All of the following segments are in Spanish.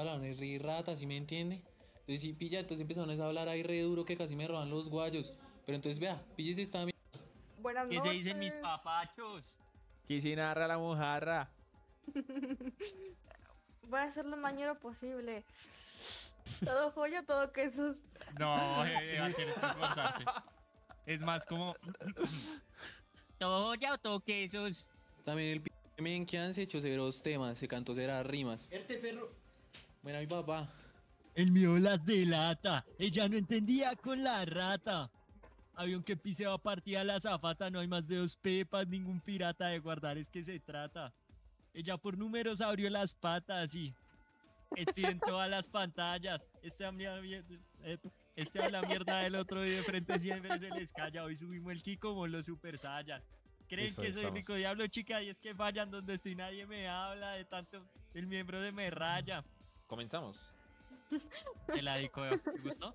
hablaban de ri rata, ¿sí me entiende? Entonces sí, pilla, entonces empezaron a hablar ahí re duro que casi me roban los guayos. Pero entonces vea, píllese esta mi- Buenas ¿Qué noches. se dicen mis papachos? Que se narra la mojarra. Voy a hacer lo mañero posible. Todo joyo, todo quesos. No, eh, eh, tienes que esforzarte. Es más como. todo ya o todo quesos. También el p Menkian se echó severos temas, se cantó ceras rimas. Bueno, mi papá. El mío las delata. Ella no entendía con la rata. Avión que pise va a partir a la zafata. No hay más de dos pepas. Ningún pirata de guardar es que se trata. Ella por números abrió las patas y. Estoy en todas las pantallas. Este habla mierda, eh, este habla mierda del otro y de frente siempre se les calla. Hoy subimos el ki como los super saiyan. Creen Listo, que soy estamos. rico diablo, chica, y es que fallan donde estoy, nadie me habla de tanto. El miembro de me raya. Comenzamos. Te la dedico, ¿te gustó?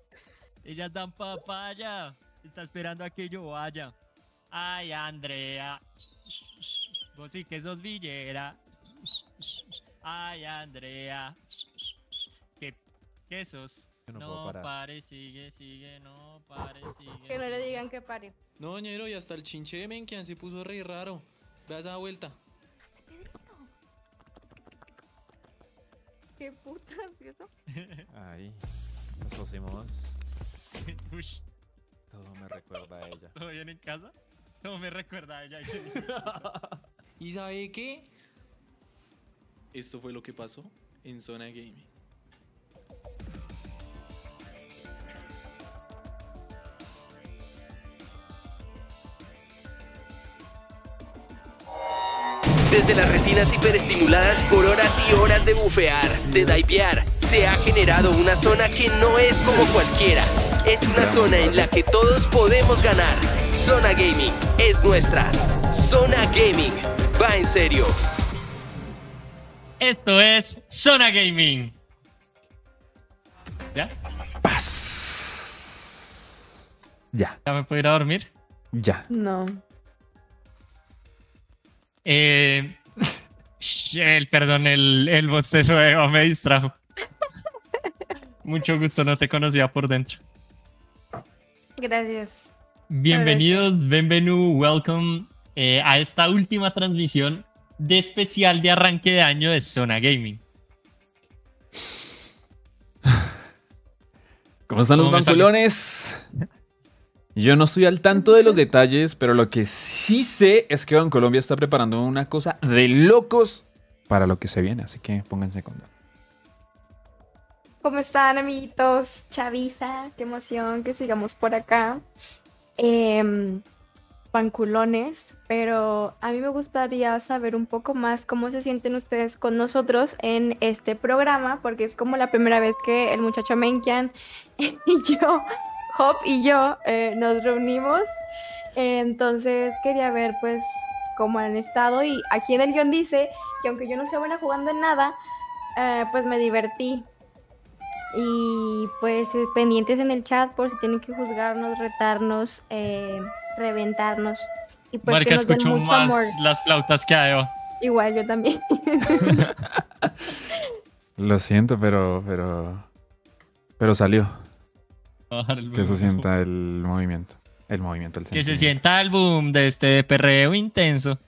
Ellas dan papaya. Está esperando a que yo vaya. Ay, Andrea. Vos sí que sos villera. Ay, Andrea. ¿Qué, qué sos? Yo no puedo No parar. pare, sigue, sigue, no pare, sigue. Que no le digan que pare. No, ñero, y hasta el chinche de Menkian se puso re raro. Vea esa vuelta. ¿Qué putas y eso? Ahí. Nos pusimos. Ush, Todo me recuerda a ella. ¿todo bien en casa? Todo me recuerda a ella. ¿Y sabe qué? Esto fue lo que pasó en Zona Gaming. Desde las retinas hiperestimuladas por horas y horas de bufear, de divear, se ha generado una zona que no es como cualquiera. Es una zona en la que todos podemos ganar. Zona Gaming es nuestra. Zona Gaming va en serio. Esto es Zona Gaming. ¿Ya? Paz. Ya, ¿Ya me puedo ir a dormir? ya. No. Eh, el, perdón, el, el bostezo de Eva me distrajo. Mucho gusto, no te conocía por dentro. Gracias. Bienvenidos, bienvenido, welcome eh, a esta última transmisión de especial de arranque de año de Zona Gaming. ¿Cómo están los ¿Cómo me salió? Yo no estoy al tanto de los detalles, pero lo que sí sé es que Bancolombia está preparando una cosa de locos para lo que se viene, así que pónganse con. ¿Cómo están, amiguitos? Chaviza, qué emoción que sigamos por acá. Em, panculones, pero a mí me gustaría saber un poco más cómo se sienten ustedes con nosotros en este programa, porque es como la primera vez que el muchacho Menkian y yo, Hop y yo, eh, nos reunimos. Entonces quería ver pues cómo han estado y aquí en el guion dice que aunque yo no sea buena jugando en nada, eh, pues me divertí. Y pues eh, pendientes en el chat por si tienen que juzgarnos, retarnos, eh, reventarnos. Y pues Marca que nos den escuchó mucho más amor. las flautas que a. Igual yo también. Lo siento, pero. pero. Pero salió. Bajar el Que se sienta el movimiento. El movimiento, el Que se sienta el boom de este perreo intenso.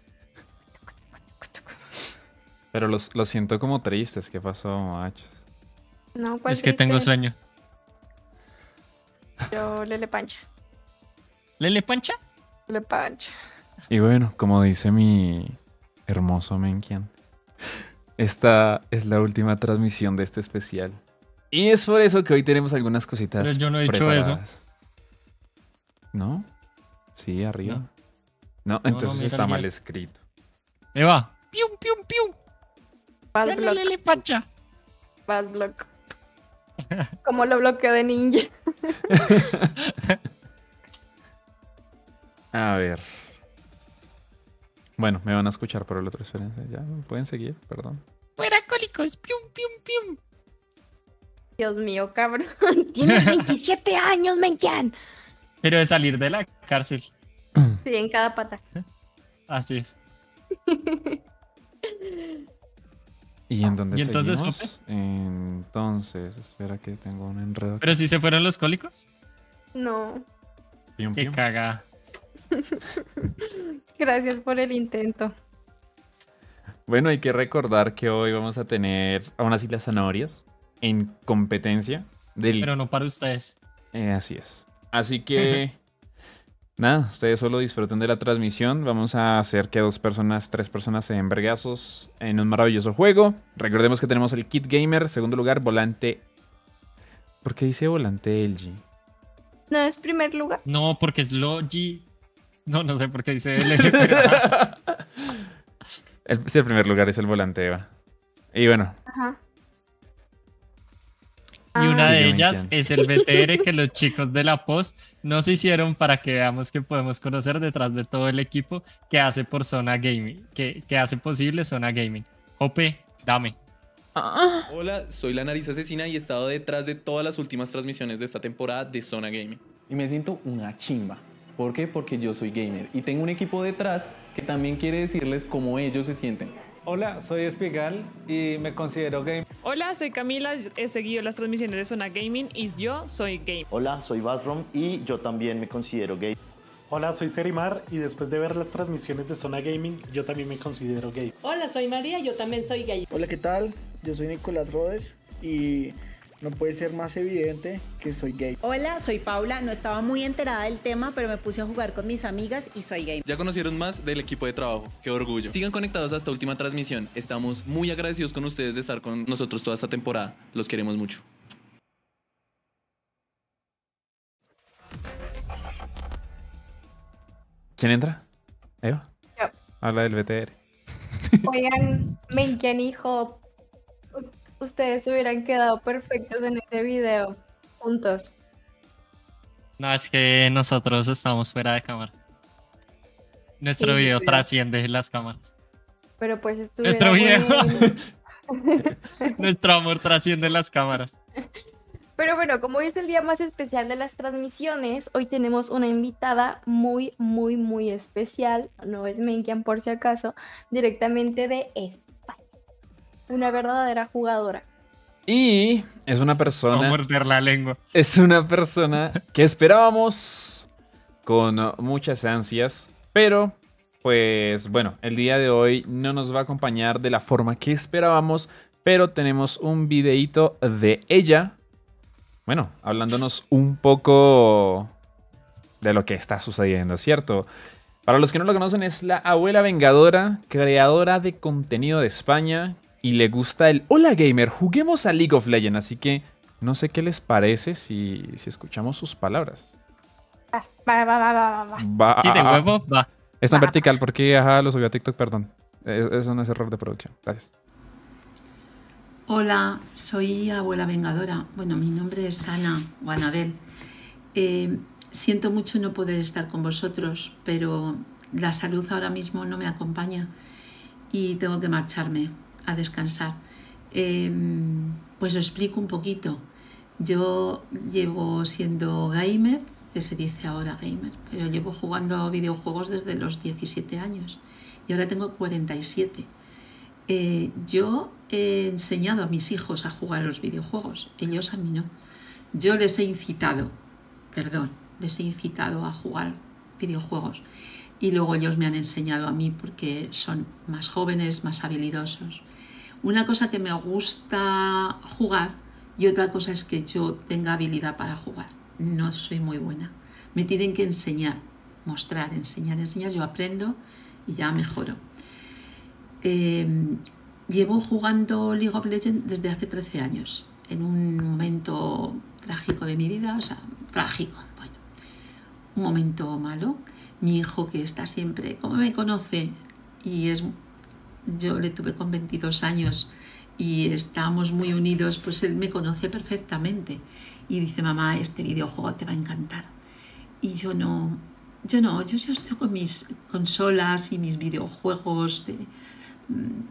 Pero los, los siento como tristes. ¿Qué pasó, machos? No, ¿cuál Es que tengo sueño. Yo Lele Pancha. ¿Lele Pancha? Lele Pancha. Y bueno, como dice mi hermoso Menkian, esta es la última transmisión de este especial. Y es por eso que hoy tenemos algunas cositas. Pero yo no he dicho eso. preparadas. ¿No? Sí, arriba. No. No, no, entonces está mal escrito. Eva. Pium, pium, pium. Bad block. Pancha. Bad block. Como lo bloqueo de ninja. A ver. Bueno, me van a escuchar por el otro, espérense. Ya, pueden seguir, perdón. Fuera cólicos. Pium, pium, pium. Dios mío, cabrón. Tienes 27 años, Menkian. Pero de salir de la cárcel. Sí, en cada pata. Así es. ¿Y en dónde ¿Y entonces, seguimos? Entonces. Espera que tengo un enredo. Pero si se fueron los cólicos. No, Pium, Qué pium. caga. gracias por el intento. Bueno, hay que recordar que hoy vamos a tener aún así las zanahorias en competencia del... Pero no para ustedes. Eh, así es. Así que... Nada, ustedes solo disfruten de la transmisión. Vamos a hacer que dos personas, tres personas se den vergazos en un maravilloso juego. Recordemos que tenemos el Kit Gamer, segundo lugar, volante. ¿Por qué dice volante LG? No es primer lugar. No, porque es Logi. No, no sé por qué dice LG. pero- El, sí, el primer lugar es el volante Eva. Y bueno, Ajá. Y una Ah, Sí, de ellas es el BTR que los chicos de la Post nos hicieron para que veamos que podemos conocer detrás de todo el equipo que hace por Zona Gaming, que, que hace posible Zona Gaming. Jope, dame. Hola, soy la nariz asesina y he estado detrás de todas las últimas transmisiones de esta temporada de Zona Gaming. Y me siento una chimba. ¿Por qué? Porque yo soy gamer. Y tengo un equipo detrás que también quiere decirles cómo ellos se sienten. Hola, soy Espigal y me considero gamer. Hola, soy Camila, he seguido las transmisiones de Zona Gaming y yo soy gamer. Hola, soy Basrom y yo también me considero gay. Hola, soy Serimar y después de ver las transmisiones de Zona Gaming, yo también me considero gay. Hola, soy María, yo también soy gay. Hola, ¿qué tal? Yo soy Nicolás Rodes y no puede ser más evidente que soy gay. Hola, soy Paula, no estaba muy enterada del tema, pero me puse a jugar con mis amigas y soy gay. Ya conocieron más del equipo de trabajo. Qué orgullo. Sigan conectados hasta última transmisión. Estamos muy agradecidos con ustedes de estar con nosotros toda esta temporada. Los queremos mucho. ¿quién entra? Eva. Yo. Habla del BTR. Oigan, Hop, us- ustedes hubieran quedado perfectos en este video juntos. No, es que nosotros estamos fuera de cámara. Nuestro Sí, video trasciende las cámaras. Pero pues Nuestro video. Nuestro amor trasciende las cámaras. Pero bueno, como hoy es el día más especial de las transmisiones, hoy tenemos una invitada muy, muy, muy especial. No es Menkian por si acaso, directamente de España. Una verdadera jugadora. Y es una No persona... morder la lengua. Es una persona que esperábamos con muchas ansias, pero pues bueno, el día de hoy no nos va a acompañar de la forma que esperábamos, pero tenemos un videíto de ella, bueno, hablándonos un poco de lo que está sucediendo, ¿cierto? Para los que no lo conocen, es la abuela vengadora, creadora de contenido de España y le gusta el Hola Gamer, juguemos a League of Legends, así que no sé qué les parece si, si escuchamos sus palabras. Ah, va, va, va, va, va, va. Va, Sí, de ah, ah, huevo, va. Está en Va. vertical porque ajá, lo subió a TikTok, perdón. Es- Eso no es error de producción. Gracias. Hola, soy abuela vengadora. Bueno, mi nombre es Ana o Anabel. Eh, siento mucho no poder estar con vosotros, pero la salud ahora mismo no me acompaña y tengo que marcharme a descansar. Eh, pues lo explico un poquito. Yo llevo siendo gamer, que se dice ahora gamer, pero llevo jugando videojuegos desde los 17 años y ahora tengo 47. Eh, yo he enseñado a mis hijos a jugar a los videojuegos, ellos a mí no. Yo les he incitado, perdón, les he incitado a jugar videojuegos y luego ellos me han enseñado a mí porque son más jóvenes, más habilidosos. Una cosa que me gusta jugar y otra cosa es que yo tenga habilidad para jugar. No soy muy buena. Me tienen que enseñar, mostrar, enseñar, enseñar. Yo aprendo y ya mejoro. Eh, llevo jugando League of Legends desde hace 13 años, en un momento trágico de mi vida, o sea, trágico, bueno, un momento malo. Mi hijo que está siempre, como me conoce, y es, yo le tuve con 22 años y estamos muy unidos, pues él me conoce perfectamente y dice, mamá, este videojuego te va a encantar. Y yo no, yo no, yo, yo estoy con mis consolas y mis videojuegos de mm,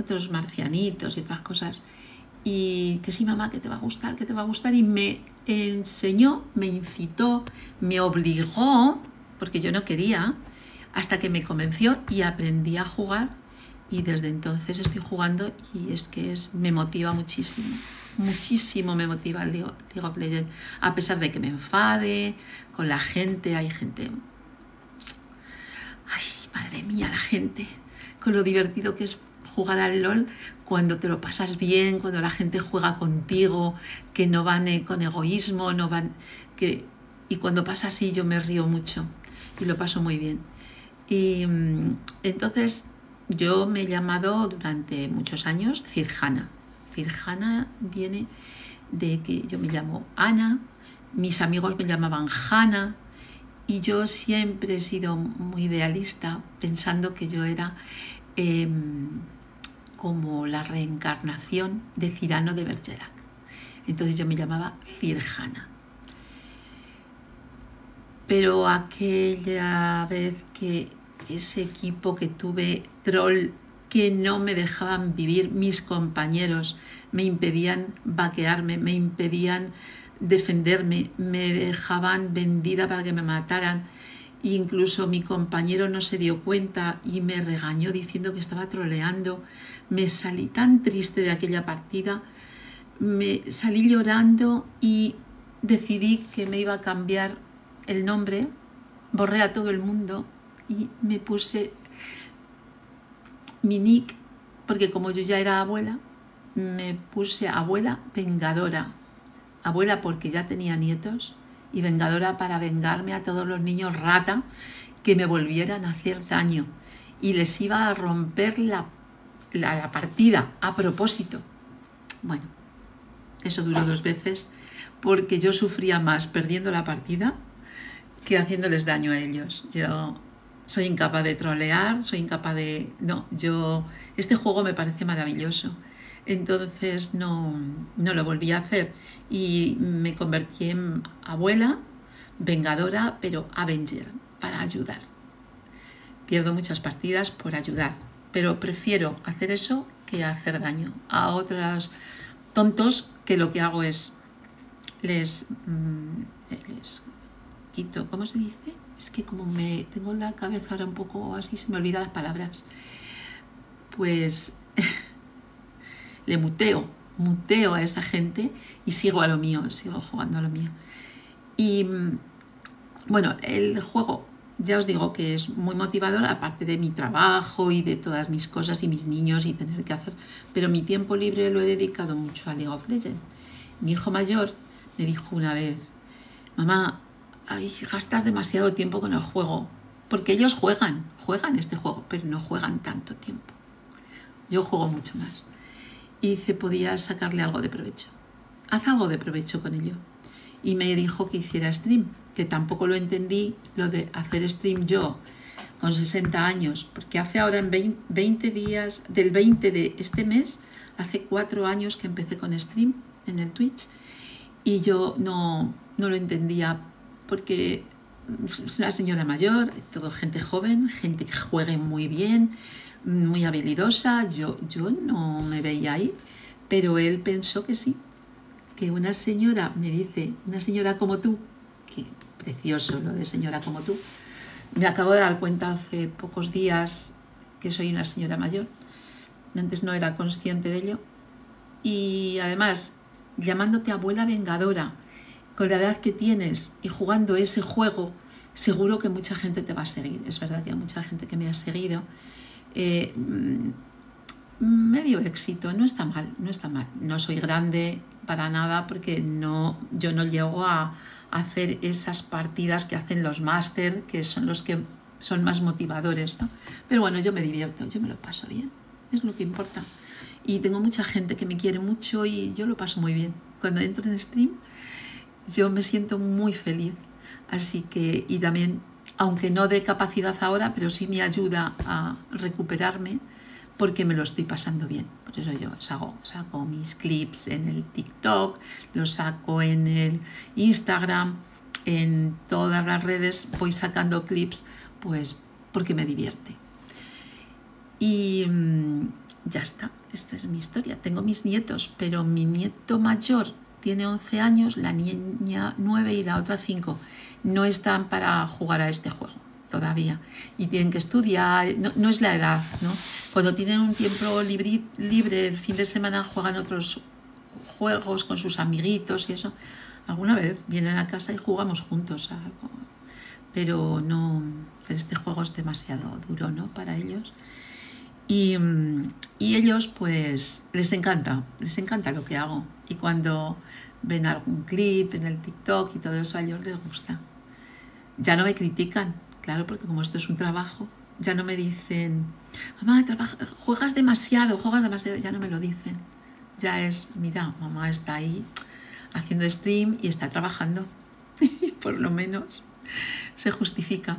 otros marcianitos y otras cosas. Y que sí, mamá, que te va a gustar, que te va a gustar. Y me enseñó, me incitó, me obligó, porque yo no quería, hasta que me convenció y aprendí a jugar. y desde entonces estoy jugando y es que es, me motiva muchísimo. Muchísimo me motiva el League of Legends. A pesar de que me enfade con la gente, hay gente. Ay, madre mía, la gente. Con lo divertido que es jugar al LOL cuando te lo pasas bien, cuando la gente juega contigo, que no van eh, con egoísmo, no van. que Y cuando pasa así, yo me río mucho y lo paso muy bien. Y mm, entonces yo me he llamado durante muchos años Cirjana. Cirjana viene de que yo me llamo Ana, mis amigos me llamaban Jana y yo siempre he sido muy idealista pensando que yo era em, como la reencarnación de Cirano de Bergerac. Entonces yo me llamaba Cirjana. Pero aquella vez que ese equipo que tuve troll que no me dejaban vivir mis compañeros, me impedían vaquearme, me impedían defenderme, me dejaban vendida para que me mataran. Incluso mi compañero no se dio cuenta y me regañó diciendo que estaba troleando. Me salí tan triste de aquella partida, me salí llorando y decidí que me iba a cambiar el nombre, borré a todo el mundo y me puse mi nick, porque como yo ya era abuela, me puse abuela vengadora. Abuela porque ya tenía nietos y vengadora para vengarme a todos los niños rata que me volvieran a hacer daño y les iba a romper la, la, partida a propósito. Bueno, eso duró dos veces porque yo sufría más perdiendo la partida que haciéndoles daño a ellos. Yo soy incapaz de trolear, soy incapaz de... No, yo... Este juego me parece maravilloso. Entonces no, no lo volví a hacer y me convertí en abuela, vengadora, pero Avenger, para ayudar. Pierdo muchas partidas por ayudar, pero prefiero hacer eso que hacer daño a otros tontos que lo que hago es les, mm, les quito, ¿cómo se dice? Es que como me tengo la cabeza ahora un poco así, se me olvidan las palabras. Pues le muteo, muteo a esa gente y sigo a lo mío, sigo jugando a lo mío. Y mm, bueno, el juego, ya os digo que es muy motivador, aparte de mi trabajo y de todas mis cosas y mis niños y tener que hacer, pero mi tiempo libre lo he dedicado mucho a League of Legends. Mi hijo mayor me dijo una vez, mamá, ay, gastas demasiado tiempo con el juego, porque ellos juegan, juegan este juego, pero no juegan tanto tiempo. Yo juego mucho más. Y dice, podías sacarle algo de provecho. Haz algo de provecho con ello. Y me dijo que hiciera stream, que tampoco lo entendí, lo de hacer stream yo con 60 años, porque hace ahora en 20 días, del 20 de este mes, hace cuatro años que empecé con stream en el Twitch y yo no, no lo entendía porque es una señora mayor, todo gente joven, gente que juegue muy bien, muy habilidosa. Yo, yo no me veía ahí, pero él pensó que sí, que una señora me dice, una señora como tú, que precioso lo de señora como tú, me acabo de dar cuenta hace pocos días que soy una señora mayor. Antes no era consciente de ello. Y además, llamándote abuela vengadora, con la edad que tienes y jugando ese juego, seguro que mucha gente te va a seguir. Es verdad que hay mucha gente que me ha seguido. Eh, medio éxito, no está mal, no está mal. No soy grande para nada porque no, yo no llego a hacer esas partidas que hacen los máster, que son los que son más motivadores. ¿no? Pero bueno, yo me divierto, yo me lo paso bien, es lo que importa. Y tengo mucha gente que me quiere mucho y yo lo paso muy bien. Cuando entro en stream, yo me siento muy feliz. Así que, y también, aunque no de capacidad ahora, pero sí me ayuda a recuperarme porque me lo estoy pasando bien. Por eso yo saco, saco mis clips en el TikTok, los saco en el Instagram, en todas las redes voy sacando clips, pues porque me divierte. Y mm, ya está, esta es mi historia. Tengo mis nietos, pero mi nieto mayor tiene 11 años, la niña 9 y la otra 5. No están para jugar a este juego. todavía. Y tienen que estudiar, no, no es la edad, ¿no? Cuando tienen un tiempo libre, libre el fin de semana juegan otros juegos con sus amiguitos y eso. Alguna vez vienen a casa y jugamos juntos a algo. Pero no, este juego es demasiado duro, ¿no? Para ellos. Y, mm, y ellos, pues, les encanta, les encanta lo que hago. Y cuando ven algún clip en el TikTok y todo eso, a ellos les gusta. Ya no me critican, claro, porque como esto es un trabajo, ya no me dicen, mamá, trabaja- juegas demasiado, juegas demasiado, ya no me lo dicen. Ya es, mira, mamá está ahí haciendo stream y está trabajando. Por lo menos se justifica.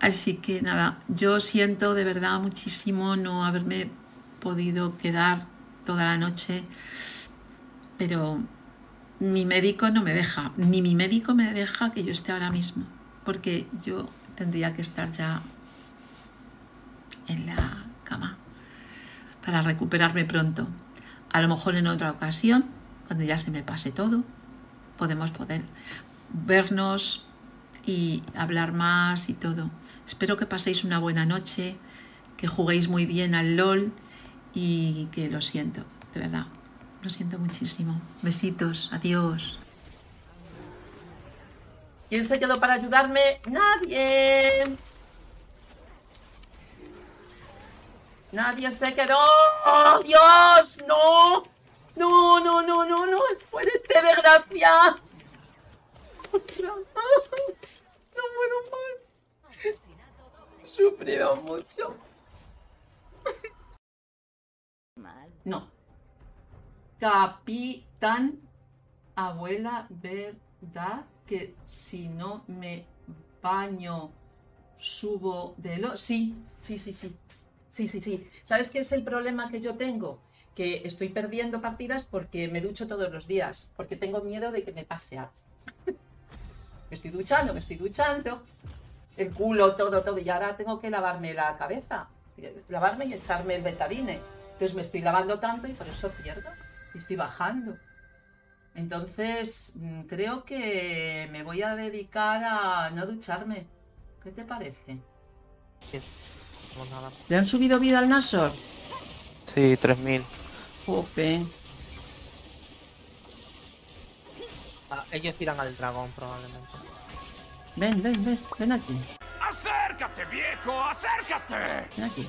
Así que nada, yo siento de verdad muchísimo no haberme podido quedar toda la noche, pero mi médico no me deja, ni mi médico me deja que yo esté ahora mismo, porque yo tendría que estar ya en la cama para recuperarme pronto. A lo mejor en otra ocasión, cuando ya se me pase todo, podemos poder vernos y hablar más y todo. Espero que paséis una buena noche, que juguéis muy bien al LOL y que lo siento, de verdad, lo siento muchísimo. Besitos, adiós. ¿Quién se quedó para ayudarme? Nadie. Nadie se quedó. ¡Oh, Dios! ¡No! No, no, no, no, no. Muérete, desgracia. No muero más. He sufrido mucho. No. Capitán, abuela, ¿verdad que si no me baño subo de lo... Sí, sí, sí, sí. Sí, sí, sí. ¿Sabes qué es el problema que yo tengo? Que estoy perdiendo partidas porque me ducho todos los días, porque tengo miedo de que me pase algo. Me estoy duchando, me estoy duchando, el culo, todo, todo, y ahora tengo que lavarme la cabeza, lavarme y echarme el betadine. Entonces me estoy lavando tanto y por eso pierdo, estoy bajando. Entonces mm, creo que me voy a dedicar a no ducharme. ¿Qué te parece? ¿Le han subido vida al Nasor? Sí, 3000. Jope. Ah, ellos tiran al dragón probablemente. Ven, ven, ven, ven aquí. ¡Acércate, viejo! ¡Acércate! Ven aquí.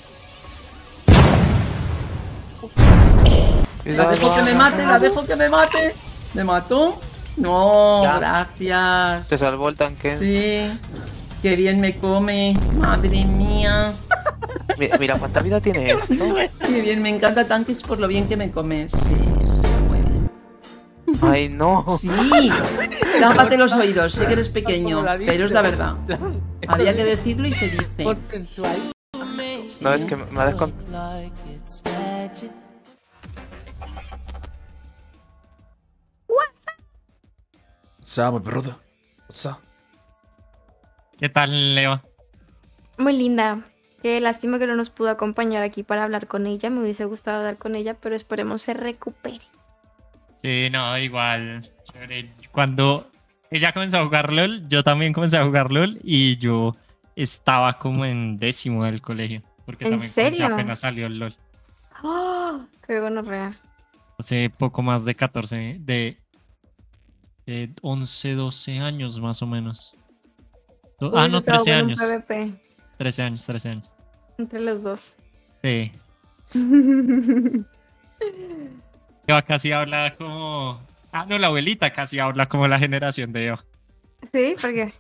Cuidado. La dejo que me mate, la dejo que me mate. ¿Me mató? No, Ya. gracias. Se salvó el tanque. Sí. Qué bien me come. Madre mía. Mira, mira cuánta vida tiene esto. Qué bien, me encanta tanques por lo bien que me comes. Sí. Ay, no. Sí. Tápate los oídos, sé que eres pequeño, pero es la verdad. Había que decirlo y se dice. No, es que me ha descontado. What's up? ¿Qué tal, Leo? Muy linda. Qué lástima que no nos pudo acompañar aquí para hablar con ella. Me hubiese gustado hablar con ella, pero esperemos se recupere. Sí, no, igual. Cuando ella comenzó a jugar LOL, yo también comencé a jugar LOL y yo estaba como en décimo del colegio. Porque ¿En también comencé serio? apenas salió el LOL. ¡Ah! ¡Qué gonorrea! Hace poco más de 14, de, de 11, 12 años más o menos. Do- ah, Hubiese no, estado 13 bueno un años. PvP 13 años, 13 años. entre los dos. Sí. Eva casi habla como... Ah, no, la abuelita casi habla como la generación de Eva. ¿Sí? ¿Por qué?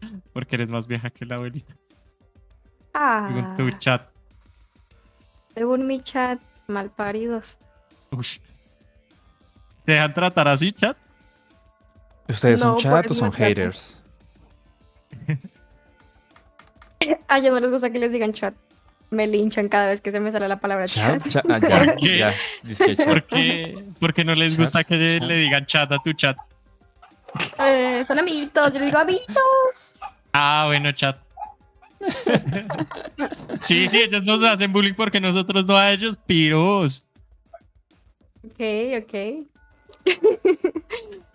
Porque eres más vieja que la abuelita. Ah, Según tu chat. según mi chat, malparidos. Ush. ¿Te dejan tratar así, chat? ¿Ustedes son No, chat por o son me trato. haters? Ah, ya no les gusta que les digan chat. Me linchan cada vez que se me sale la palabra chat. Chat, ah, ya, ¿Por qué? ya, dizque chat. ¿Por qué, por qué no les Chat, gusta que chat. le digan chat a tu chat? Eh, son amiguitos, yo les digo amiguitos. Ah, bueno, chat. Sí, sí, ellos nos hacen bullying porque nosotros no a ellos, piros. Ok, ok.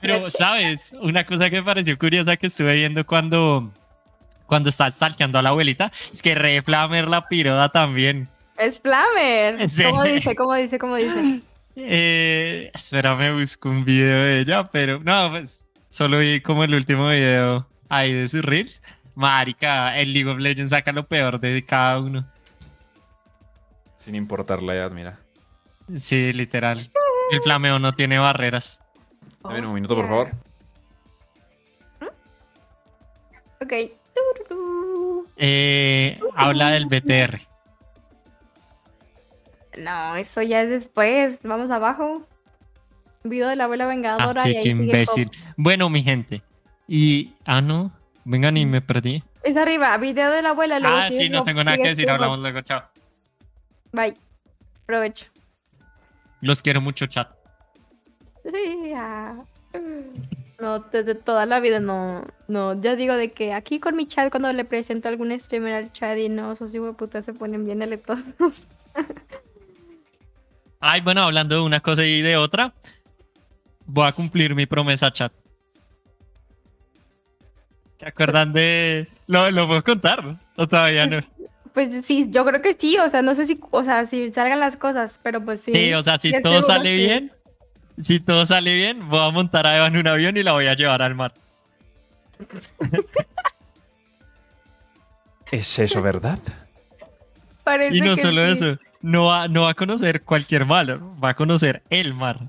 Pero, ¿sabes? Una cosa que me pareció curiosa que estuve viendo cuando, cuando está stalkeando a la abuelita. Es que re Flamer la piroda también. Es Flamer. Sí. ¿Cómo dice? ¿Cómo dice? ¿Cómo dice? Eh, espera, me busco un video de ella, pero no, pues solo vi como el último video ahí de sus reels. Marica, el League of Legends saca lo peor de cada uno. Sin importar la edad, mira. Sí, literal. El flameo no tiene barreras. A ver, un minuto, por favor. Ok. Eh, habla del BTR. No, eso ya es después. Vamos abajo. Video de la abuela vengadora Así y ahí que imbécil. Bueno, mi gente. Y. Ah, no. Vengan y me perdí. Es arriba, video de la abuela. Luego Ah, sí, no tengo nada que decir. Hablamos luego. Chao. Bye. Provecho. Los quiero mucho, chat. Sí. No, desde toda la vida no, no, ya digo de que aquí con mi chat cuando le presento a algún streamer al chat y no, esos hijos de puta se ponen bien electrosos. Ay, bueno, hablando de una cosa y de otra, voy a cumplir mi promesa, chat. ¿Se acuerdan de...? ¿Lo, lo puedo contar? no? ¿O todavía no? Pues sí, yo creo que sí, o sea, no sé si, o sea, si salgan las cosas, pero pues sí. Sí, o sea, si todo seguro, sale sí. bien, si todo sale bien, voy a montar a Eva en un avión y la voy a llevar al mar. ¿Es eso verdad? Parece Y no que solo sí. eso, no va, no va a conocer cualquier mar, va a conocer el mar.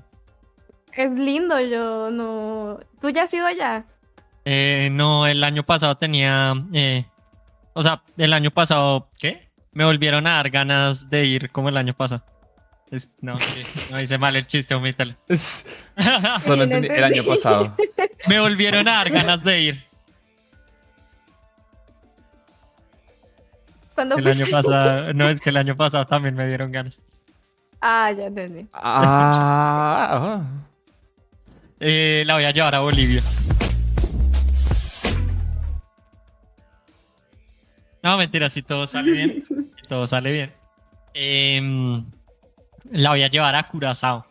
Es lindo, yo no. ¿Tú ya has ido allá? Eh, no, el año pasado tenía. eh, o sea, el año pasado, ¿qué? Me volvieron a dar ganas de ir como el año pasado. Es- no, sí, no hice mal el chiste, omítalo. Solo entendí el año pasado. Me volvieron a dar ganas de ir. ¿Cuándo El año fuiste? pasado, no, es que el año pasado también me dieron ganas. Ah, ya entendí. Ah, Eh, la voy a llevar a Bolivia. No, mentira, si todo sale bien. si todo sale bien. Em, la voy a llevar a Curazao.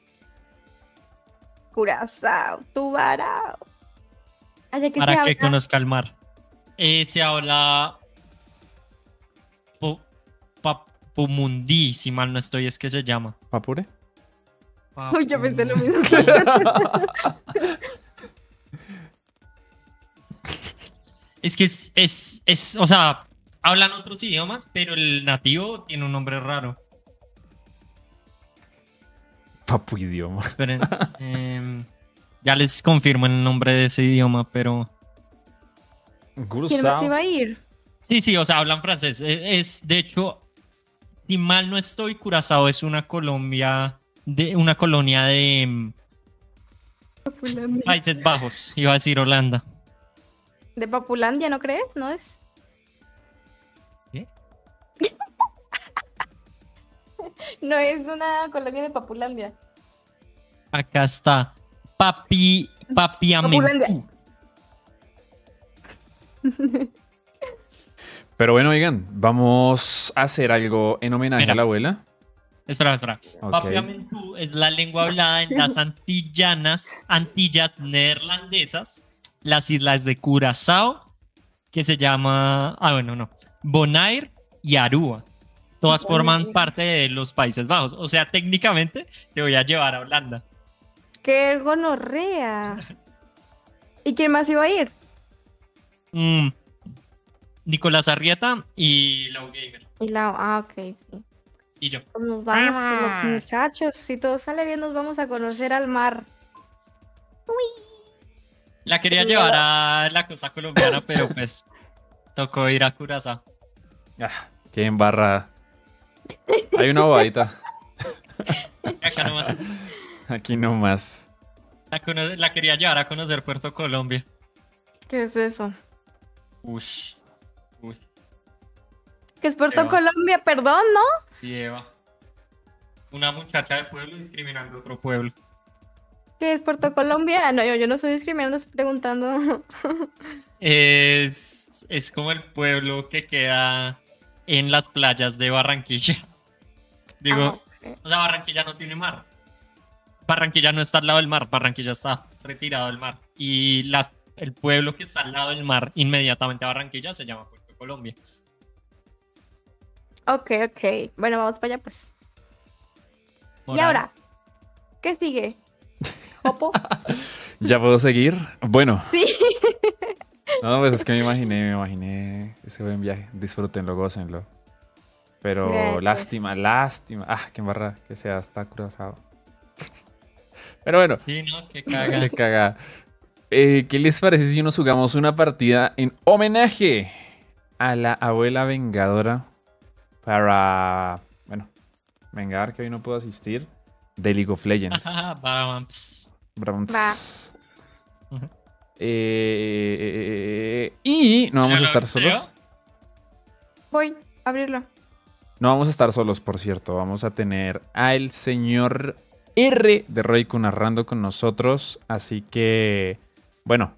Curazao. Allá que para se que habla. conozca el mar. Eh, se habla Pu- Papumundí, si mal no estoy, es que se llama. ¿Papure? Uy, yo pensé lo mismo. Es que es, es, es, o sea, hablan otros idiomas, pero el nativo tiene un nombre raro. Papu idioma. Esperen. em, ya les confirmo el nombre de ese idioma, pero... ¿Quién más iba a ir? Sí, sí, o sea, hablan francés. E- Es, de hecho, si mal no estoy, Curazao es una Colombia, de una colonia de em, Países Bajos. Iba a decir Holanda. De Papulandia, ¿no crees? ¿No es? no es una colonia de Papulandia. Acá está. Papi. Papulandia. Pero bueno, oigan, vamos a hacer algo en homenaje Mira. a la abuela. Espera, espera. Ok. Papiamentu es la lengua hablada en las Antillanas, Antillas neerlandesas, las islas de Curazao, que se llama, ah, bueno, no, Bonaire y Aruba. Todas forman parte de los Países Bajos. O sea, técnicamente te voy a llevar a Holanda. ¡Qué gonorrea! ¿Y quién más iba a ir? Mm. Nicolás Arrieta y Low Gamer. Y la... Ah, ok, sí. Y yo. Pues nos vamos, los muchachos. Si todo sale bien, nos vamos a conocer al mar. La quería llevar a la costa colombiana, pero pues tocó ir a Curazao. Ah, qué embarrada. Hay una bobadita. Acá nomás. Aquí nomás. La, la quería llevar a conocer Puerto Colombia. ¿Qué es eso? Ush. Uy, ¿Qué es Puerto Eva. Colombia? Perdón, ¿no? sí, Eva. Una muchacha de pueblo discriminando a otro pueblo. ¿Qué es Puerto Colombia? No, yo, yo no estoy discriminando, estoy preguntando. Es, es como el pueblo que queda en las playas de Barranquilla. Digo, o sea, Barranquilla no tiene mar. Barranquilla no está al lado del mar, Barranquilla está retirado del mar. Y las el pueblo que está al lado del mar, inmediatamente a Barranquilla, se llama Puerto Colombia. Ok, ok. Bueno, vamos para allá pues. ¿Y ahora? ¿Qué sigue? ¿Jopo? ¿Ya puedo seguir? Bueno, Sí. no, pues es que me imaginé, me imaginé ese buen viaje. Disfrútenlo, gócenlo. Pero Gracias. lástima, lástima. Ah, qué embarrada que sea hasta cruzado. Pero bueno. Sí, ¿no? Qué caga. Qué caga. Eh, ¿Qué les parece si nos jugamos una partida en homenaje a la abuela vengadora para, bueno, vengar que hoy no puedo asistir de League of Legends? Vamos. Brahms. Eh, y no vamos a ¿Ya lo estar solos. Voy a abrirlo. No vamos a estar solos, por cierto. Vamos a tener al señor R de Roiku narrando con nosotros. Así que, bueno,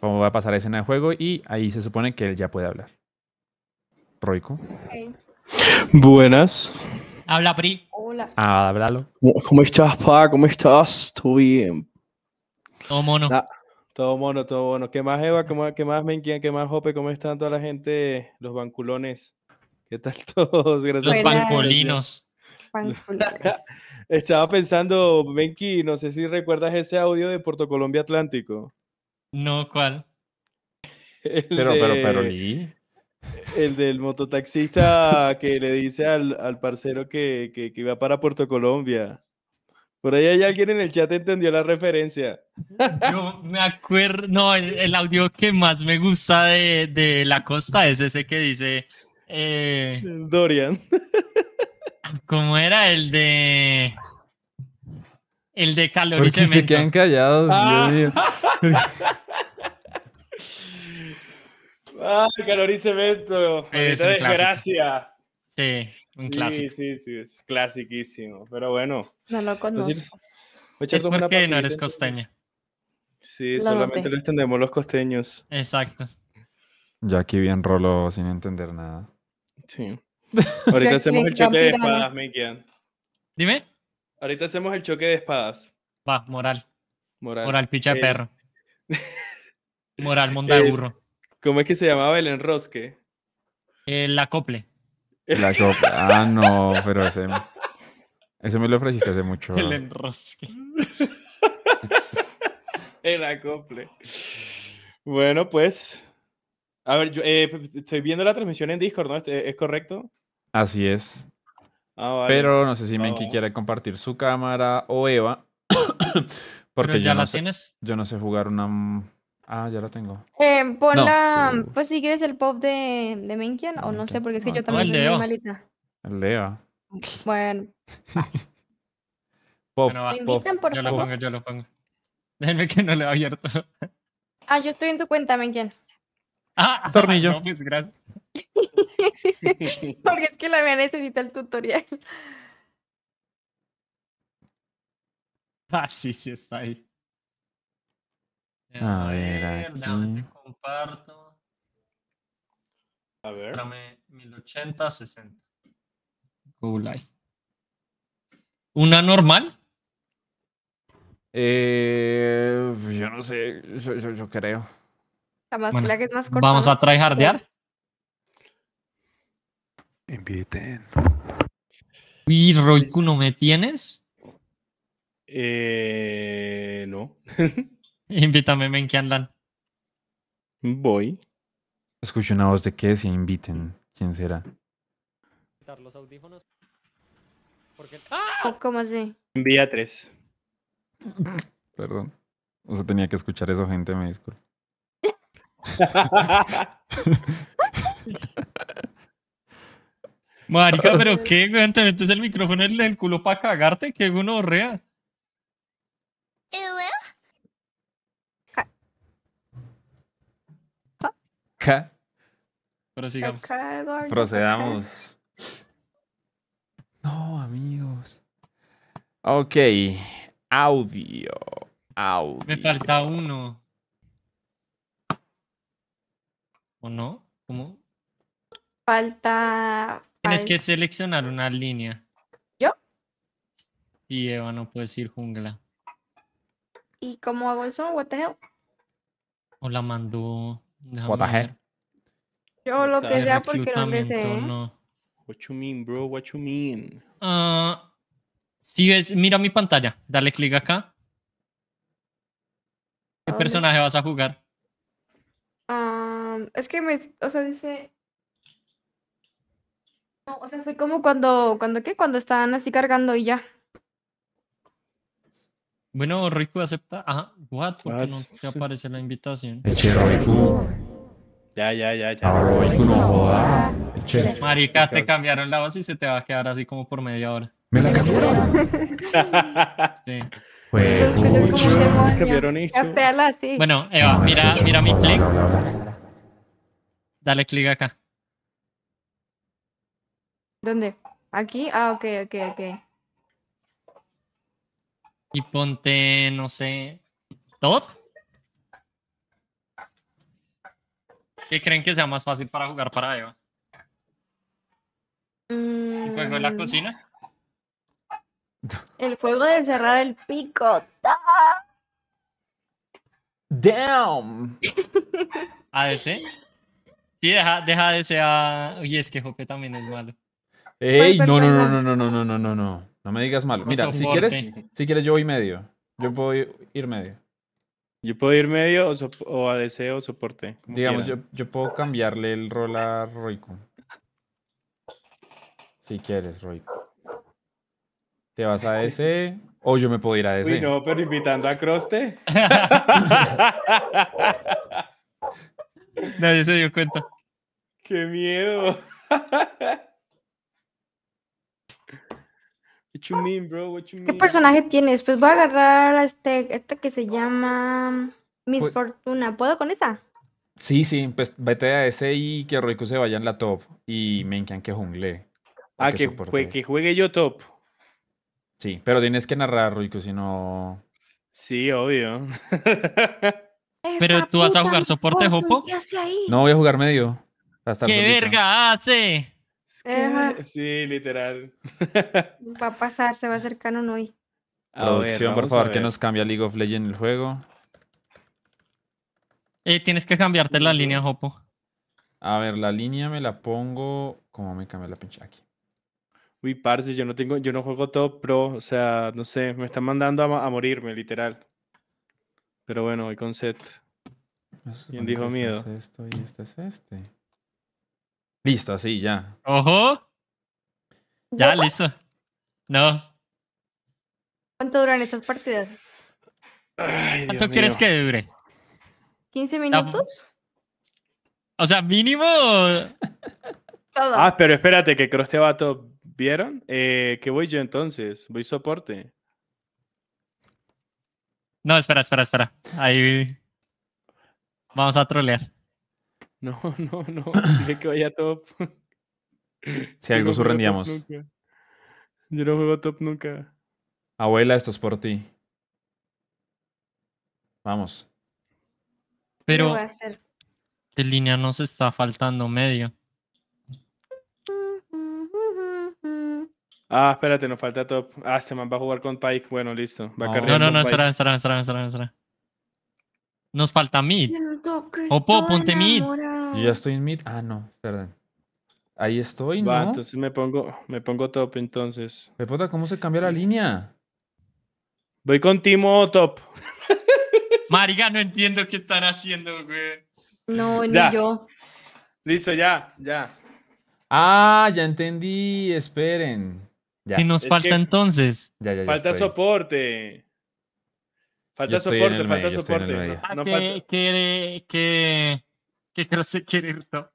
como va a pasar escena de juego y ahí se supone que él ya puede hablar. Roiku. Buenas. Habla Pri. Hola. Ah, háblalo. ¿Cómo- ¿Cómo estás, pa? ¿Cómo estás? ¿Todo bien? Todo mono. Todo mono, todo bueno. ¿Qué más, Eva? ¿Qué más, qué más Menkian? ¿Qué más, Jope? ¿Cómo están toda la gente? Los banculones. ¿Qué tal todos? Gracias. Los invitación. Estaba pensando, Menki, no sé si recuerdas ese audio de Puerto Colombia Atlántico. No, ¿cuál? El Pero, pero, pero, Lee. El del mototaxista que le dice al, al parcero que, que, que iba para Puerto Colombia. Por ahí hay alguien en el chat entendió la referencia. Yo me acuerdo, no, el, el audio que más me gusta de, de la costa es ese que dice, eh, Dorian. ¿cómo era el de, el de calor y Porque se cemento? quedan callados, Ah. Dios mío. ¡Ay, calor y cemento! Es desgracia. Sí, un Sí, clásico. sí, sí, es clasiquísimo. Pero bueno. No lo conozco. Entonces, Es una porque no eres costeña. Sí, Lo solamente noté. le entendemos los costeños. Exacto. Yo aquí bien rolo sin entender nada. Sí. Ahorita hacemos el choque de espadas, Mekian. Dime. Ahorita hacemos el choque de espadas. Va, moral. Moral. Moral, picha de Eh, perro. Moral, monda de eh, burro. ¿Cómo es que se llamaba el enrosque? El acople. La copa. Ah, no, pero ese, ese me lo ofreciste hace mucho. El enrosque. El acople. Bueno, pues. A ver, yo eh, estoy viendo la transmisión en Discord, ¿no? ¿Es, es correcto? Así es. Ah, vale. Pero no sé si Menki quiere compartir su cámara o Eva. Porque Pero yo ya no la sé, tienes. yo no sé jugar una. Ah, ya la tengo. Eh, pon No, la, pues si quieres el pop de, de Menkian o no sé, porque es que No, yo también soy muy malita. El Eva. Bueno, Pop, Bueno, va. ¿Me pop. invitan, por Yo lo pongo, yo lo pongo. Déjenme que no lo he abierto. Ah, yo estoy en tu cuenta, Menkian. Ah, Tornillo. No, pues gracias. Porque es que la mía necesita el tutorial. Ah, sí, sí está ahí. A ver, aquí. te comparto. A ver. Espérame, 1080, 60. Go live. ¿Una normal? Eh, yo no sé, yo, yo- yo creo. La más Bueno, la que es más corta. Vamos ¿no? a tryhardear. Inviten. Uy, Roiku, ¿no me tienes? Eh, no. Invítame, Menkianlan. Voy. Escucho una voz de que se inviten. ¿Quién será? los audífonos. Porque... ¿O ¿Cómo así? Envía tres. Perdón. O sea, tenía que escuchar eso, gente, me disculpo. Marica, ¿pero qué, güey? ¿Te metes el micrófono en el culo para cagarte? ¿Qué gonorrea? Ca- Pero sigamos. Acá, Eduardo, Procedamos. No, amigos. Ok. Audio. Audio. Me falta uno. ¿O no? ¿Cómo? Falta. Tienes que seleccionar una línea. ¿Yo? Sí, Eva, no puedes ir jungla. ¿Y cómo hago eso? What the hell? O la mandó. Déjame What the heck? Yo lo que sea porque no le sé. reclutamiento, no. What you mean, bro? What you mean? Ah, si ves, mira mi pantalla, dale clic acá. ¿Qué personaje vas a jugar? Ah, es que me, o sea, dice. No, o sea, soy como cuando, cuando qué, cuando están así cargando y ya. Bueno, Riku acepta. Ajá, what? ¿Por qué no te aparece la invitación? Eche Roiku. Ya, ya, ya, ya. Roiku no joda. Eche. Marica, te cambiaron la voz y se te va a quedar así como por media hora. Me la cambiaron. Sí. Fue. Cambiaron eso. Bueno, Eva, mira, mira mi clic. Dale clic acá. ¿Dónde? ¿Aquí? Ah, ok, ok, ok. Y ponte, no sé, top. ¿Qué creen que sea más fácil para jugar para Eva? ¿El juego de la Mm, cocina? El juego de cerrar el pico. ¡Ah! Damn. ¿ADC? Sí, deja, deja de ser. Uy, es que Jope también es malo. Ey, no, no, no, no, no, no, no, no, no, no. Me digas malo. Mira, si quieres, si quieres yo voy medio. Yo puedo ir medio. Yo puedo ir medio o, sop- o ADC o soporte. Digamos, yo, yo puedo cambiarle el rol a Roiku. Si quieres, Roiku. ¿Te vas a ese o yo me puedo ir a ese? Uy, no, pero invitando a Croste. Nadie se dio cuenta. ¡Qué miedo! What you mean, bro? What you ¿Qué personaje tienes? Pues voy a agarrar a este, esta que se llama Miss Pues- Fortuna. ¿Puedo con esa? Sí, sí, pues vete a ese y que Roiku se vaya en la top y me encan que jungle. Ah, que, juegue yo top. Sí, pero tienes que narrar, Roiku, si no... Sí, obvio. Pero tú vas a jugar soporte, Jopo. ¿Qué hace ahí? No voy a jugar medio. ¿Qué solito. verga hace? Sí, literal. va a pasar, se va a hacer canon hoy. A ver, Producción, por favor, que nos cambie a League of Legends el juego. Eh, tienes que cambiarte la línea, Jopo. A ver, la línea me la pongo... ¿Cómo me cambia la pinche aquí? Uy, parce, yo no tengo, yo no juego top pro, o sea, no sé, me están mandando a, a morirme, literal. Pero bueno, voy con set. Se ¿Quién dijo este miedo? es esto y este es este. Listo, así, ya. Ojo. Ya, listo. No. ¿Cuánto duran estas partidas? Ay, ¿Cuánto Dios quieres mío. que dure? ¿15 minutos? O sea, mínimo. Todo. Ah, pero espérate, que Croste va top. ¿Vieron? Eh, ¿Qué voy yo entonces? Voy soporte. No, espera, espera, espera. Ahí. Vamos a trolear. No, no, no. Dije que vaya top. Si algo surrendíamos. Yo no juego top nunca. Abuela, esto es por ti. Vamos. ¿Qué Pero, voy a hacer? ¿qué línea nos está faltando? Medio. Ah, espérate, nos falta top. Ah, este man va a jugar con Pike. Bueno, listo. Va a No. No, no, espera, espera, espera, espera, espera. Nos falta mid. Opo, ponte mid. Yo ya estoy en mid. Ah, no, perdón. Ahí estoy, Va, ¿no? entonces me pongo, me pongo top entonces. Pepota, ¿cómo se cambia la línea? Voy con Timo top. Marica, no entiendo qué están haciendo, güey. No, ni Ya. yo. Listo, ya, ya. Ah, ya entendí. Esperen. Ya, ¿Qué nos es falta que- entonces? ya, ya, ya Falta estoy. soporte. Falta estoy en soporte, el falta medio, estoy en el soporte. medio. No, Ah, no que, falta- que, que, que creo quiere ir top.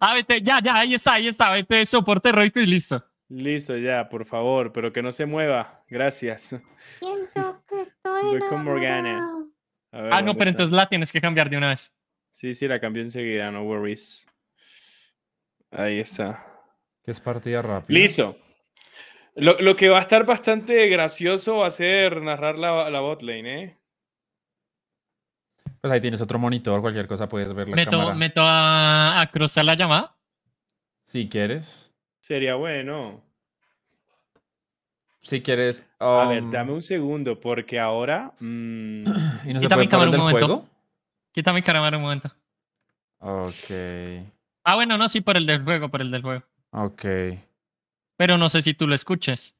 Ah, vete, ya, ya, ahí está, ahí está. Vete, soporte heroico y listo. Listo, ya, por favor, pero que no se mueva. Gracias. Siento que estoy Voy con Morgana. enamorada. A ver, Ah, no, ¿dónde pero está? entonces la tienes que cambiar de una vez. Sí, sí, la cambió enseguida, no worries. Ahí está. Que es partida rápida. Listo. Lo, lo que va a estar bastante gracioso va a ser narrar la, la bot lane, ¿eh? Pues ahí tienes otro monitor, cualquier cosa puedes ver la Meto, cámara. meto a, a Cruz a la llamada. Si quieres. Sería bueno. Si quieres. A ver, um, dame un segundo, porque ahora. mm, ¿Y no Y se también puede parar cámara un momento. juego? Quítame cámara un momento. Ok. Ah, bueno, no, sí, por el del juego, por el del juego. Ok. Pero no sé si tú lo escuches.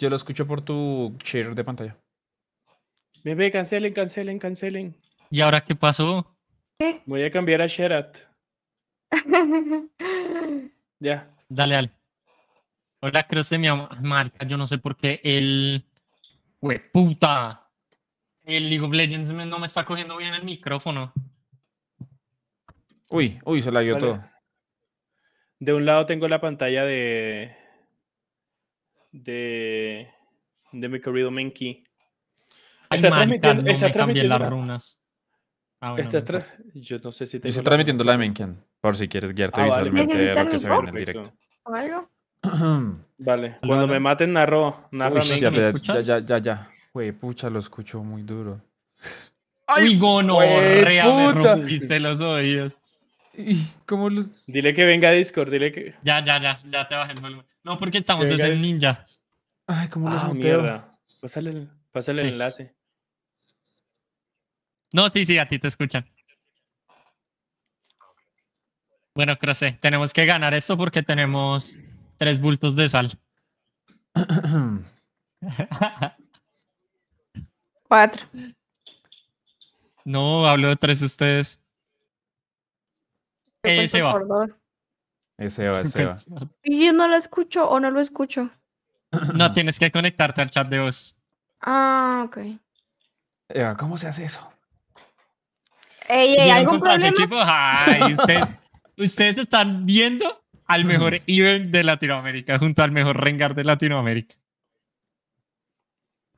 Yo lo escucho por tu share de pantalla. Bebé, cancelen, cancelen, cancelen. ¿Y ahora qué pasó? Voy a cambiar a Sherat. Ya. Dale, dale. Hola, creo que mi am- marca. Yo no sé por qué el. puta. El League of Legends me- no me está cogiendo bien el micrófono. Uy, uy, se la dio Vale. todo. De un lado tengo la pantalla de. de. de mi querido Menki. Ay, Está marica, transmitiendo- no está me las runas. Ah, bueno, Está. Yo no sé si tengo estoy transmitiendo la. Menken, por si quieres guiarte Ah, vale. visualmente de ¿Necesitan lo que se ve en directo. ¿O algo? Vale. Cuando me maten, narro. narra Uy, ya, ¿me ya, escuchas? ya, ya, ya. Güey, pucha, lo escucho muy duro. Uy, gonorrea, me puta! rompiste los oídos. ¿Cómo los...? Dile que venga a Discord, dile que. Ya, ya, ya, ya te bajé el volumen. No, porque estamos es en ninja. Ay, ¿cómo los Ah, muteo? mierda. Pásale, el- enlace. No, sí, sí, a ti te escuchan. Bueno, Croce, tenemos que ganar esto porque tenemos tres bultos de sal. Cuatro. No, hablo de tres ustedes. Yo cuento Ese va. Ese va, ese va. ¿Y yo no lo escucho o no lo escucho? No, tienes que conectarte al chat de voz. Ah, ok. Eva, ¿cómo se hace eso? Ey, ey, ¿Vieron ¿algún problema? equipo? Ay, usted- ustedes están viendo al mejor event de Latinoamérica junto al mejor Rengar de Latinoamérica.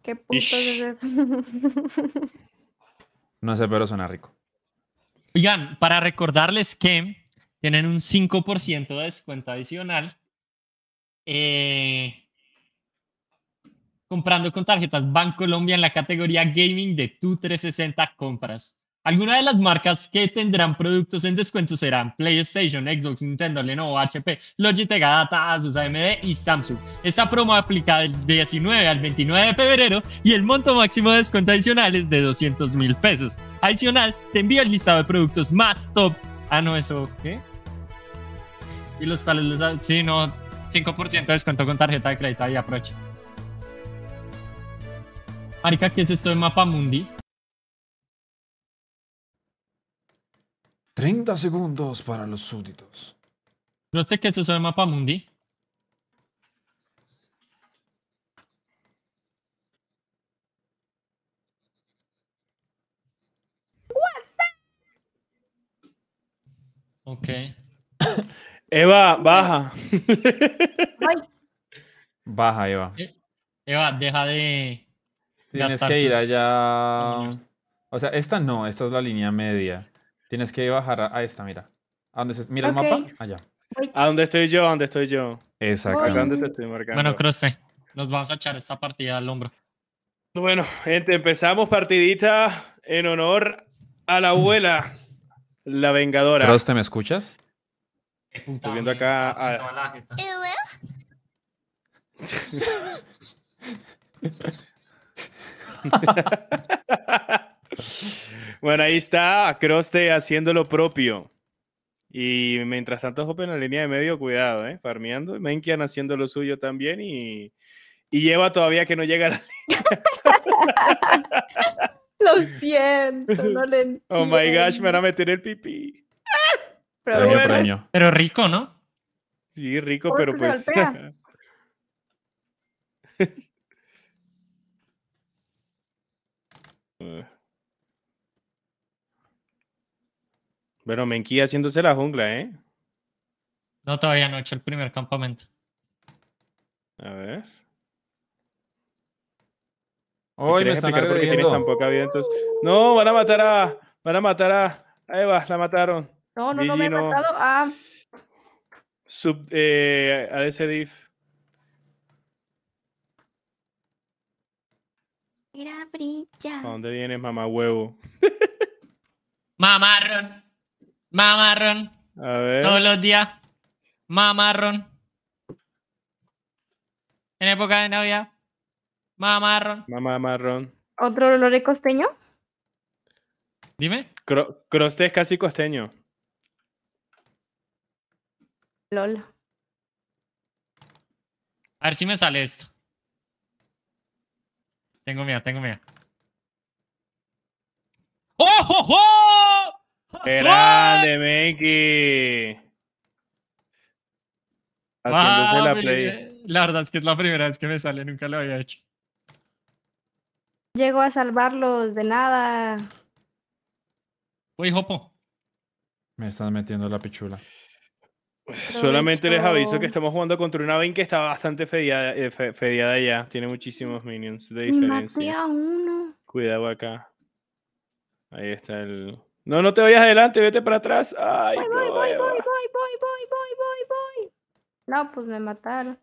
¿Qué putos es eso? No sé, pero suena rico. Oigan, para recordarles que tienen un 5% de descuento adicional eh, comprando con tarjetas Bancolombia en la categoría gaming de tu 360 compras. Algunas de las marcas que tendrán productos en descuento serán PlayStation, Xbox, Nintendo, Lenovo, HP, Logitech, Adata, Asus, AMD y Samsung. Esta promo aplica del 19 al 29 de febrero y el monto máximo de descuento adicional es de 200 mil pesos. Adicional, te envío el listado de productos más top. Ah, no, eso, ¿qué? Y los cuales les da- Sí, no, 5% de descuento con tarjeta de crédito y aprovecha. Marica, ¿qué es esto de Mapamundi? 30 segundos para los súbditos. No sé qué es eso de Mapamundi. Ok. Eva, baja. Baja, Eva. Eva, deja de. Tienes gastar que ir tus- allá. O sea, esta no, esta es la línea media. Tienes que bajar a, a esta, mira. ¿A dónde se, mira el mapa? Allá. ¿A dónde estoy yo? ¿A dónde estoy yo? Acá Exactamente. donde te estoy marcando. Bueno, Croce, nos vamos a echar esta partida al hombro. Bueno, gente, empezamos partidita en honor a la abuela, la vengadora. Cross, ¿te me escuchas? Estoy viendo acá a- bueno, ahí está Croste haciendo lo propio. Y mientras tanto, Jope en la línea de medio, cuidado, ¿eh? Farmeando. Menkian haciendo lo suyo también. Y, y lleva todavía que no llega a la Lo siento, no le entiendo. Oh my gosh, me van a meter el pipí. Pero Premio, bueno, premio. Pero rico, ¿no? Sí, rico, ¿Cómo pero pues. bueno, Menki haciéndose la jungla, ¿eh? No, todavía no he hecho el primer campamento. A ver. Hoy me ¿Quieres están explicar por qué tienes tan poca vida entonces? No, van a matar a. Van a matar a. a Eva, la mataron. no, no, no me he no. matado. Ah, Sub, eh, ADC diff. mira, brilla. ¿A dónde vienes, mamá huevo? Mamarrón. Mamarrón. A ver. Todos los días. Mamarrón. En época de Navidad. Mamarrón. Mamá marrón. ¿Otro olor de costeño? Dime. Cro- Croste es casi costeño. LOL. A ver si me sale esto. Tengo miedo, tengo miedo. ¡Oh, oh, oh! Grande, Menki. Haciéndose la play. La verdad es que es la primera vez que me sale, nunca lo había hecho. Llego a salvarlos de nada. Uy, Jopo. Me están metiendo la pichula. Solamente les aviso que estamos jugando contra una Vayne que está bastante fediada, eh, fe- fediada ya. Tiene muchísimos minions de Y maté diferencia. a uno. Cuidado acá. Ahí está el. No, no te vayas adelante, vete para atrás. Ay, Voy, voy, voy, voy, voy, voy, voy, voy, voy, voy. No, pues me mataron.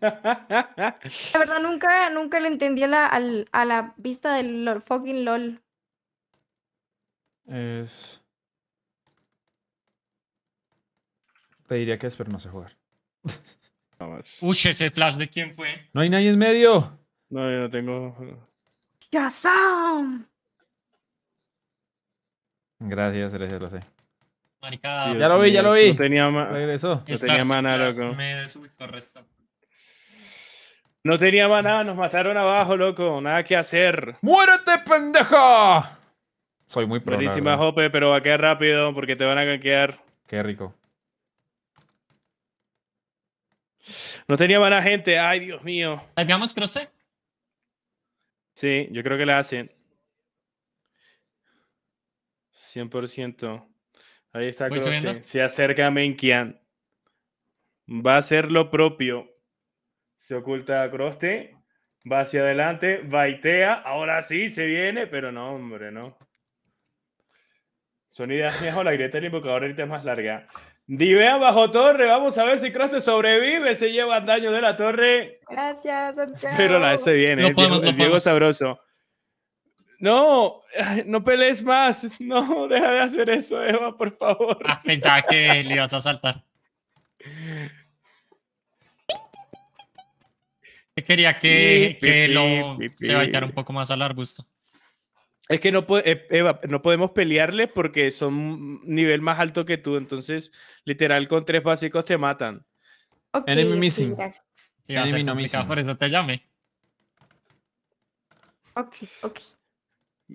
La verdad, nunca, nunca le entendí a la, al- a la vista del LOL, fucking LOL. Es. Te diría que es, pero no sé jugar. Uy, ese flash de quién fue. No hay nadie en medio. No, yo no tengo. ¡Yazam! Gracias, gracias, lo sé. Marica. Dios Ya lo vi, ya lo vi. No tenía, ma- Regresó. no tenía mana, loco. Me desubicó resto. No tenía mana, nos mataron abajo, loco. Nada que hacer. ¡Muérete, pendeja! Soy muy pro. Buenísima. Jope, pero va a quedar rápido porque te van a gankear. Qué rico. No tenía mana, gente. Ay, Dios mío. ¿Veamos crossé? Sí, yo creo que la hacen. 100%. Ahí está subiendo. Se acerca Menkian. Va a hacer lo propio. Se oculta a Croste. Va hacia adelante. Baitea. Ahora sí se viene, pero no, hombre, no. Son ideas mías o la grieta del invocador ahorita es más larga. Divea bajo torre. Vamos a ver si Croste sobrevive. Se lleva daño de la torre. Gracias, Santiago. Pero la S viene, el, podemos, viejo, lo el viejo podemos. sabroso. No, no pelees más. No, deja de hacer eso, Eva, por favor. Ah, pensaba que le ibas a saltar. Que Quería que, Pi, que pi, lo pi, pi. se baiteara un poco más al arbusto. Es que no, eh, Eva, no podemos pelearle porque son un nivel más alto que tú. Entonces, literal, con tres básicos te matan. Ok, Enemy missing. Sí, Enemy no complicado, missing. por eso te llamé. Ok, ok.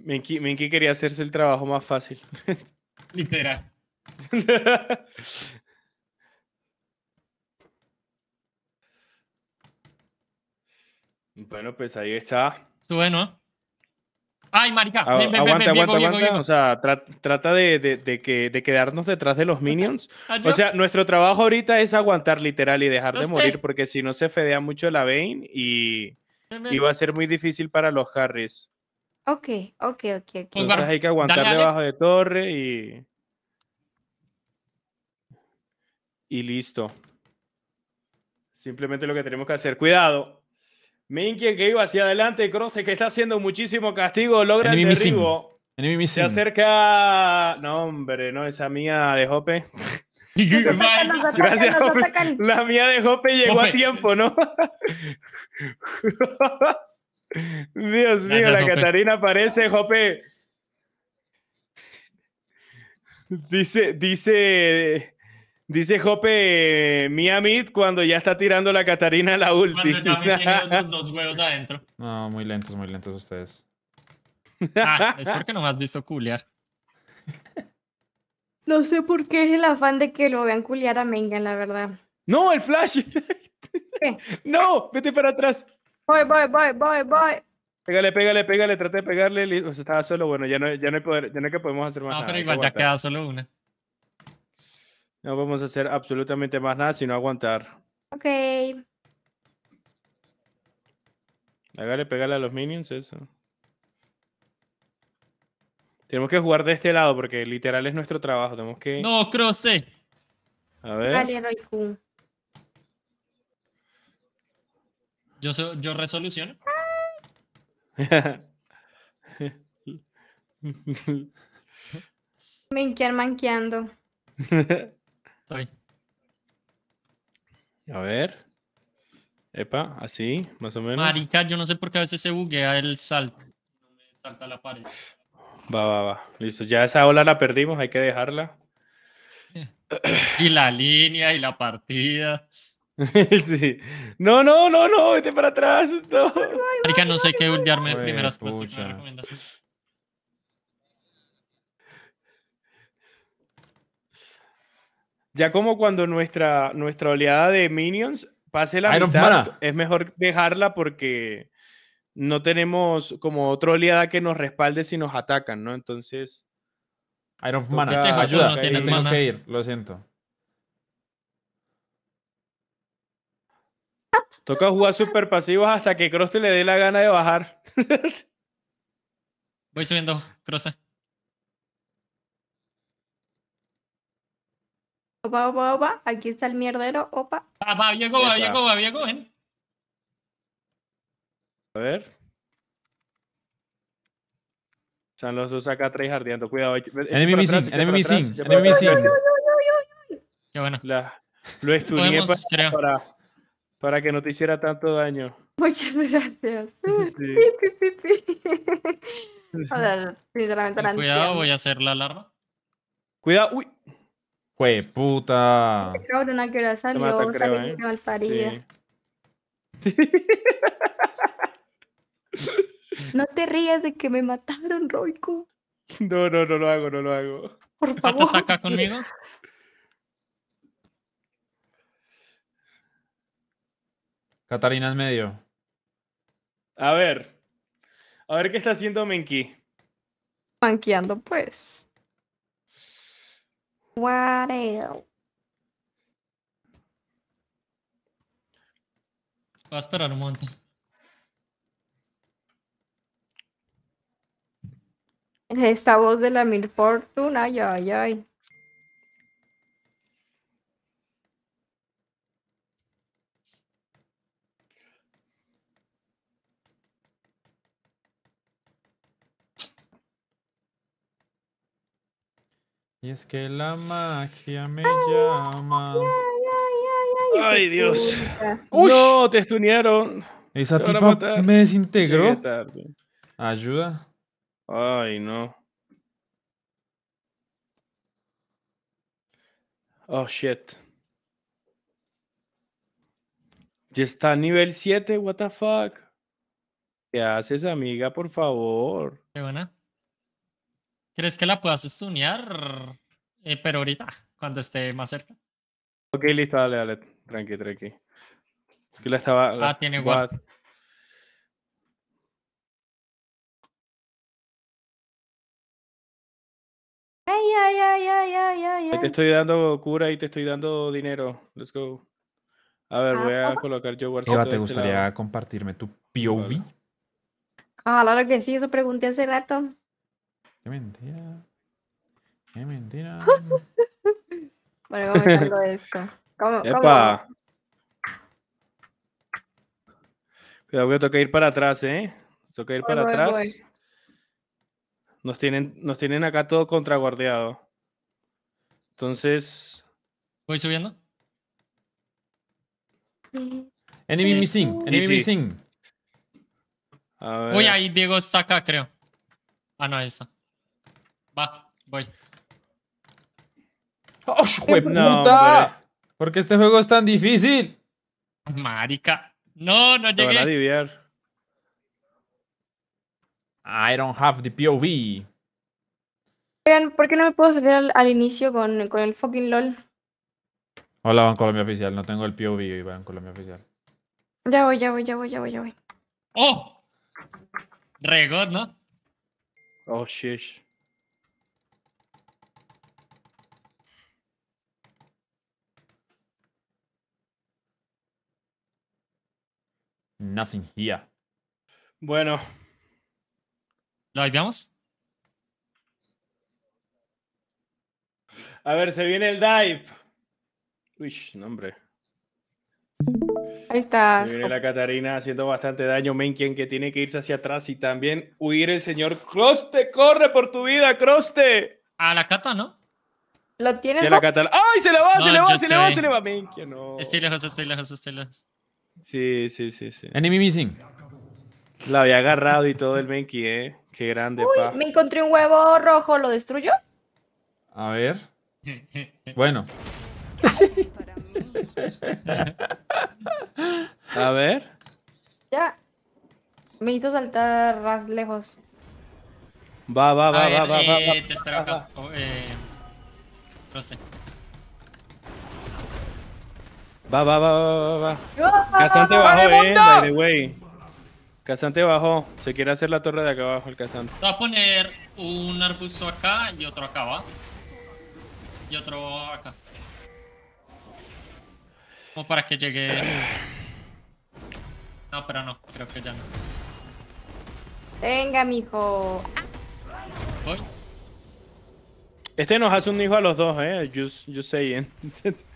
Minky, Minky quería hacerse el trabajo más fácil. Literal. bueno, pues ahí está. Sube, ¿no? Ay, marica. Ven, ven, ven, aguanta, ven, aguanta, Diego, Diego, aguanta. Diego. O sea, tra- trata de, de- de que, de quedarnos detrás de los minions. Ah, O sea, nuestro trabajo ahorita es aguantar literal y dejar de morir porque si no se fedea mucho la Vayne y, y va a ser muy difícil para los Harris. Ok, ok, ok, ok. Pues, Entonces hay que aguantar dale, dale. debajo de torre y... Y listo. Simplemente lo que tenemos que hacer. Cuidado. Minky que iba hacia adelante. Croste que está haciendo muchísimo castigo. Logra el Enemy missing. derribo. Enemy Se acerca... No, hombre, no, esa mía de Jope. Atacan, Gracias, Jope. La mía de Jope llegó a tiempo, ¿no? Dios mío, Gracias, la Jope. Catarina aparece, Jope. Dice, dice, dice Jope Mia Mid cuando ya está tirando la Catarina a la ulti. Cuando ya me tiene los dos huevos adentro. No, muy lentos, muy lentos ustedes. Ah, es porque no me has visto culiar. No sé por qué es el afán de que lo vean culiar a Mengan, la verdad. No, el flash. ¿Qué? No, vete para atrás. Voy, voy, voy, voy, voy. Pégale, pégale, pégale, trate de pegarle. O sea, estaba solo, bueno, ya no, ya no hay poder, ya no hay que podemos hacer más No, nada. pero hay que igual ya queda solo una. No podemos hacer absolutamente más nada sino aguantar. Ok. Hágale, pégale a los minions, eso. Tenemos que jugar de este lado porque literal es nuestro trabajo. Tenemos que. No, crossé. A ver. Dale, Roiku. Yo, so- yo resoluciono. Menquear manqueando. Soy. a ver. Epa, así, más o menos. Marica, yo no sé por qué a veces se buguea el salto. No me salta la pared. Va, va, va. Listo. Ya esa ola la perdimos, hay que dejarla. Y la línea y la partida. sí. No, no, no, no, vete para atrás. No. Marica, no sé qué uldearme de primeras cosas. Ya como cuando nuestra, nuestra oleada de minions pase la Iron mitad, Mana. es mejor dejarla porque no tenemos como otra oleada que nos respalde si nos atacan, ¿no? Entonces. Iron of Mana, ayuda. no tengo mana. que ir, lo siento. Toca jugar super pasivos hasta que Croste le dé la gana de bajar. Voy subiendo, cruce. Opa, opa, opa. Aquí está el mierdero. Opa. Ah, va, Diego, va, Epa. Diego, va, Diego, ven. A ver. Están los dos acá tryhardeando. Cuidado. eche- eche Enemy missing, enemy missing, enemy. Qué bueno. La- lo estudié Podemos, para, creo. para, para que no te hiciera tanto daño. Muchas gracias. Sí. A ver, sinceramente Eh, Cuidado, entiendo. voy a hacer la alarma. Cuidado. Uy. Jue puta. Qué Cabrona que hora salió, mata, creo, salió ¿eh? mal parida. Sí. No te rías de que me mataron, Roico. No, no, no lo hago, no lo hago. Por Pato está favor. acá conmigo. Catarina en medio. A ver. A ver qué está haciendo Menki. Manqueando, pues. What else? Voy a esperar un momento. Esa voz de la Mil Fortune, ay, ay, ay. Y es que la magia me llama. Ay, Dios. Ush. No, te estunearon. Esa Te tipa me desintegró. Tarde. Ayuda. Ay, no. Oh, shit. Ya está a nivel 7, what the fuck. ¿Qué haces, amiga, por favor? Qué buena. ¿Crees que la puedas stunear? Eh, pero ahorita, cuando esté más cerca. Ok, listo, dale, dale. Tranqui, tranqui. Que la estaba. la- Ah, tiene what? guard. Ay, ay, ay, ay, ay, ay, Ahí te ay. estoy dando cura y te estoy dando dinero. Let's go. A ver, voy a Ah, colocar yo Eva, ¿te este gustaría compartirme tu POV? Ah, claro que sí, eso pregunté hace rato. Qué mentira. Qué mentira. Bueno, vamos echando esto. ¿Cómo, cómo? ¡Epa! Cuidado que toca ir para atrás, ¿eh? Toca ir Voy, para voy, atrás. voy. Nos tienen, nos tienen acá todo contraguardeado. Entonces, Voy subiendo. Enemy missing, enemy missing. a ver. Uy, ahí Diego está acá, creo. Ah, no, ahí está. Va, voy. ¡Oh, jue No, puta! ¿Por qué este juego es tan difícil? Marica. No, no te van a llegué. diviar. I don't have the POV. Oigan, ¿por qué no me puedo salir al, al inicio con, con el fucking LOL? Hola, Bancolombia Oficial. No tengo el POV, Bancolombia Oficial. Ya voy, ya voy, ya voy, ya voy, ya voy. ¡Oh! Regot, ¿no? Oh, shish. Nothing here. Bueno, ¿Lo vivíamos? a ver, se viene el dive. Uy, no, hombre. Ahí está. Se viene la Catarina haciendo bastante daño. Menken que tiene que irse hacia atrás y también huir el señor Croste. ¡Corre por tu vida, Croste! A la cata, ¿no? ¿Lo a la ¡Ay, se le va, se le va, se le va, se le va! Menken, no. Estoy lejos, estoy lejos, estoy lejos. Sí, sí, sí, sí. Enemy missing. La había agarrado y todo el Menki, eh. Qué grande, Uy, pa. me encontré un huevo rojo, ¿lo destruyo? A ver. Bueno. A ver. Ya. Me hizo saltar lejos. Va, va, va, va, va, va, eh, va. Te espero acá. Oh, eh. Va, va, va, va, va, va. Casante bajó, eh, by the way. Casante bajó. Se quiere hacer la torre de acá abajo, el Casante. Te voy a poner un arbusto acá y otro acá, ¿va? Y otro acá. Como para que llegue... No, pero no, creo que ya no. Venga, mijo. Voy. Este nos hace un hijo a los dos, eh. Just, just saying.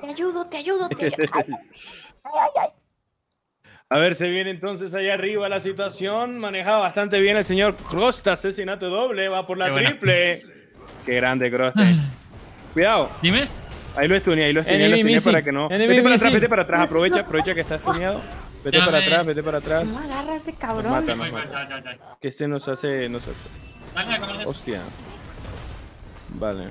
Te ayudo, te ayudo, te ayudo. Ay, ay, ay. A ver, se viene entonces allá arriba la situación. Maneja bastante bien el señor Crosta. Asesinato doble. Va por la Qué buena. triple. Qué grande, Crosta. Cuidado. Dime. Ahí lo estuneé, ahí lo estuneé, lo estuneé para que no. Vete para atrás, vete para atrás. Aprovecha, aprovecha que está estuneado. Vete para atrás, vete para atrás. No agarra ese Nos cabrón. mata, nos mata. Que este nos hace. Nos hace. Hostia. Vale.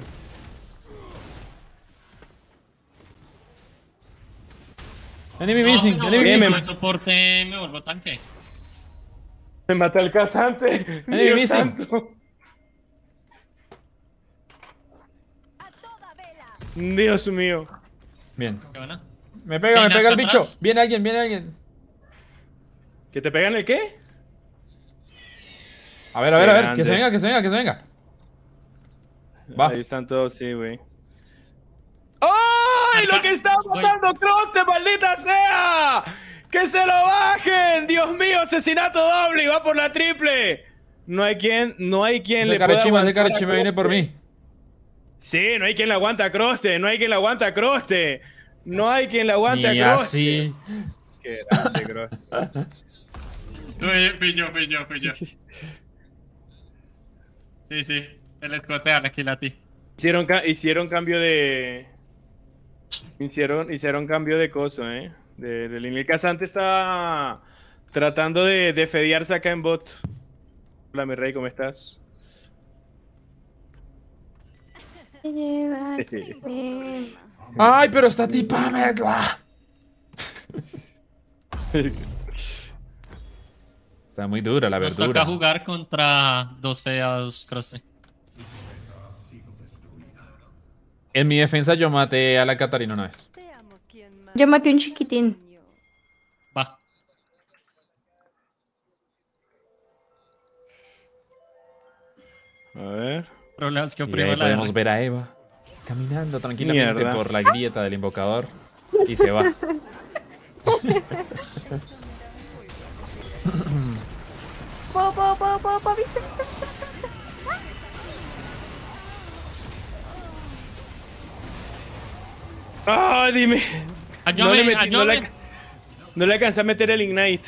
Enemy No, missing, enemy missing. soporte me vuelvo tanque. Me mata el casante. Enemy Dios missing. santo. Dios mío. Bien. Qué buena. Me pega, me pega el bicho. Viene alguien, viene alguien. ¿Que te pegan el qué? A ver, a ver, a ver. Que se venga, que se venga, que se venga. Va. Ahí están todos, sí, güey. ¡Ay! ¡Lo que está matando Croste, maldita sea! ¡Que se lo bajen! ¡Dios mío, asesinato doble! Y va por la triple. No hay quien, no hay quien Ese le pueda carechima, ese aguantar viene por mí. Sí, no hay quien le aguanta a Croste, no hay quien le aguanta a Croste. No hay quien le aguante Ni a Croste. así. Qué grande, Croste. Fui, yo, fui yo, fui yo. Sí, sí. El a ti. Hicieron, ca- hicieron cambio de. Hicieron, hicieron cambio de coso, eh. De, de línea. El casante está tratando de, de fedearse acá en bot. Hola, mi rey, ¿cómo estás? Ay, pero esta tipa me. Está muy dura la Nos toca verdura. jugar contra dos feados Croste. En mi defensa yo maté a la Catarina una vez. Yo maté un chiquitín. Va. A ver. Problemas que Y ahí la podemos R. ver a Eva caminando tranquilamente Mierda. por la grieta del invocador y se va. Po, po, po, po, po, ¿viste? ¡Ah, dime! Ayúdame, no, le metí- no le, no le alcancé a meter el Ignite.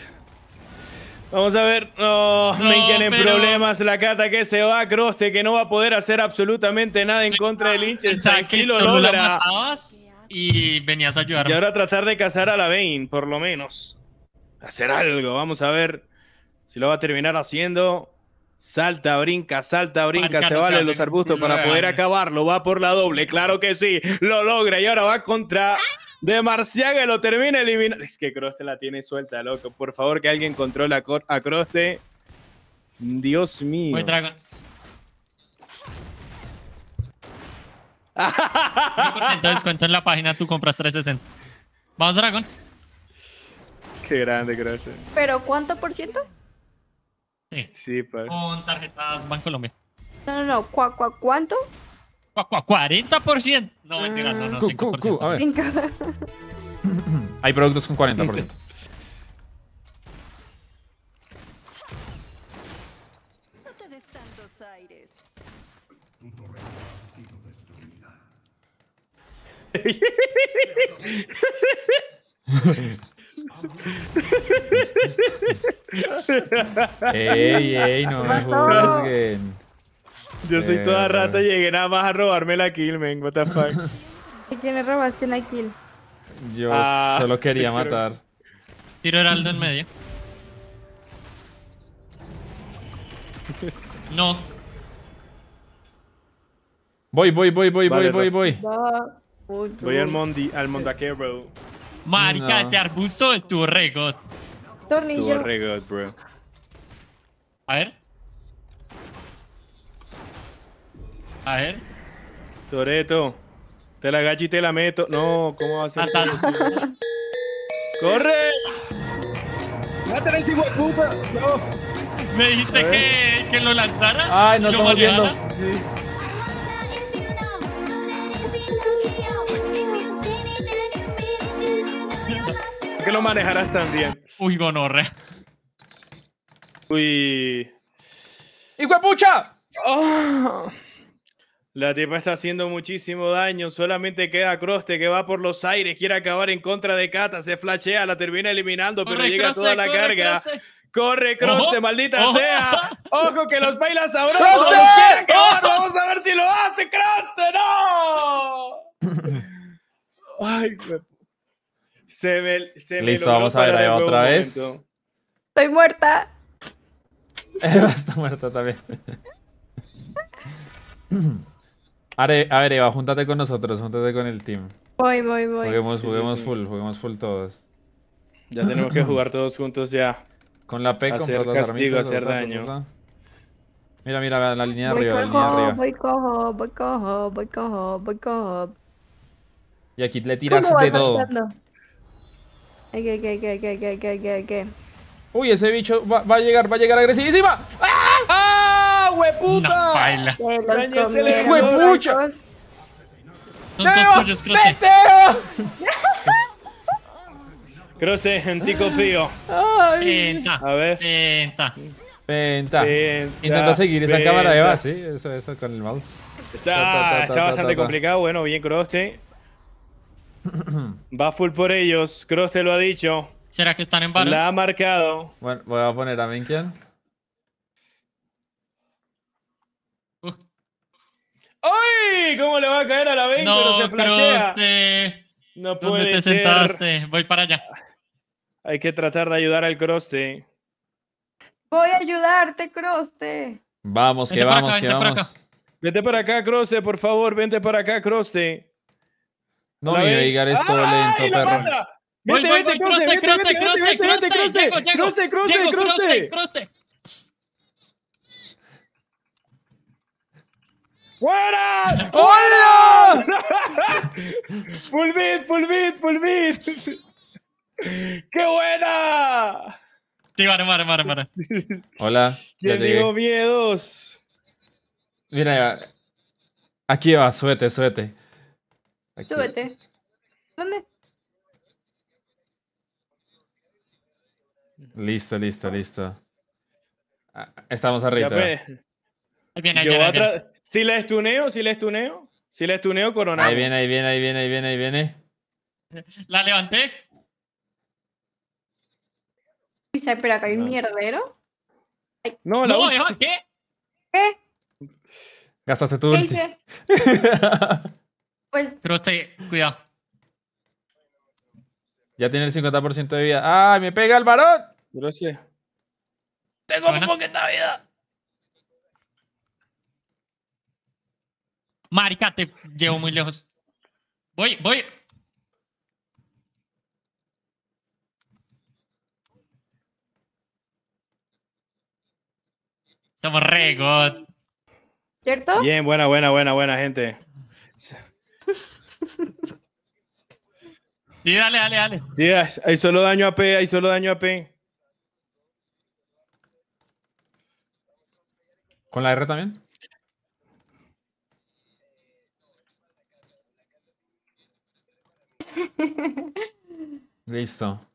Vamos a ver. No, No, me en pero- problemas. La cata que se va a Croste, que no va a poder hacer absolutamente nada en contra del que Sí lo la logra. matabas y venías a ayudarme. Y ahora tratar de cazar a la Vayne, por lo menos. Hacer algo. Vamos a ver si lo va a terminar haciendo. Salta, brinca, salta, brinca. Se vale los arbustos para de poder acabarlo. Va por la doble. Claro que sí. Lo logra. Y ahora va contra de Marciaga y lo termina eliminando. Es que Croste la tiene suelta, loco. Por favor, que alguien controle a, Cor- a Croste. Dios mío. Voy Dragon. 1% de descuento en la página, tú compras 360. Vamos, Dragon. Qué grande, Croste. ¿Pero cuánto por ciento? Sí. Sí, pa. Con tarjetas Bancolombia. No, no, no. ¿Cuá, cuá, ¿Cuánto? Cu- cu- 40%. No, mentira, no, no, Cu- cu- 5%. cu- a ver. Cinco. Hay productos con 40%. Ey, ey, no me juzguen. Yo soy toda rata y llegué nada más a robarme la kill, man. What the fuck. ¿Y quién le robaste una kill? Yo Ah, solo quería pero- matar. Tiro heraldo en medio. No. Voy, voy, voy, voy, Vale, voy, voy, voy. Voy al, mondi, al mondaquero. Marica, No. ese arbusto estuvo re god. Estuvo Tornillo. re good, bro. A ver. A ver. Toreto. Te la agacho y te la meto. No, ¿cómo va a ser? ¡Corre! ¡Mátale ese hijo de puta! ¡No! ¿Me dijiste que, que lo lanzara? Ay, no ¿Lo estamos viendo. Sí. Que lo manejarás también. Uy, gonorre. Uy. ¡Hijo de pucha! Ah. La tipa está haciendo muchísimo daño. Solamente queda Croste que va por los aires. Quiere acabar en contra de Kata. Se flashea, la termina eliminando, pero llega toda la corre, carga. Corre, Croste, maldita ojo. sea. Ojo que los baila sabrosos. ¡Croste! Los quiere acabar. Vamos a ver si lo hace, Croste. ¡No! Ay, güey. Se me, se me Listo, vamos a ver ahí otra vez. momento. Estoy muerta. Eva está muerta también. Are, a ver, Eva, júntate con nosotros, júntate con el team. Voy, voy, voy. Juguemos, Sí, sí, juguemos sí. full, juguemos full todos. Ya tenemos que jugar todos juntos ya. Con la P, Hacer comprar castigo, armitas, hacer daño. Mira, mira, la línea de Voy arriba, la línea de cojo, arriba. voy cojo, voy cojo, voy cojo, voy cojo. Y aquí le tiras ¿Cómo de todo. Ay, ¿Qué, qué, qué, qué, qué, qué, qué, qué? Uy, ese bicho va, va a llegar, va a llegar agresivísima. ¡Ah, hueputa! No, baila. Que ¡Huepucha! Son todos tuyos, Croste. Croste, en ti confío. Penta. A ver. Penta. Venta. Venta, Intenta seguir esa venta. cámara, Eva, sí, eso, eso con el mouse. Está, está ta, bastante ta, ta. complicado. Bueno, bien, Croste. Va full por ellos. Croste lo ha dicho. ¿Será que están en varo? La ha marcado. Bueno, voy a poner a Menkian. ¡Ay! ¿Cómo le va a caer a la 20? No, No, se flashea. Croste. No ¿Dónde puede te ser. sentaste? Voy para allá. Hay que tratar de ayudar al Croste. Voy a ayudarte, Croste. Vamos, que Vente para vamos, acá, que vente para vamos. acá. Vente para acá, Croste, por favor. Vente para acá, Croste. No, mi ve- Veigar es todo ¡Ay, lento, perro. vente, vente, Croste. Croste. Llego, Croste, llego. Croste, Llego, Croste. Croste. ¡Fuera! ¡Hola! full beat, full beat, full beat. ¡Qué buena! Sí, vale, vale, vale, vale. Hola, ya ¿Quién dijo miedos? Mira. Aquí va, suete, suete. Aquí. Súbete. ¿Dónde? Listo, listo, listo. Ah, Estamos Ya, arriba. pues. Ahí viene, ahí viene, ahí Si la estuneo, si la estuneo, si la estuneo, coronamos. Ahí viene, ahí viene, ahí viene, ahí viene, ahí viene. La levanté. Uy. Pero acá hay un mierdero. No, la No, ¿qué? ¿Qué? Gastaste tu ¿Qué ulti. hice? Pues Croste, cuidado. ya tiene el 50% de vida. ¡Ay, me pega el varón! Gracias. Tengo muy poquita vida. Marica, te llevo muy lejos. Voy, voy. Somos re god. ¿Cierto? Bien, buena, buena, buena, buena, gente. Sí, dale, dale, dale. Sí, hay solo daño AP, hay solo daño AP. ¿Con la R también? Listo.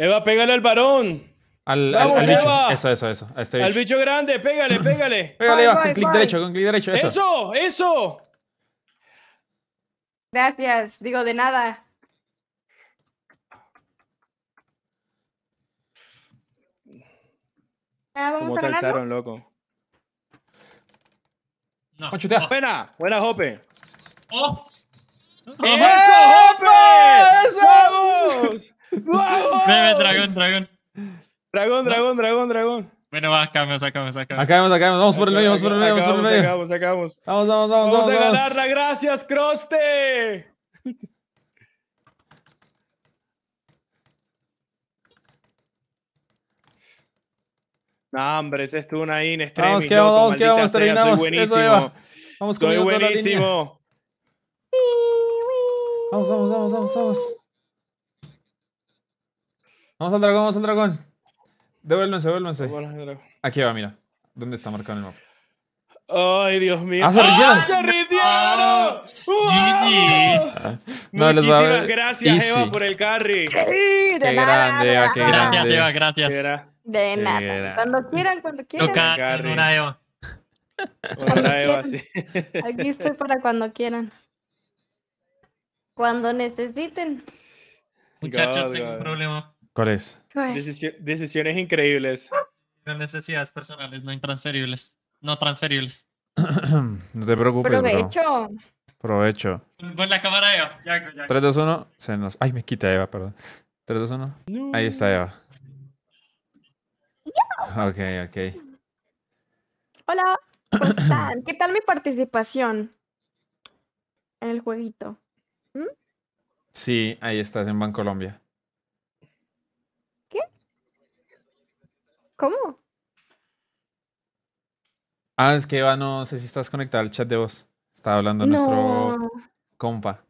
Eva, pégale al varón. Al, ¡Vamos, al bicho. Eva! Eso, eso, eso. A este Al bicho. grande, pégale, pégale. Pégale, Eva, con clic derecho, con clic derecho. Eso. Eso, eso. Gracias, digo de nada. Ah, a te alzaron, loco. No. Conchutea. Buena, buena, Jope. ¡Oh! ¡Eso, Jope! ¡Vamos! ¡Vamos! Bebe, dragón, dragón. Dragón, dragón, dragón, dragón. Bueno, va, acá, acá. Acá vamos, acá vamos. Vamos por el medio, vamos por el medio, vamos por el medio. Acabamos, acabamos. Vamos, vamos, vamos, Vamos vamos. a vamos. ganarla, gracias, Croste. No, hombre, ese estuvo ahí en extremis, Vamos, que vamos, vamos, que vamos, terminamos. Soy Eso, buenísimo. Eva. Vamos línea. buenísimo. Vamos, vamos, vamos, vamos, vamos. Vamos al dragón, vamos al dragón. Devuélvense, devuélvense. Vámonos, dragón. Aquí va, mira. ¿Dónde está marcado el mapa? Ay, Dios mío. Ah, se rindieron. ¡Ah, se rindieron! ¡Wow! No, les va a Muchísimas ver. gracias, Eva, Easy. por el carry. Sí, de Qué nada. grande, Eva, qué Gracias, grande. Eva, gracias. De nada. Cuando quieran, cuando quieran. Toca una Eva. una Eva, sí. Aquí estoy para cuando quieran. Cuando necesiten. Muchachos, God, tengo un problema. ¿Cuál es? Ay, Decision- decisiones increíbles. Tengo necesidades personales no intransferibles. No transferibles. no te preocupes, bro. Provecho. Provecho. Pon la cámara, Eva. Ya, ya. 3, 2, 1. Se nos... Ay, me quita Eva, perdón. 3, 2, 1. Ahí está Eva. Ok, ok. Hola, ¿cómo están? ¿Qué tal mi participación en el jueguito? Sí, ahí estás en Bancolombia. ¿Cómo? Ah, es que Eva, no sé si estás conectada al chat de voz. Estaba hablando nuestro compa.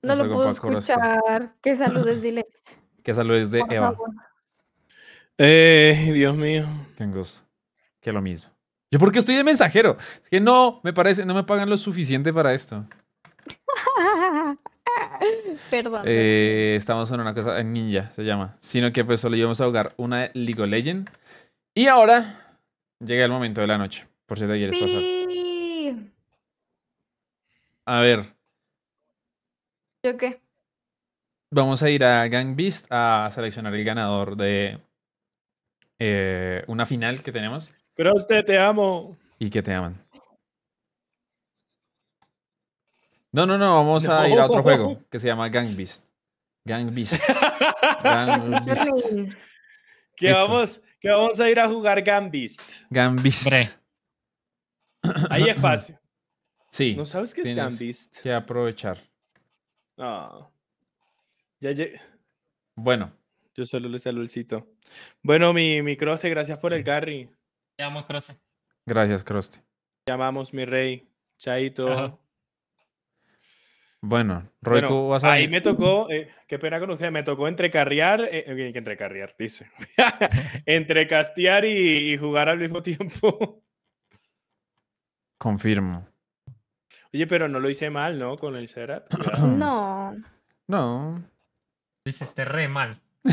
no nuestro lo puedo compa escuchar. ¿Qué saludes? Dile. Que saludes de por Eva. favor. Eh, Dios mío. Qué gusto. Que lo mismo. ¿Yo por qué estoy de mensajero? Es que no, me parece, no me pagan lo suficiente para esto. Perdón. Eh, estamos en una cosa, en Ninja se llama. Sino que pues solo íbamos a jugar una de League of Legends. Y ahora llega el momento de la noche. Por si te quieres pasar. Sí. A ver, ¿Yo qué? vamos a ir a Gang Beast a seleccionar el ganador de eh, una final que tenemos Croste, te amo. y que te aman. No, no, no, vamos a ir a otro juego que se llama Gang Beast. Gang Beast. Gang Beast. Que Listo. vamos, que vamos a ir a jugar Gambist. Bre. Hay espacio. Sí. ¿No sabes qué es Gambist? Que aprovechar. Ah. Ya lle- Bueno, Yo solo le saludcito. Bueno, mi, mi Croste, gracias por el carry. Te amo, Croce. gracias, Krusty. Llamamos mi rey. Chaito. Ajá. Bueno, Bueno, vas a ahí me tocó, eh, qué pena con usted, me tocó entrecarrear, eh, que entrecarrear, dice. entre castear y, y jugar al mismo tiempo. Confirmo. Oye, pero no lo hice mal, ¿no? Con el setup. Cuidado. No. No. Lo hiciste re mal.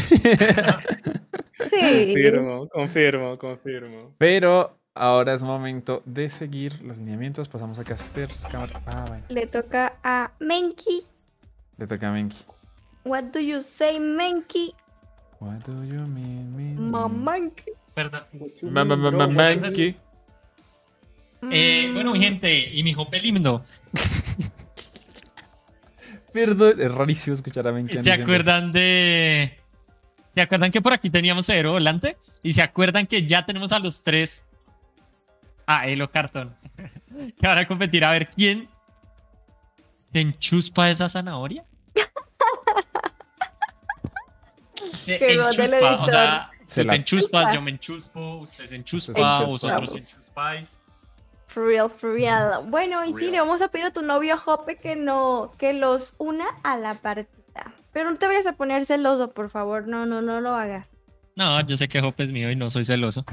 Sí. Confirmo, confirmo, confirmo. Pero ahora es momento de seguir los lineamientos. Pasamos a casters, cámara. Ah, bueno. Le toca a Menki. Le toca a Menki. What do you say, Menki? What do you mean, mean, Mamanki. Perdón. Ma- ma- ma- ma- Menki. Eh, bueno, mi gente, y mi jope lindo. Perdón, es rarísimo escuchar a Menki. ¿Se acuerdan de.? ¿Se acuerdan que por aquí teníamos a Ero volante? ¿Y se acuerdan que ya tenemos a los tres? Ah, Elo Cartón. que ahora competir a ver quién se enchuspa esa zanahoria. Se Qué enchuspa, o sea, Se tú la- te enchuspas, yo me enchuspo, usted se enchuspa, enchuspamos. vosotros se enchuspáis. For real, for real. Bueno, y sí, le vamos a pedir a tu novio Jope que no, que los una a la partida. Pero no te vayas a poner celoso, por favor. No, no, no lo hagas. No, yo sé que Jope es mío y no soy celoso.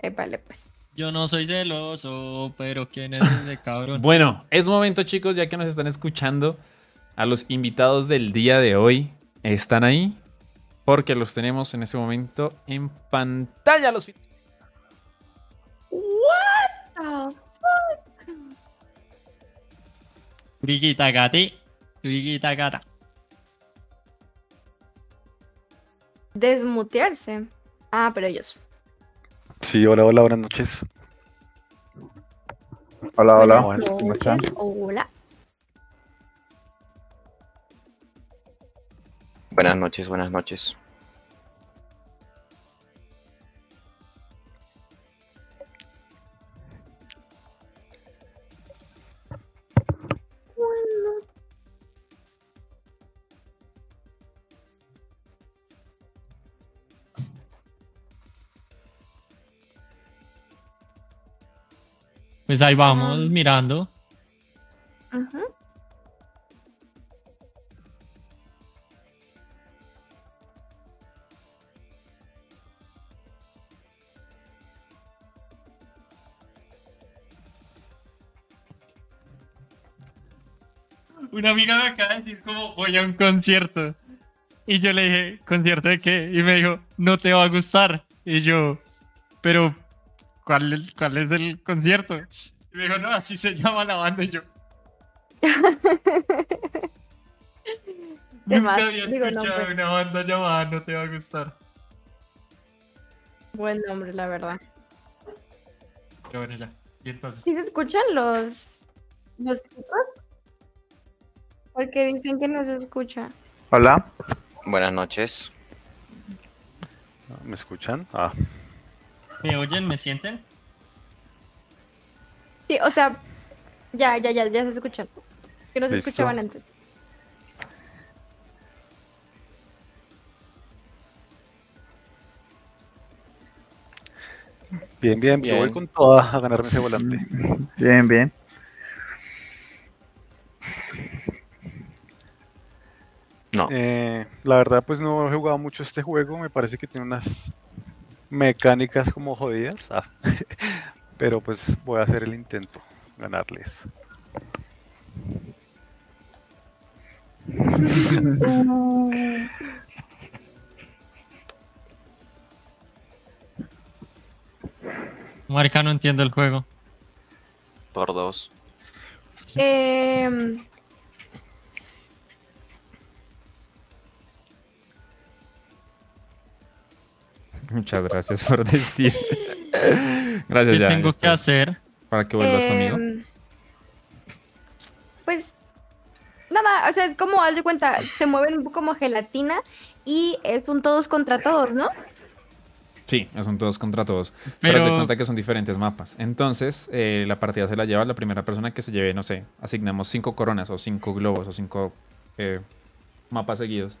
Eh, vale, pues. Yo no soy celoso, pero ¿quién es ese cabrón? Bueno, es momento, chicos, ya que nos están escuchando. A los invitados del día de hoy. ¿Están ahí? porque los tenemos en este momento en pantalla. Los What the fuck? Turiguita gati. Turiguita gata. Desmutearse. Ah, pero ellos. Sí, hola, hola, buenas noches. Hola, hola. Buenas ¿Cómo están? noches. Hola. Buenas noches, buenas noches. Pues ahí vamos mirando. Ujú. Una amiga me acaba de decir como voy a un concierto. Y yo le dije, ¿concierto de qué? Y me dijo, no te va a gustar. Y yo, pero, ¿cuál, es- cuál es el concierto? Y me dijo, no, así se llama la banda. Y yo, ¿Qué nunca más? había Digo escuchado nombre. una banda llamada No te va a gustar. Buen nombre, la verdad. Pero bueno, ya. Y entonces, ¿Sí se escuchan los, los chicos? Porque dicen que no se escucha. Hola. Buenas noches. ¿Me escuchan? Ah, ¿me oyen? ¿Me sienten? Sí, o sea, ya, ya, ya, ya se escuchan. Que no se Listo. escuchaban antes. bien, bien, yo voy Bien. con toda a ganarme ese volante. Bien, bien. No. Eh, la verdad, pues no he jugado mucho este juego, me parece que tiene unas mecánicas como jodidas, ah, pero pues voy a hacer el intento, ganarles. Marica, no entiendo el juego. Por dos. Em, Muchas gracias por decir. gracias, ¿Qué ya. tengo que hacer? Para que vuelvas conmigo. em, Pues nada, o sea, es como haz de cuenta, se mueven un poco como gelatina y es un todos contra todos, ¿no? Sí, son todos contra todos. Pero, haz de Pero- cuenta que son diferentes mapas. Entonces, eh, la partida se la lleva la primera persona que se lleve, no sé, asignamos cinco coronas o cinco globos o cinco eh, mapas seguidos.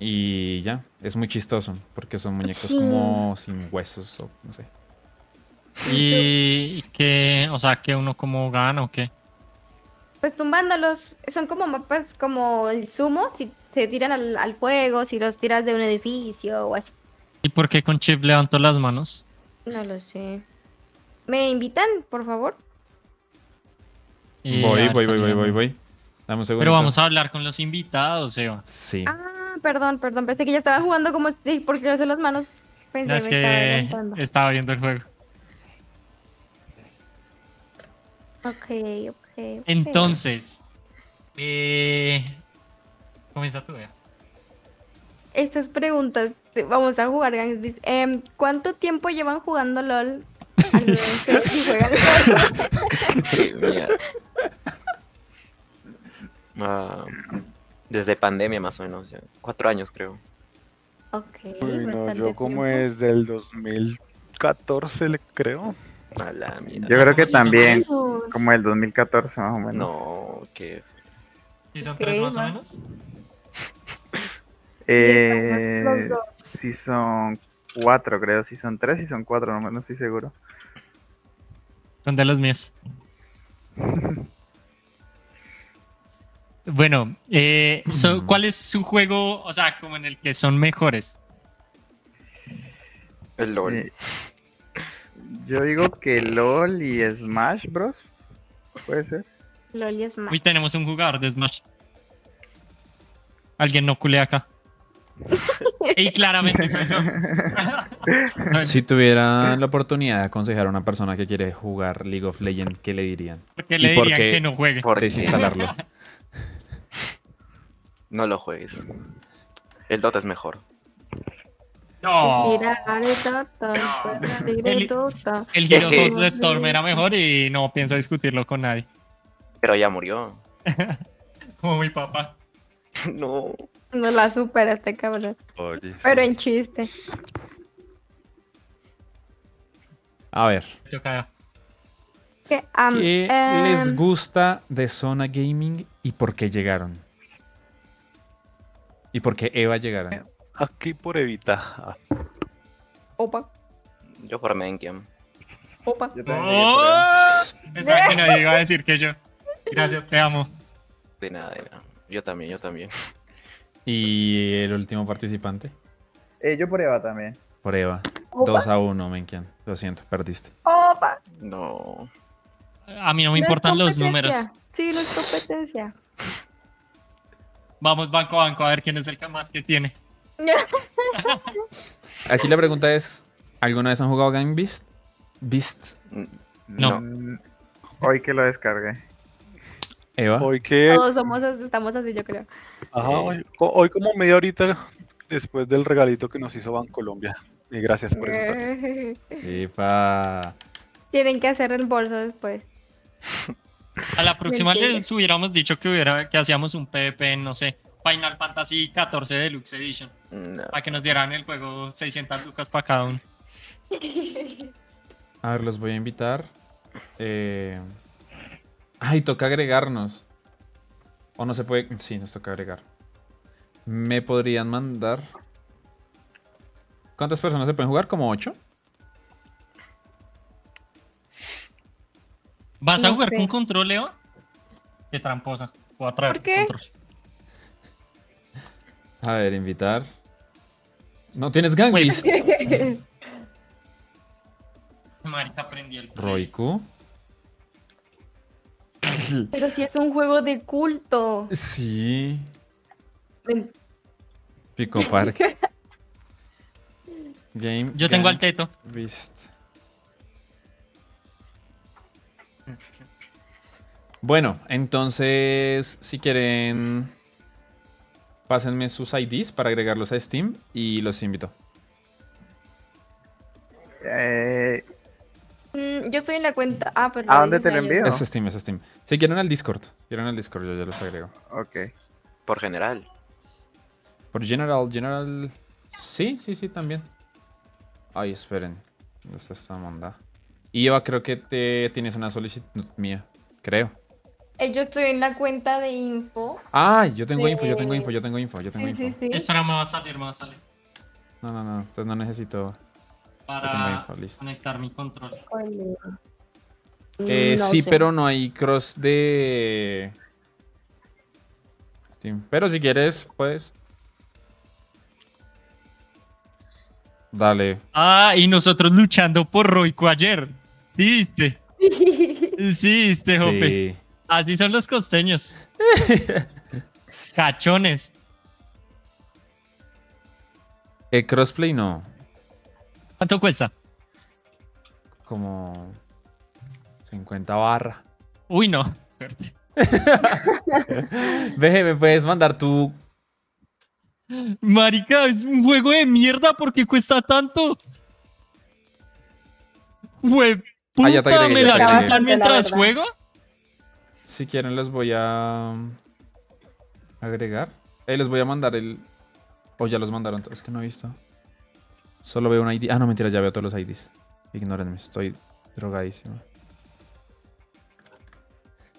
Y ya, es muy chistoso porque son muñecos Sí. como sin huesos o no sé. Y que, o sea, que uno como gana o qué. Pues tumbándolos, son como mapas como el sumo, si se tiran al, al fuego, si los tiras de un edificio o así. ¿Y por qué con Chip levanto las manos? No lo sé. ¿Me invitan, por favor? Y voy, voy, voy, voy, voy, voy. Dame un segundo. Pero vamos a hablar con los invitados, Eva. Sí. Ah, perdón, perdón, pensé que ya estaban jugando como sí, porque no sé las manos. Pensé No, es me estaba que estaba viendo el juego. Ok, ok. ok. Entonces, eh, comienza tú, Eva. Estas preguntas, vamos a jugar Gangs. Em, ¿Cuánto tiempo llevan jugando LOL? Al menos que si juegan LOL. Qué mierda. Ah, desde pandemia más o menos, ya. cuatro años creo. Ok, Uy, no, yo como es del 2014, le creo. A la mierda. Yo creo que también, años. como el 2014 más o menos. No, que ¿Sí son tres más o menos? Eh, si son cuatro, creo. Si son tres, si son cuatro, no, no estoy seguro. Son de los míos. Bueno, eh, so- ¿cuál es su juego, o sea, como en el que son mejores? el LOL. Eh, yo digo que LOL y Smash Bros. Puede ser. LOL y Smash. Hoy tenemos un jugador de Smash. Alguien no culea acá. Y claramente yo. Si tuvieran la oportunidad de aconsejar a una persona que quiere jugar League of Legends, ¿qué le dirían? ¿Por qué le ¿Y por dirían qué que no juegue? ¿Por? Desinstalarlo. No lo juegues. El Dota es mejor. No. El, El-. El Es que- Storm era mejor y no pienso discutirlo con nadie. Pero ya murió. Como mi papá. No. No la supera este cabrón. Oye, Pero en chiste. A ver, ¿qué em, les gusta de Zona Gaming y por qué llegaron? ¿Y por qué Eva llegaron? Aquí por Evita. Opa, Yo por Menkiam. opa. ¡Oh! Pensaba que nadie iba a decir que yo. Gracias, te amo. De nada, de nada. Yo también, yo también. ¿Y el último participante? Eh, yo por Eva también. Por Eva. Opa. 2 a 1, Menkian. Lo siento, perdiste. Opa. No. A mí no me No importan los números. Sí, no es competencia. Vamos banco a banco a ver quién es el que más que tiene. Aquí la pregunta es, ¿alguna vez han jugado Gang Beast? Beast. No. Hoy que lo descargué. Eva. Hoy que. Todos somos, así- estamos así, yo creo. Ajá, hoy, co- hoy como media horita después del regalito que nos hizo Bancolombia. Y gracias por eso también. Epa. Tienen que hacer el bolso después. A la próxima les hubiéramos dicho que hubiera que hacíamos un PvP en, no sé, Final Fantasy 14 Deluxe Edition. No. Para que nos dieran el juego 600 lucas para cada uno. A ver, los voy a invitar. Eh... Ay, toca agregarnos. O no se puede. Sí, nos toca agregar. ¿Me podrían mandar? ¿Cuántas personas se pueden jugar? ¿Como 8? ¿Vas a No jugar sé. con control, Eva? Qué tramposa. Voy a traer ¿Por qué? control. A ver, invitar. No tienes Gang Beast. Marica, aprendí el. Roiku. Pero si es un juego de culto. Sí. Ven- Pico Park. Game. Yo tengo al teto. Beast. Bueno, entonces, si quieren, pásenme sus IDs para agregarlos a Steam y los invito. Eh, Mm, yo estoy en la cuenta. Ah, pero. ¿A dónde te lo envío? Es Steam, es Steam. Si quieren al Discord, quieren al Discord, yo ya los agrego. ok. Por general. Por General, General. Sí, sí, sí, también. Ay, esperen. ¿Dónde está esta monda? Y Eva, creo que te tienes una solicitud mía. Creo. Eh, yo estoy en la cuenta de info. Ay, yo tengo de- info, yo tengo info, yo tengo info, yo tengo Sí, info. sí, sí. Espera, me va a salir, me va a salir. No, no, no. Entonces no necesito. Tengo Para info, listo. conectar mi control. Eh, No sí, sé. pero no hay cross de. Steam. Pero si quieres, puedes. Dale. Ah, y nosotros luchando por Roico ayer. ¿Sí viste? Sí viste, Jope. Sí. Así son los costeños. Cachones. Eh, crossplay no. ¿Cuánto cuesta? Como. 50 barra. Uy, no. Suerte. Veje, me puedes mandar tu. Marica, es un juego de mierda porque cuesta tanto. Hue Ah, ya te puta, agregué, ¿me ya te la chupan mientras verdad. juego? Si quieren, les voy a. Agregar. Eh, les voy a mandar el. O ya los mandaron. Es que no he visto. Solo veo un ID. Ah, no, mentira, ya veo todos los IDs. Ignórenme, estoy drogadísimo.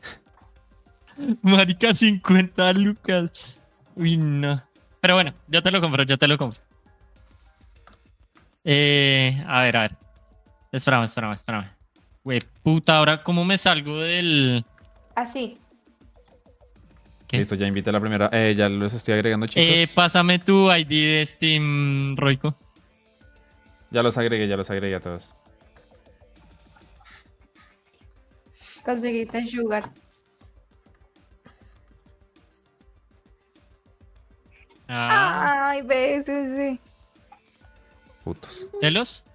Marica, 50 lucas. Uy, no. Pero bueno, yo te lo compro, yo te lo compro. Eh, a ver, a ver. Espérame, espérame, espérame. Güey, puta, ahora, ¿cómo me salgo del...? Así. ¿Qué? Listo, ya invité a la primera. Eh, ya los estoy agregando, chicos. Eh, pásame tu ID de Steam, Roico. Ya los agregué, ya los agregué a todos. Conseguiste Sugar. Ah, Ay, ves, ese. Putos. ¿Celos?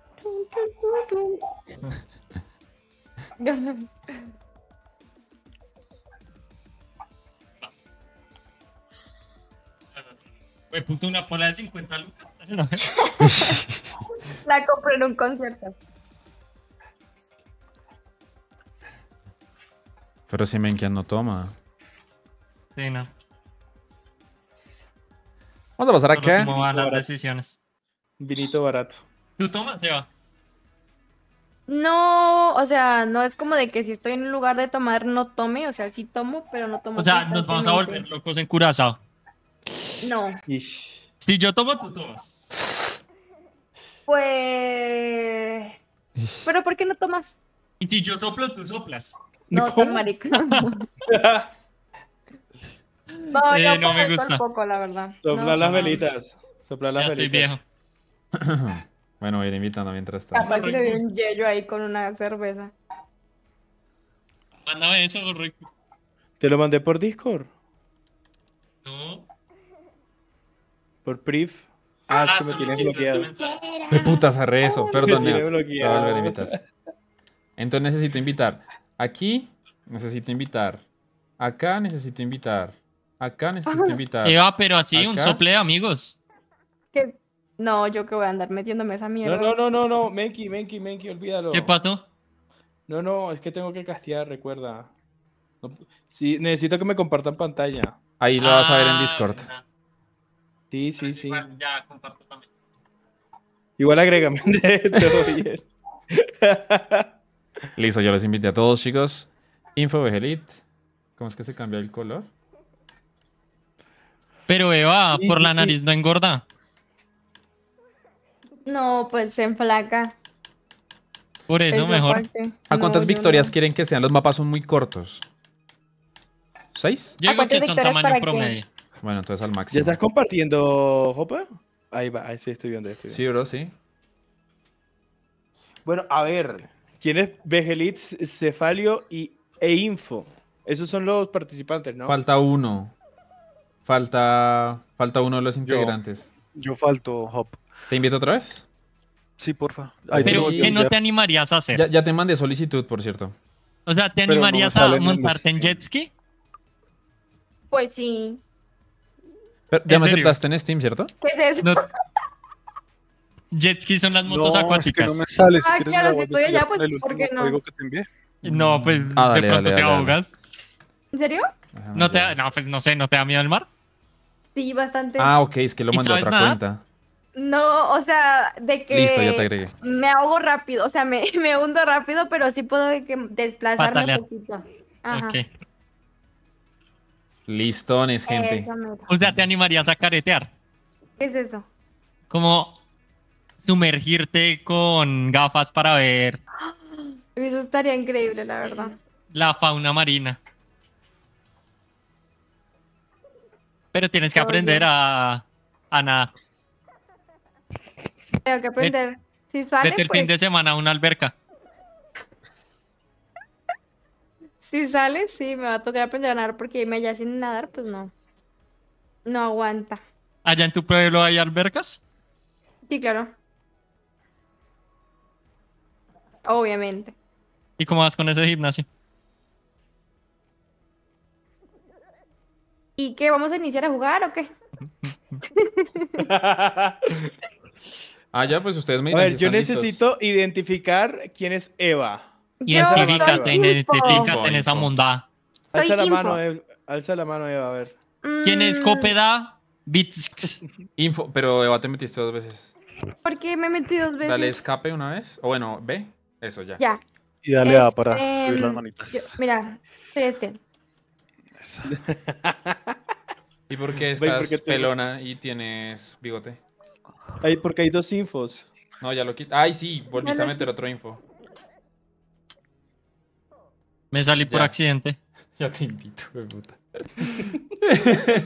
Güey, puto, una pola de 50 lucas. No. La compré en un concierto. Pero si Menkian no toma. Sí, no. Vamos a pasar Solo acá. cómo van las decisiones. Vinito barato. ¿Tú tomas, Seba? No, o sea, no es como de que si estoy en un lugar de tomar no tome, o sea, sí tomo, pero no tomo. O sea, nos vamos a volver locos en Curazao. No, Si yo tomo, tú tomas. pues. ¿Pero por qué no tomas? Y si yo soplo, tú soplas. No, tan marica. No, Eh, yo no por me gusta. poco, la verdad. Sopla No, las no. velitas. Sopla las Ya estoy velitas. viejo. bueno, voy a ir invitando mientras tanto. Capaz si le doy un yello ahí con una cerveza. Mándame eso, rico. Te lo mandé por Discord. No. Por Priv. Ah, es Ah, que me tienes bloqueado. ¿Qué putas haré eso? Perdón, Me. Te voy a volver a invitar. Entonces necesito invitar. Aquí necesito invitar. Acá necesito invitar. Acá necesito invitar. Eva, pero así, un Acá. sople de amigos. ¿Qué? No, yo que voy a andar metiéndome esa mierda. No, no, no, no, no. Menki, Menki, Menki, olvídalo. ¿Qué pasó? No, no, es que tengo que castear, recuerda. No- sí, necesito que me compartan pantalla. Ahí lo vas a ver en Ah, Discord. verdad. Sí, sí, sí. Igual, ya comparto también. Igual agrégame. Todo bien. Listo, yo los invité a todos, chicos. Info Vegelit. ¿Cómo es que se cambia el color? Pero Eva, Sí, por sí, la sí. nariz no engorda. No, pues se enflaca. Por eso Eso mejor. ¿A cuántas victorias no. quieren que sean? Los mapas son muy cortos. ¿Seis? Yo ¿A digo que cuántas son victorias tamaño para qué? Bueno, entonces al ¿Ya máximo. estás compartiendo, Jopa? Ahí va, ahí sí estoy viendo, estoy viendo. Sí, bro, sí. Bueno, a ver. ¿Quién es Vegelit, Cefalio y, e Info? Esos son los participantes, ¿no? Falta uno. Falta. Falta uno de los integrantes. Yo falto, Hop. ¿Te invito otra vez? Sí, porfa. Te Pero, ¿qué no te animarías a hacer? Ya, ya te mandé solicitud, por cierto. O sea, ¿te Pero animarías a montarte en jet ski? Pues sí. Pero, ya ¿En me serio? aceptaste en Steam, ¿cierto? ¿Qué es eso? No. Jet ski son las motos no, es que acuáticas. no me sale. Si Ah, claro, si estoy allá, pues, ¿por qué no? código que te envié. No, pues Ah, dale, de pronto dale, te dale, ahogas. ¿En serio? Déjame No, te, no, pues no sé, ¿no te da miedo el mar? Sí, bastante. Ah, ok, es que lo ¿Y mandé a otra nada? cuenta. No, o sea, de que Listo, ya te agregué. me ahogo rápido, o sea, me, me hundo rápido, pero sí puedo de que desplazarme un poquito. Ajá. Ok. Listones, gente. Eso O sea, ¿te animarías a caretear? ¿Qué es eso? Como sumergirte con gafas para ver Eso estaría increíble, la verdad. la fauna marina. Pero tienes que aprender a, a nada. Tengo que aprender. Si sale, Vete el pues, fin de semana a una alberca. Si sale, sí, me va a tocar aprender a nadar porque irme allá sin nadar, pues no. No aguanta. ¿Allá en tu pueblo hay albercas? Sí, claro. Obviamente. ¿Y cómo vas con ese gimnasio? ¿Y qué? ¿Vamos a iniciar a jugar o qué? Ah, ya, pues ustedes me A ver, yo necesito identificar quién es Eva. Yo Identifícate, identifícate en esa. Soy Alza la info. mano, Eva. Alza la mano, Eva, a ver. ¿Quién es Mm, Cópeda? Bits. Info, pero Eva te metiste dos veces. ¿Por qué me metí dos veces? Dale escape una vez. O bueno, ve. Eso ya. Ya. Y dale A para Este, subir las manitas. yo- mira, soy este. ¿Y por qué estás porque te- pelona y tienes bigote? Ahí, porque hay dos infos. No, ya lo quité. Ay, sí, volviste a meter otro info. Me salí por accidente. Ya te invito, güey, puta.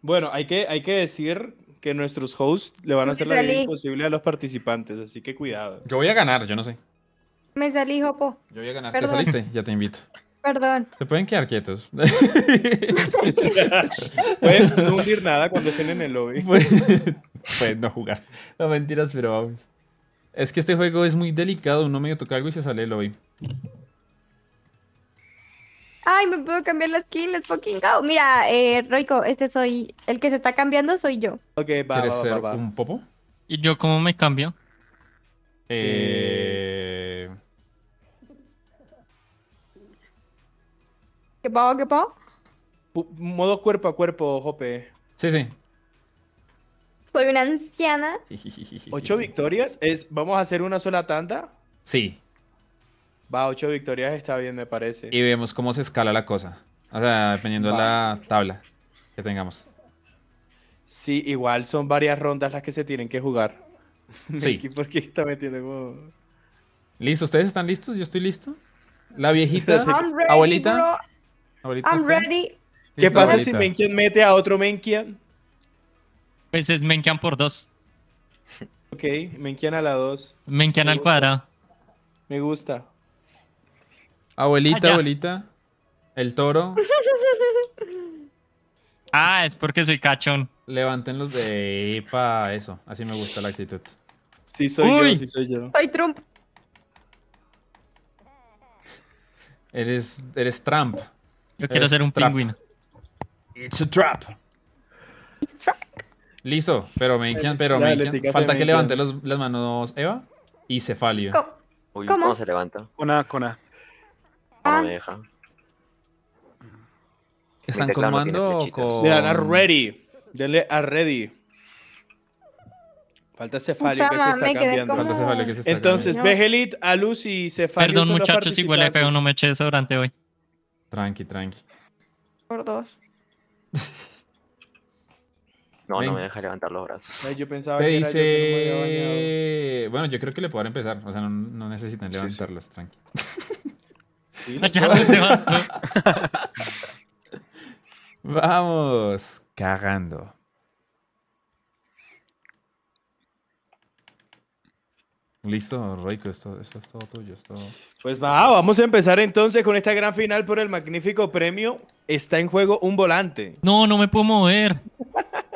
Bueno, hay que, hay que decir que nuestros hosts le van a hacer la vida imposible a los participantes, así que cuidado. Yo voy a ganar, yo no sé. Me salí, Jopo. Yo voy a ganar. ¿Te Perdón. saliste? Ya te invito. Perdón. Se pueden quedar quietos. Pueden no hundir nada cuando estén en el lobby. Pueden no jugar. No mentiras, pero vamos. Es que este juego es muy delicado. Uno medio toca algo y se sale el lobby. Ay, me puedo cambiar la skin, let's fucking go. Mira, eh, Roico, este soy, el que se está cambiando soy yo. Ok, va, ¿Quieres va, ser va, va. un popo? ¿Y yo cómo me cambio? Eh... ¿Qué pago, qué pago? Pu- Modo cuerpo a cuerpo, Jope. Sí, sí. Soy una anciana. ¿Ocho victorias? Es, ¿Vamos a hacer una sola tanda? Sí. Va, ocho victorias está bien, me parece. Y vemos cómo se escala la cosa. O sea, dependiendo de la tabla que tengamos. Sí, igual son varias rondas las que se tienen que jugar. Sí. Miki, ¿Por qué está metiendo como...? ¿Listo? ¿Ustedes están listos? ¿Yo estoy listo? ¿La viejita? I'm ready, ¿Abuelita? bro. ¿Abuelita I'm está? ready. ¿Qué pasa si. Menkian mete a otro Menkian? Pues es Menkian por dos. Ok, Menkian a la 2. Menkian Me al gusta. cuadrado. Me gusta. Abuelita, Ah, abuelita. El toro. Ah, es porque soy cachón. Levanten los de para eso. Así me gusta la actitud. Sí soy Uy. yo, sí soy yo. Soy Trump. Eres, eres Trump. Yo quiero ser un trap. pingüino. It's a trap. Listo, pero me encan- pero me encan- falta que levante los- las manos Eva y Cefalio. Uy, ¿Cómo? ¿cómo se levanta? Con A, con A. No, Ah. me deja. ¿Están Mi con teclado no tiene mando o con...? Le dan a ready. Denle a ready. Falta Cefalio que se está cambiando. como- Falta Cefalio que se está Entonces, cambiando. Begelit, Alus y Cefalio Perdón, son muchachos, si huele feo, no me eché desodorante hoy. Tranqui, tranqui. Por dos. No, Ven. no me deja levantar los brazos. Ay, yo pensaba Te que era yo que no me había bañado. dice... Bueno, yo creo que le puedo empezar. O sea, no, no necesitan Sí, sí. levantarlos, tranqui. Sí. Vamos, cagando. Listo, Roico, esto, esto es todo tuyo. Esto... Pues va, vamos a empezar entonces con esta gran final por el magnífico premio. Está en juego un volante. No, no me puedo mover.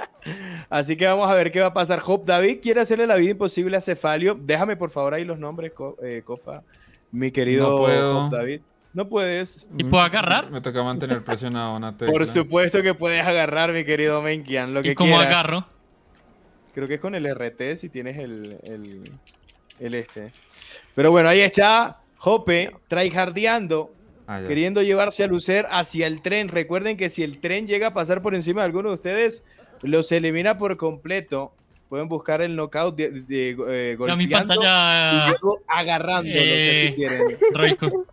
Así que vamos a ver qué va a pasar. Hope David quiere hacerle la vida imposible a Cefalio. Déjame por favor ahí los nombres, Co- eh, Cofa. Mi querido No puedo. Hope David. No puedes. ¿Y puedo agarrar? Me toca mantener presionado una tecla. Por supuesto que puedes agarrar, mi querido Menkian, lo que ¿Y cómo quieras. agarro? Creo que es con el RT si tienes el, el, el este. Pero bueno, ahí está. Hope tryhardeando, Ah, queriendo llevarse a Lucer hacia el tren. Recuerden que si el tren llega a pasar por encima de alguno de ustedes, los elimina por completo. Pueden buscar el knockout de, de- eh, Ya mi pantalla. y luego agarrándolos Eh, si quieren. Roico.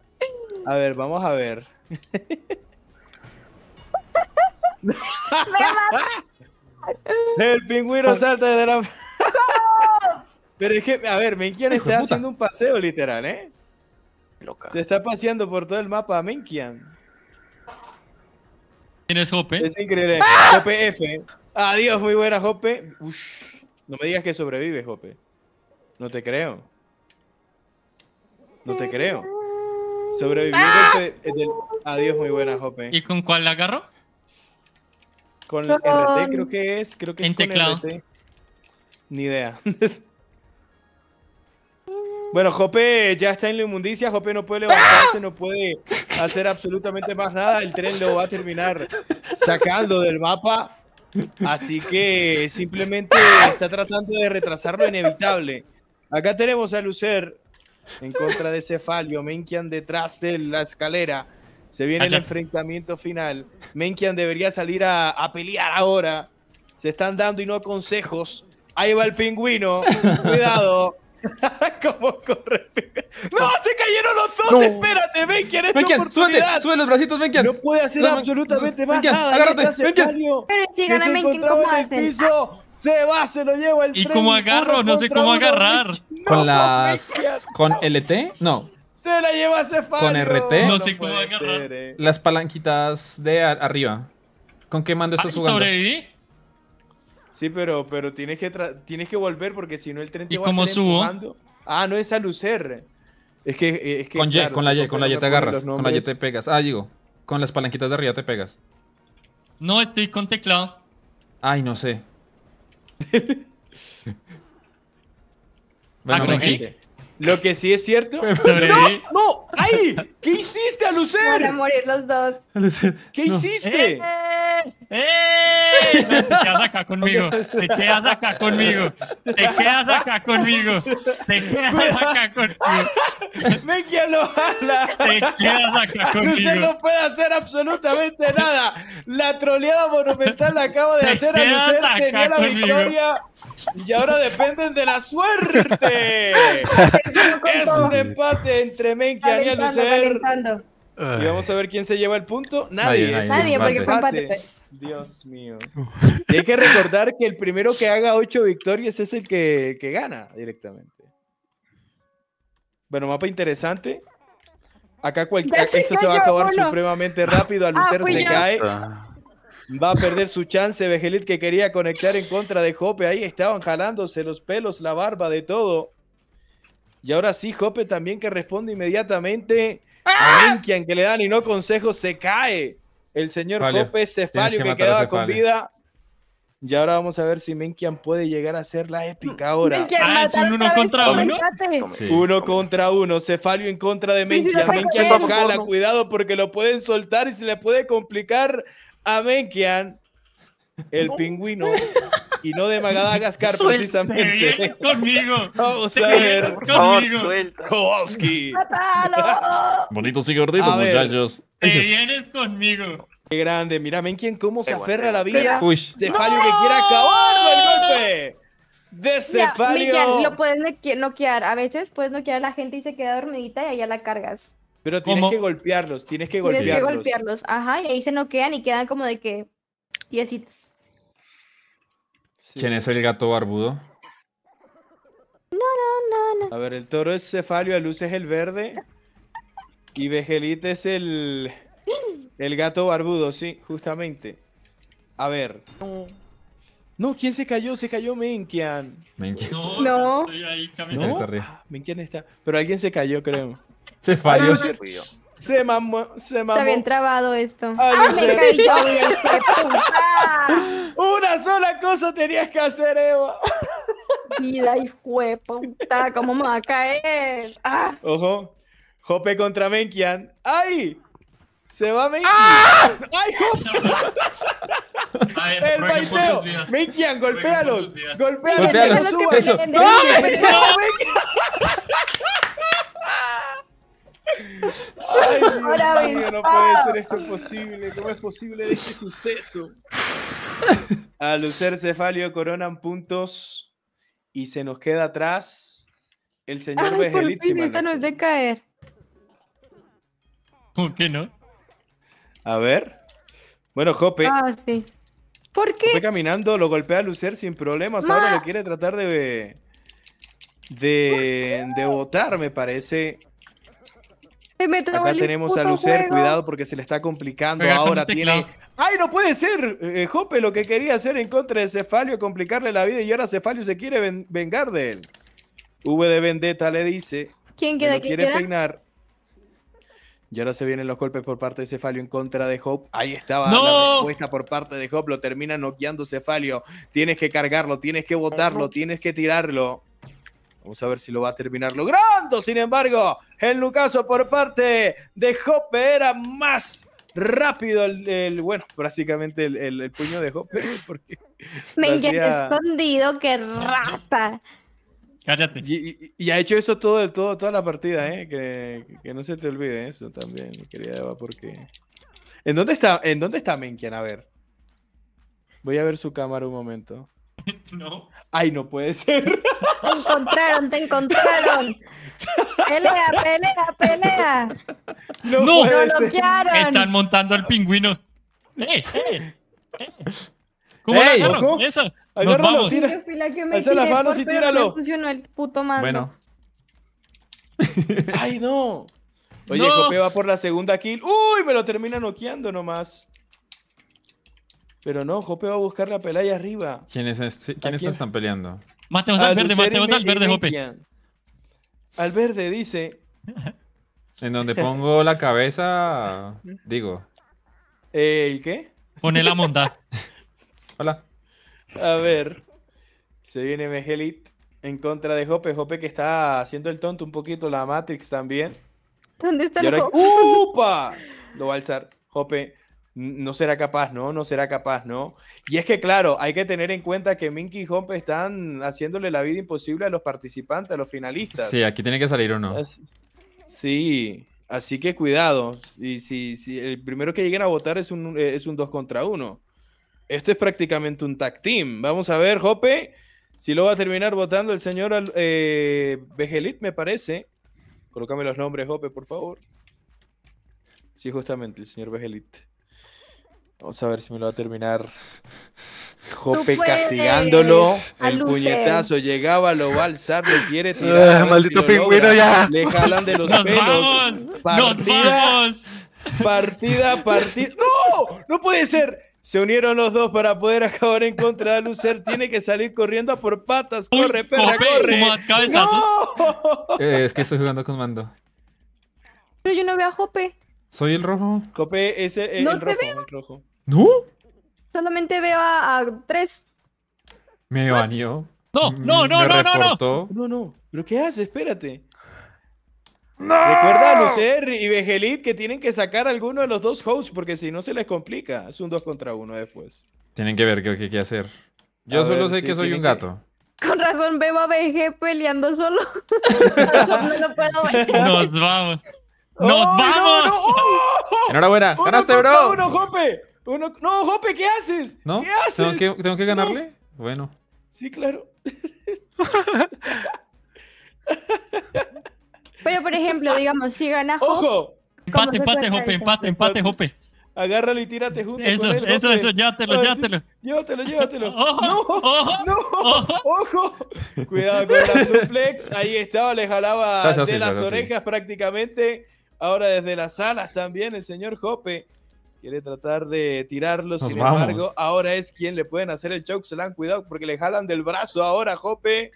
A ver, vamos a ver. el pingüino salta de la... Pero es que, a ver, Menkian de está puta. haciendo un paseo literal, ¿eh? Loca. Se está paseando por todo el mapa Menkian. ¿Tienes Hope? Es increíble. Jope F. Adiós, muy buena, Jope. Ush, no me digas que sobrevives, Jope. No te creo. No te creo. Golpe del... Adiós, muy buena, Jope. ¿Y con cuál la agarro? Con el RT creo que es, creo que es En con teclado. RT. Ni idea. bueno, Jope ya está en la inmundicia, Jope no puede levantarse, no puede hacer absolutamente más nada, el tren lo va a terminar sacando del mapa, así que simplemente está tratando de retrasar lo inevitable. Acá tenemos a Lucer en contra de Cefalio, Menkian detrás de la escalera. Se viene el enfrentamiento final. Menkian debería salir a, a pelear ahora. Se están dando y no consejos. Ahí va el pingüino. Cuidado. ¿Cómo corre? ¡No! ¡Se cayeron los dos! No. ¡Espérate, Menkian! ¡Es tu Menkian, súbete, oportunidad! sube los bracitos, Menkian. No puede hacer No, absolutamente más Menkian, nada. agárrate. Cefalio, Pero se encontraba ¿cómo en el piso. Se va, se lo lleva el ¿Y tren. cómo agarro? No sé cómo agarrar. Con No, las... ¿Con LT? No. Se la lleva Cefalio. ¿Con RT? No sé cómo agarrar. ser, eh. Las palanquitas de arriba. ¿Con qué mando estás Ay, jugando? ¿Sobreviví? Sí, pero, pero tienes, que tra- tienes que volver porque si no el tren te ¿Y va cómo subo? empujando. Ah, no es a Lucer. Es que, eh, es que Con claro, con la si Y, con la Y no te agarras. Con la Y te pegas. Ah, digo. Con las palanquitas de arriba te pegas. No estoy con teclado. Ay, no sé. Ah, bueno, que- Lo que sí es cierto. ¡No! ¡No! ¡Ay! ¿Qué hiciste, Van a Alucer? morir los dos. ¿Qué hiciste? ¡Eh! No, te quedas acá conmigo. Te quedas acá conmigo. Te quedas acá conmigo. Te quedas acá conmigo. ¡Venga, lo jala! Te quedas acá conmigo. no puede hacer absolutamente nada. La troleada monumental la acaba de Te hacer Alucer. acá Tenía la conmigo. victoria. Y ahora dependen de la suerte. es un empate entre Menkian y calentando. Y vamos a ver quién se lleva el punto. Nadie. Nadie, es nadie, Nadie, porque fue empate, pues. Dios mío. Y hay que recordar que el primero que haga ocho victorias es el que, que gana directamente. Bueno, mapa interesante. Acá cual- Ya se esto se va a acabar uno. supremamente rápido. Al Lucer fui se yo. cae. Va a perder su chance. Vegelit que quería conectar en contra de Jope. Ahí estaban jalándose los pelos, la barba, de todo. Y ahora sí, Jope también que responde inmediatamente ¡Ah! a que le dan y no consejos, se cae. El señor Falio. Jope Tienes Cefalio que quedaba con vida. Y ahora vamos a ver si Menkian puede llegar a ser la épica ahora. Menkian, Ah, es un uno contra uno. Sí. Uno contra uno, Cefalio en contra de Sí, sí, Menkian. Menkian jala, cuidado porque lo pueden soltar y se le puede complicar a Menkian, el pingüino, y no de Madagascar precisamente. conmigo. Vamos a ver. Por favor, conmigo. suelta. Kowalski. Bonitos y gorditos, muchachos. Te vienes conmigo. Qué grande. Mira, Menkian cómo se aferra a la vida. Uy. Cefalio que quiere acabarlo el golpe. De Mira, Cefalio. Miguel, lo puedes noque- noquear. A veces puedes noquear a la gente y se queda dormidita y allá la cargas. Pero tienes ¿Cómo? que golpearlos, tienes que Tienes golpearlos. que golpearlos. Ajá, y ahí se noquean y quedan como de que diecitos. Sí. ¿Quién es el gato barbudo? No, no. A ver, el toro es Cefalio, a luz es el verde. Y Vegelit es el. El gato barbudo, sí, justamente. A ver. No, ¿quién se cayó? Se cayó Menkian. Menkian. No, No. estoy ahí ¿No? caminando. se ríe. Ah, Menkian está. Pero alguien se cayó, creo. Cefalio. No fui yo. Se mamó, se mamó. Está bien trabado esto. Ay, ¡Ah, me caí yo! Una sola cosa tenías que hacer, Eva. Vida, de puta, ¿cómo me va a caer? ¡Ah! Ojo. Jope contra Menkian. ¡Ay! Se va Menkian. ¡Ah! ¡Ay, Jope! Ver, El baiteo. Menkian, golpéalos. Golpéalos. Golpéalos. que no ¡No! Ay, Dios Ahora mío, no puede ser esto posible. ¿Cómo es posible este suceso? A Lucer Cefalio coronan puntos y se nos queda atrás el señor Ay, por fin, esta no es de caer. ¿Por qué no? A ver. Bueno, Jope. Ah, sí. ¿Por Fue qué? caminando, lo golpea a Lucer sin problemas. Ma. Ahora lo quiere tratar de. de. de botar, me parece. Me Acá el tenemos a Lucer, juego. cuidado porque se le está complicando. Ahora tiene. ¡Ay, no puede ser! Eh, Jope lo que quería hacer en contra de Cefalio, complicarle la vida y ahora Cefalio se quiere ven- vengar de él. V de Vendetta le dice. ¿Quién que queda? ¿Quién quiere queda? peinar. Y ahora se vienen los golpes por parte de Cefalio en contra de Hope. Ahí estaba ¡No! la respuesta por parte de Hope. Lo termina noqueando Cefalio. Tienes que cargarlo, tienes que botarlo, tienes que tirarlo. Vamos a ver si lo va a terminar logrando. Sin embargo, el Lucaso por parte de Hope era más rápido. El, el- bueno, básicamente el, el- el puño de Hope. Porque Me hacía- escondido, qué rata. Cállate. y, y- y ha hecho eso todo, todo, toda la partida, ¿eh? Que, que no se te olvide eso también, mi querida Eva, porque... ¿En dónde está, en dónde está Menkian? A ver. Voy a ver su cámara un momento. No. Ay, no puede ser. Te encontraron, te encontraron. Pelea, pelea, pelea. No, No. puede Lo ser. bloquearon. Están montando al pingüino. ¡Eh, eh! eh. ¿Cómo ¡Ey! la agarro? Nos Agárralo, vamos. tira. Yo fui la que me Alza las manos por- y pero tíralo. me funcionó el puto mando. Bueno, Ay, no. Oye, No. Jope va por la segunda kill. Uy, me lo termina noqueando nomás. Pero no, Jope va a buscar la pelea ahí arriba. ¿quiénes, es- quiénes quién? están peleando? Matemos al verde, matemos al verde, Jope. Al verde dice, En donde pongo la cabeza, digo. ¿El qué? Pone la monda. Hola. A ver. Se viene Megelit en contra de Jope. Jope que está haciendo el tonto un poquito. La Matrix también. ¿Dónde está el ahora... ¡Upa! Lo va a alzar. Jope no será capaz, ¿no? No será capaz, ¿no? Y es que, claro, hay que tener en cuenta que Minky y Jope están haciéndole la vida imposible a los participantes, a los finalistas. Sí, aquí tiene que salir uno. Sí, así que cuidado. Y si, si el primero que lleguen a votar es un, es un 2 contra 1. Esto es prácticamente un tag team. Vamos a ver, Jope, si lo va a terminar votando el señor eh, Begelit, me parece. Colócame los nombres, Jope, por favor. Sí, justamente, el señor Begelit. Vamos a ver si me lo va a terminar. Jope castigándolo. El puñetazo llegaba, lo va a alzar, le quiere tirar. Ah, si maldito lo pingüino, logra. ya. Le jalan de los ¡Nos pelos. vamos! ¡Nos Partida, vamos! partida, partida. ¡No! ¡No puede ser! Se unieron los dos para poder acabar en contra de Lucer. Tiene que salir corriendo a por patas. Corre, perra, Jope, corre. ¿cómo da cabezazos? ¡No! Eh, es que estoy jugando con mando. Pero yo no veo a Jope. Soy el rojo. Cope, ese el, No el te rojo, veo. el rojo. ¿No? Solamente veo a, a tres. Me baneó. No, M- no, no, no, no, no. reportó. No, no. ¿Pero qué hace? Espérate. Recuerda a Lucer y Begelit que tienen que sacar a alguno de los dos hosts porque si no se les complica. Es un 2 contra 1 después. Tienen que ver qué qué- qué hacer. Yo A solo ver, sé sí, que soy un que- gato. Con razón veo a BG peleando solo. no lo puedo ver. Nos vamos. ¡Nos ¡Oh, vamos! no, no! ¡Oh! Enhorabuena, Uno ganaste, bro. Uno, Jope. Uno... No, Jope, ¿qué haces? ¿No? ¿Qué haces? ¿Tengo que, tengo que ganarle? Bueno. Sí, claro. Pero por ejemplo, digamos, si gana Jope, ¡Ojo! ¿cómo Empate, empate, Jope, empate, empate, Jope. Agárralo y tírate junto Eso, con él. eso, Jope. eso, llévatelo, Ay, llévatelo. Llévatelo, llévatelo. Ojo, ¡No! ojo, ¡No! ¡Ojo! Cuidado con la suplex. Ahí estaba, le jalaba de las orejas prácticamente. Ahora desde las alas también el señor Jope. Quiere tratar de tirarlo, Nos sin vamos. embargo, ahora es quien le pueden hacer el choke. Se le han cuidado porque le jalan del brazo ahora, Jope.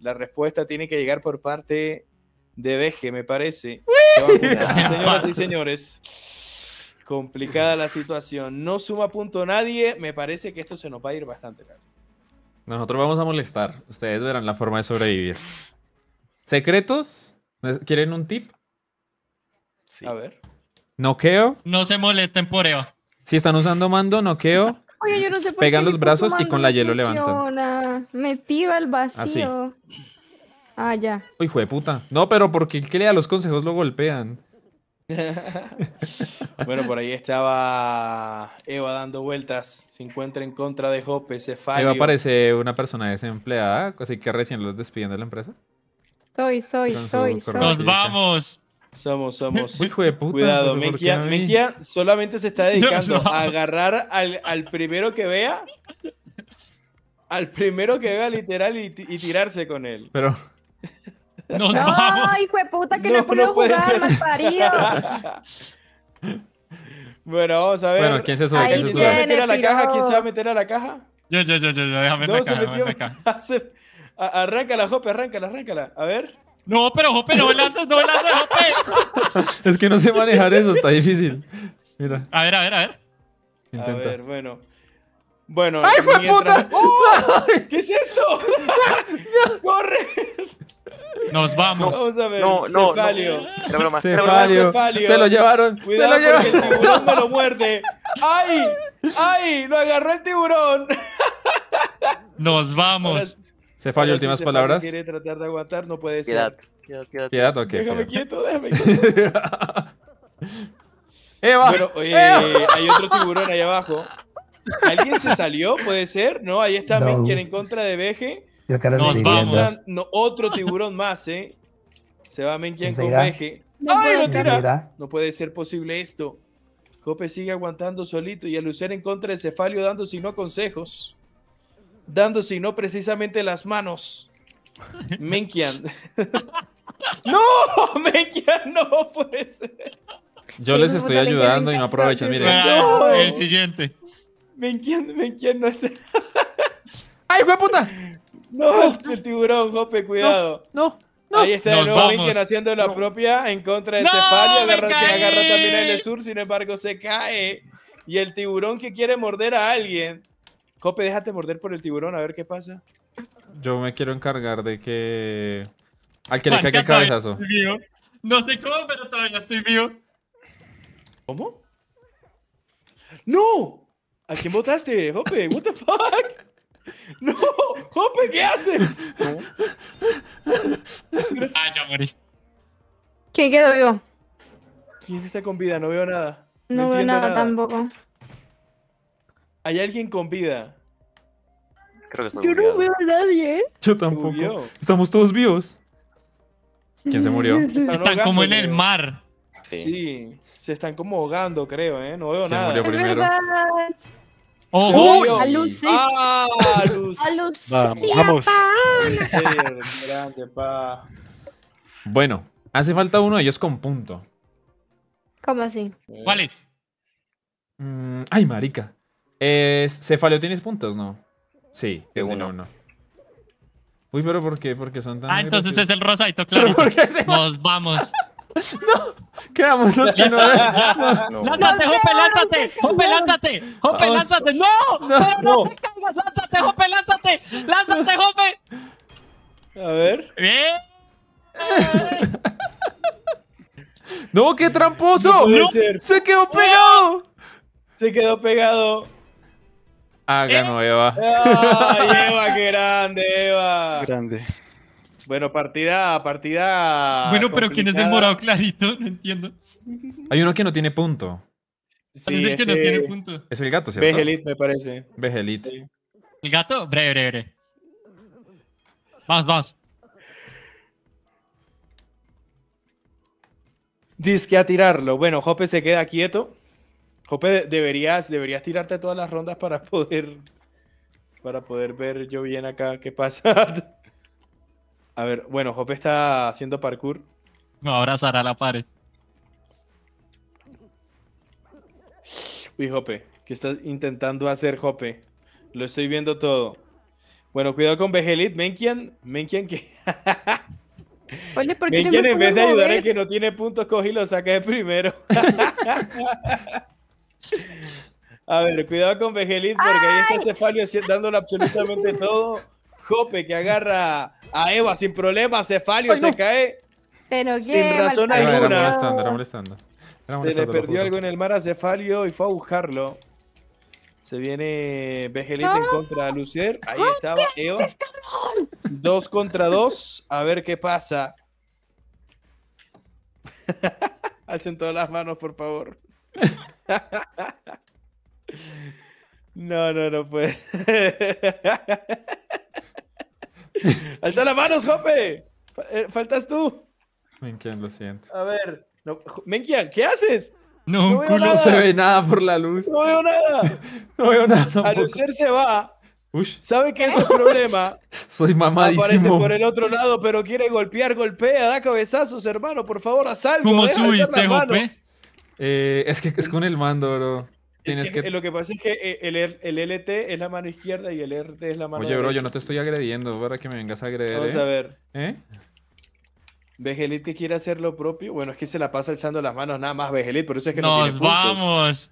La respuesta tiene que llegar por parte de Veje, me parece. Sí, señoras y señores. Complicada la situación. No suma punto nadie. Me parece que esto se nos va a ir bastante largo. Nosotros vamos a molestar. Ustedes verán la forma de sobrevivir. ¿Secretos? ¿Quieren un tip? A ver. Noqueo. No se molesten por Eva. Si están usando mando, noqueo. Oye, yo no sé por Pegan qué los brazos y puto con la hielo no levantan. Me tira al vacío. Ah, ya. Uy, hijo de puta. No, pero porque el que le da los consejos lo golpean. Bueno, por ahí estaba Eva dando vueltas. Se encuentra en contra de Jope, Cefalio. Eva parece una persona desempleada, así que recién los despiden de la empresa. Soy, soy, soy, soy. Nos vamos. Somos, somos. Uy, hijo de puta. Cuidado, ¿por qué Menkia, a mí? Menkia solamente se está dedicando a agarrar al, al primero que vea. Al primero que vea, literal, y, ti- y tirarse con él. Pero vamos. Ay, hijo de puta, que no, No, podido no puede jugar, ser. mal parido. Bueno, vamos a ver. Bueno, ¿quién se sube? Ahí ¿Quién se ¿Quién se va a sube? meter a la caja? ¿Quién se va a meter a la caja? Yo, yo, yo, yo, yo, déjame No, acá, se metió. Arráncala, Jope, arráncala, arráncala. A ver. No, pero Jope, no me lances, no me lances, Jope. Es que no sé manejar eso, está difícil. Mira, A ver, a ver, a ver. A intenta. ver, bueno. Bueno, ¡Ay, fue mientras- puta! ¡Oh! ¿Qué es esto? ¡Corre! Nos vamos. Vamos a ver. No, no, no. Cefalio. Broma. Cefalio. Cefalio. Se lo llevaron. Cuidado se lo porque el tiburón me lo muerde. ¡Ay! ¡Ay! ¡Lo agarró el tiburón! Nos Ahora vamos. Cefalio, ahora últimas palabras. Quiere tratar de aguantar, no puede ser. Piedad, piedad, piedad. Piedad, ok. Déjame piedad. quieto, déjame quieto. ¡Eva! Bueno, oye, ¡Eva! hay otro tiburón ahí abajo. ¿Alguien se salió? ¿Puede ser? No, ahí está No. Menkian en contra de Veje. Yo Nos vamos. No, otro tiburón más, ¿eh? Se va Menkian ¿Quién se con? Veje. No ¡Ay, puede lo. No puede ser posible esto. Jope sigue aguantando solito y a Lucer en contra de Cefalio dando sino consejos. Dando sino precisamente las manos. Menkian. ¡No! Menkian no puede ser. Yo les estoy ayudando y no aprovechan. Miren. Bueno, No. El siguiente. Menkian, Menkian no está. ¡Ay, de puta! No, el tiburón, Jope, cuidado. No, Ahí está de Nos nuevo vamos. Minken haciendo la propia en contra de ¡No, Cefalio. Agarra, que agarra también a Elesur, sin embargo se cae. Y el tiburón que quiere morder a alguien. Cope, déjate morder por el tiburón, a ver qué pasa. Yo me quiero encargar de que. Al que le caiga el cabezazo. No sé cómo, pero todavía estoy vivo. ¿Cómo? ¡No! ¿A quién votaste, Jope? ¿What the fuck? ¡No! ¡Jope, ¿qué haces? Ah, ya morí. ¿Quién quedó vivo? ¿Quién está con vida? No veo nada. No, No, veo nada, tampoco. ¿Hay alguien con vida? Creo que Yo no veo a nadie. Yo tampoco. Murió. Estamos todos vivos. ¿Quién se murió? Están como en el mar. Sí. Se están como ahogando, creo, ¿eh? No veo Se nada. murió Es primero. verdad. ¡Ojo! A luces. ¡Ah! A luz. Vamos, vamos. Grande, grande, pa. Bueno, hace falta uno de ellos con punto. ¿Cómo así? ¿Cuál es? Mm, ay, marica. Es... Cefalio, ¿tienes puntos? No. Sí, De uno. uno. Uy, pero ¿por qué? Porque son tan Ah, entonces es el rosadito, clarito. Nos vamos. Quedamos los que no... No, ¡Lánzate, Jope, lánzate! ¡Jope, lánzate! ¡Jope, lánzate! ¡No! ¡Pero no te caigas! ¡Lánzate, Jope, lánzate! ¡Lánzate, Jope! A ver. ¡Bien! ¡No, qué tramposo! No ¡No! ¡Se quedó pegado! Se quedó pegado. Ah, ganó Eva. ¡Ay, Eva, qué grande, Eva! Grande. Bueno, partida, partida. Bueno, pero ¿quién es el morado clarito? No entiendo. Hay uno que no tiene punto. Sí, ¿Cuál es el que no este, tiene punto? Es el gato, ¿cierto? Bejelit, me parece. Bejelit. Sí. ¿El gato? Breve, breve, breve. Vamos, vamos. Disque a tirarlo. Bueno, Jope se queda quieto. Jope, de- deberías, deberías tirarte todas las rondas para poder. Para poder ver yo bien acá qué pasa. A ver, bueno, Jope está haciendo parkour. Me va a abrazar a la pared. Uy, Jope, ¿qué estás intentando hacer, Jope? Lo estoy viendo todo. Bueno, cuidado con Bejelit. Menkian, Menkian que. Oye, ¿por qué no Menkian me en vez de ayudar al que no tiene puntos, coge y lo saca de primero. A ver, cuidado con Bejelit porque ahí está Cefalio dándole absolutamente todo. Jope que agarra a Eva sin problema. Cefalio se cae. Pero Sin razón era alguna. molestando, era molestando. Era Se le perdió algo en el mar a Cefalio y fue a buscarlo. Se viene Bejelit en contra de Lucier. Ahí estaba Eva. Dos contra dos. A ver qué pasa. Alcen todas las manos, por favor. No, no, no puede. Alza las manos, Jope. Eh, Faltas tú. Menkian, lo siento. A ver. No, Menkian, ¿qué haces? No, No culo. No nada. se ve nada por la luz. No veo nada. No veo nada A tampoco. Lucer se va. Ush, Sabe que es un problema. soy Aparece mamadísimo. por el otro lado, pero quiere golpear, golpea, da cabezazos, hermano. Por favor, haz algo. ¿Cómo subiste. Jope? Eh, es que es con el mando, bro. Es Tienes que, que... Lo que pasa es que eh, el, R- el LT es la mano izquierda y el RT es la mano Oye, bro, yo derecha. no te estoy agrediendo para que me vengas a agredir. Vamos ¿eh? a ver. ¿Eh? Vegelit que quiere hacer lo propio. Bueno, es que se la pasa alzando las manos nada más Vegelit, por eso es que no Nos tiene puntos. vamos.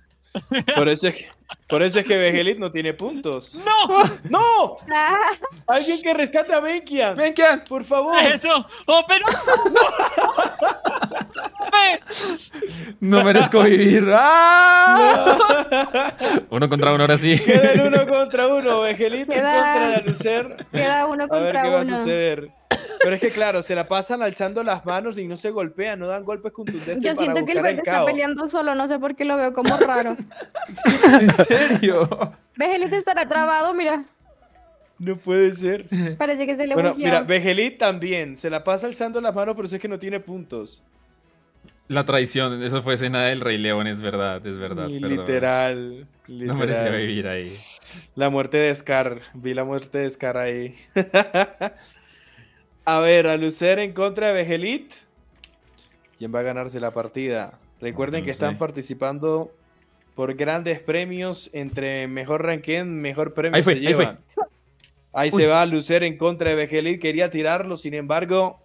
Por eso es que, por eso es que Vegelit no tiene puntos. ¡No! ¡No! Ah, Alguien que rescate a Menkian. Menkian. Por favor. ¡Eso! ¡Jope, no! No merezco vivir. ¡Ah! Uno contra uno ahora sí. Queda el uno contra uno. Vegelit en Queda- contra de Lucer. queda uno A ver contra qué va a uno. suceder. Pero es que claro, se la pasan alzando las manos y no se golpean, no dan golpes contundentes Yo para siento que el buscar el verde está peleando solo, no sé por qué lo veo como raro. ¿En serio? Él estará trabado, mira. No puede ser. Parece que se le Bueno, mira, Vegelit también. Se la pasa alzando las manos, pero eso es que no tiene puntos. La traición, eso fue escena del Rey León, es verdad, es verdad. Perdón. literal, No literal. merecía vivir ahí. La muerte de Scar. Vi la muerte de Scar ahí. a ver, a Lucer en contra de Vegelit. ¿Quién va a ganarse la partida? Recuerden No que sé. están participando por grandes premios entre mejor ranking, mejor premio Ahí fue, se ahí fue. Ahí Uy. se va Lucer en contra de Vegelit. Quería tirarlo, sin embargo,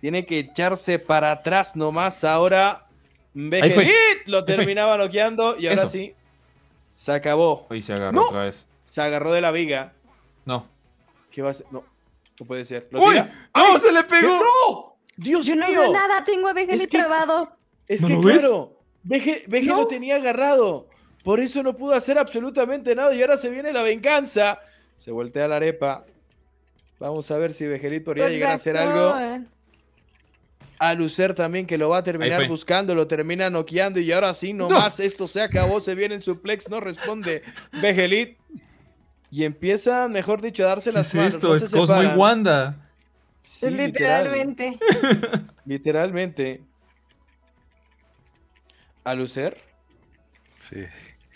Tiene que echarse para atrás nomás. Ahora fue. Bejelit lo terminaba noqueando y ahora Eso. sí. Se acabó. Hoy se agarró ¡No! otra vez. Se agarró de la viga. No. ¿Qué va a hacer? No, no puede ser. Lo ¡Uy! tira. ¡No! ¡Se le pegó! ¡No! ¡Dios Yo no mío! veo nada, tengo a Bejelit Es que- trabado. Es ¿No que lo claro, Veje, Veje lo tenía agarrado. Por eso no pudo hacer absolutamente nada. Y ahora se viene la venganza. Se voltea la arepa. Vamos a ver si Vegelit podría llegar a hacer algo. A Lucer también, que lo va a terminar buscando, lo termina noqueando. Y ahora sí, nomás esto se acabó. Se viene el suplex, no responde Vegelit. Y empieza, mejor dicho, a darse ¿Qué las es manos. esto? no se Es Cosmo y. Wanda. Sí, literal. Literalmente. Literalmente. ¿A Lucer? Sí.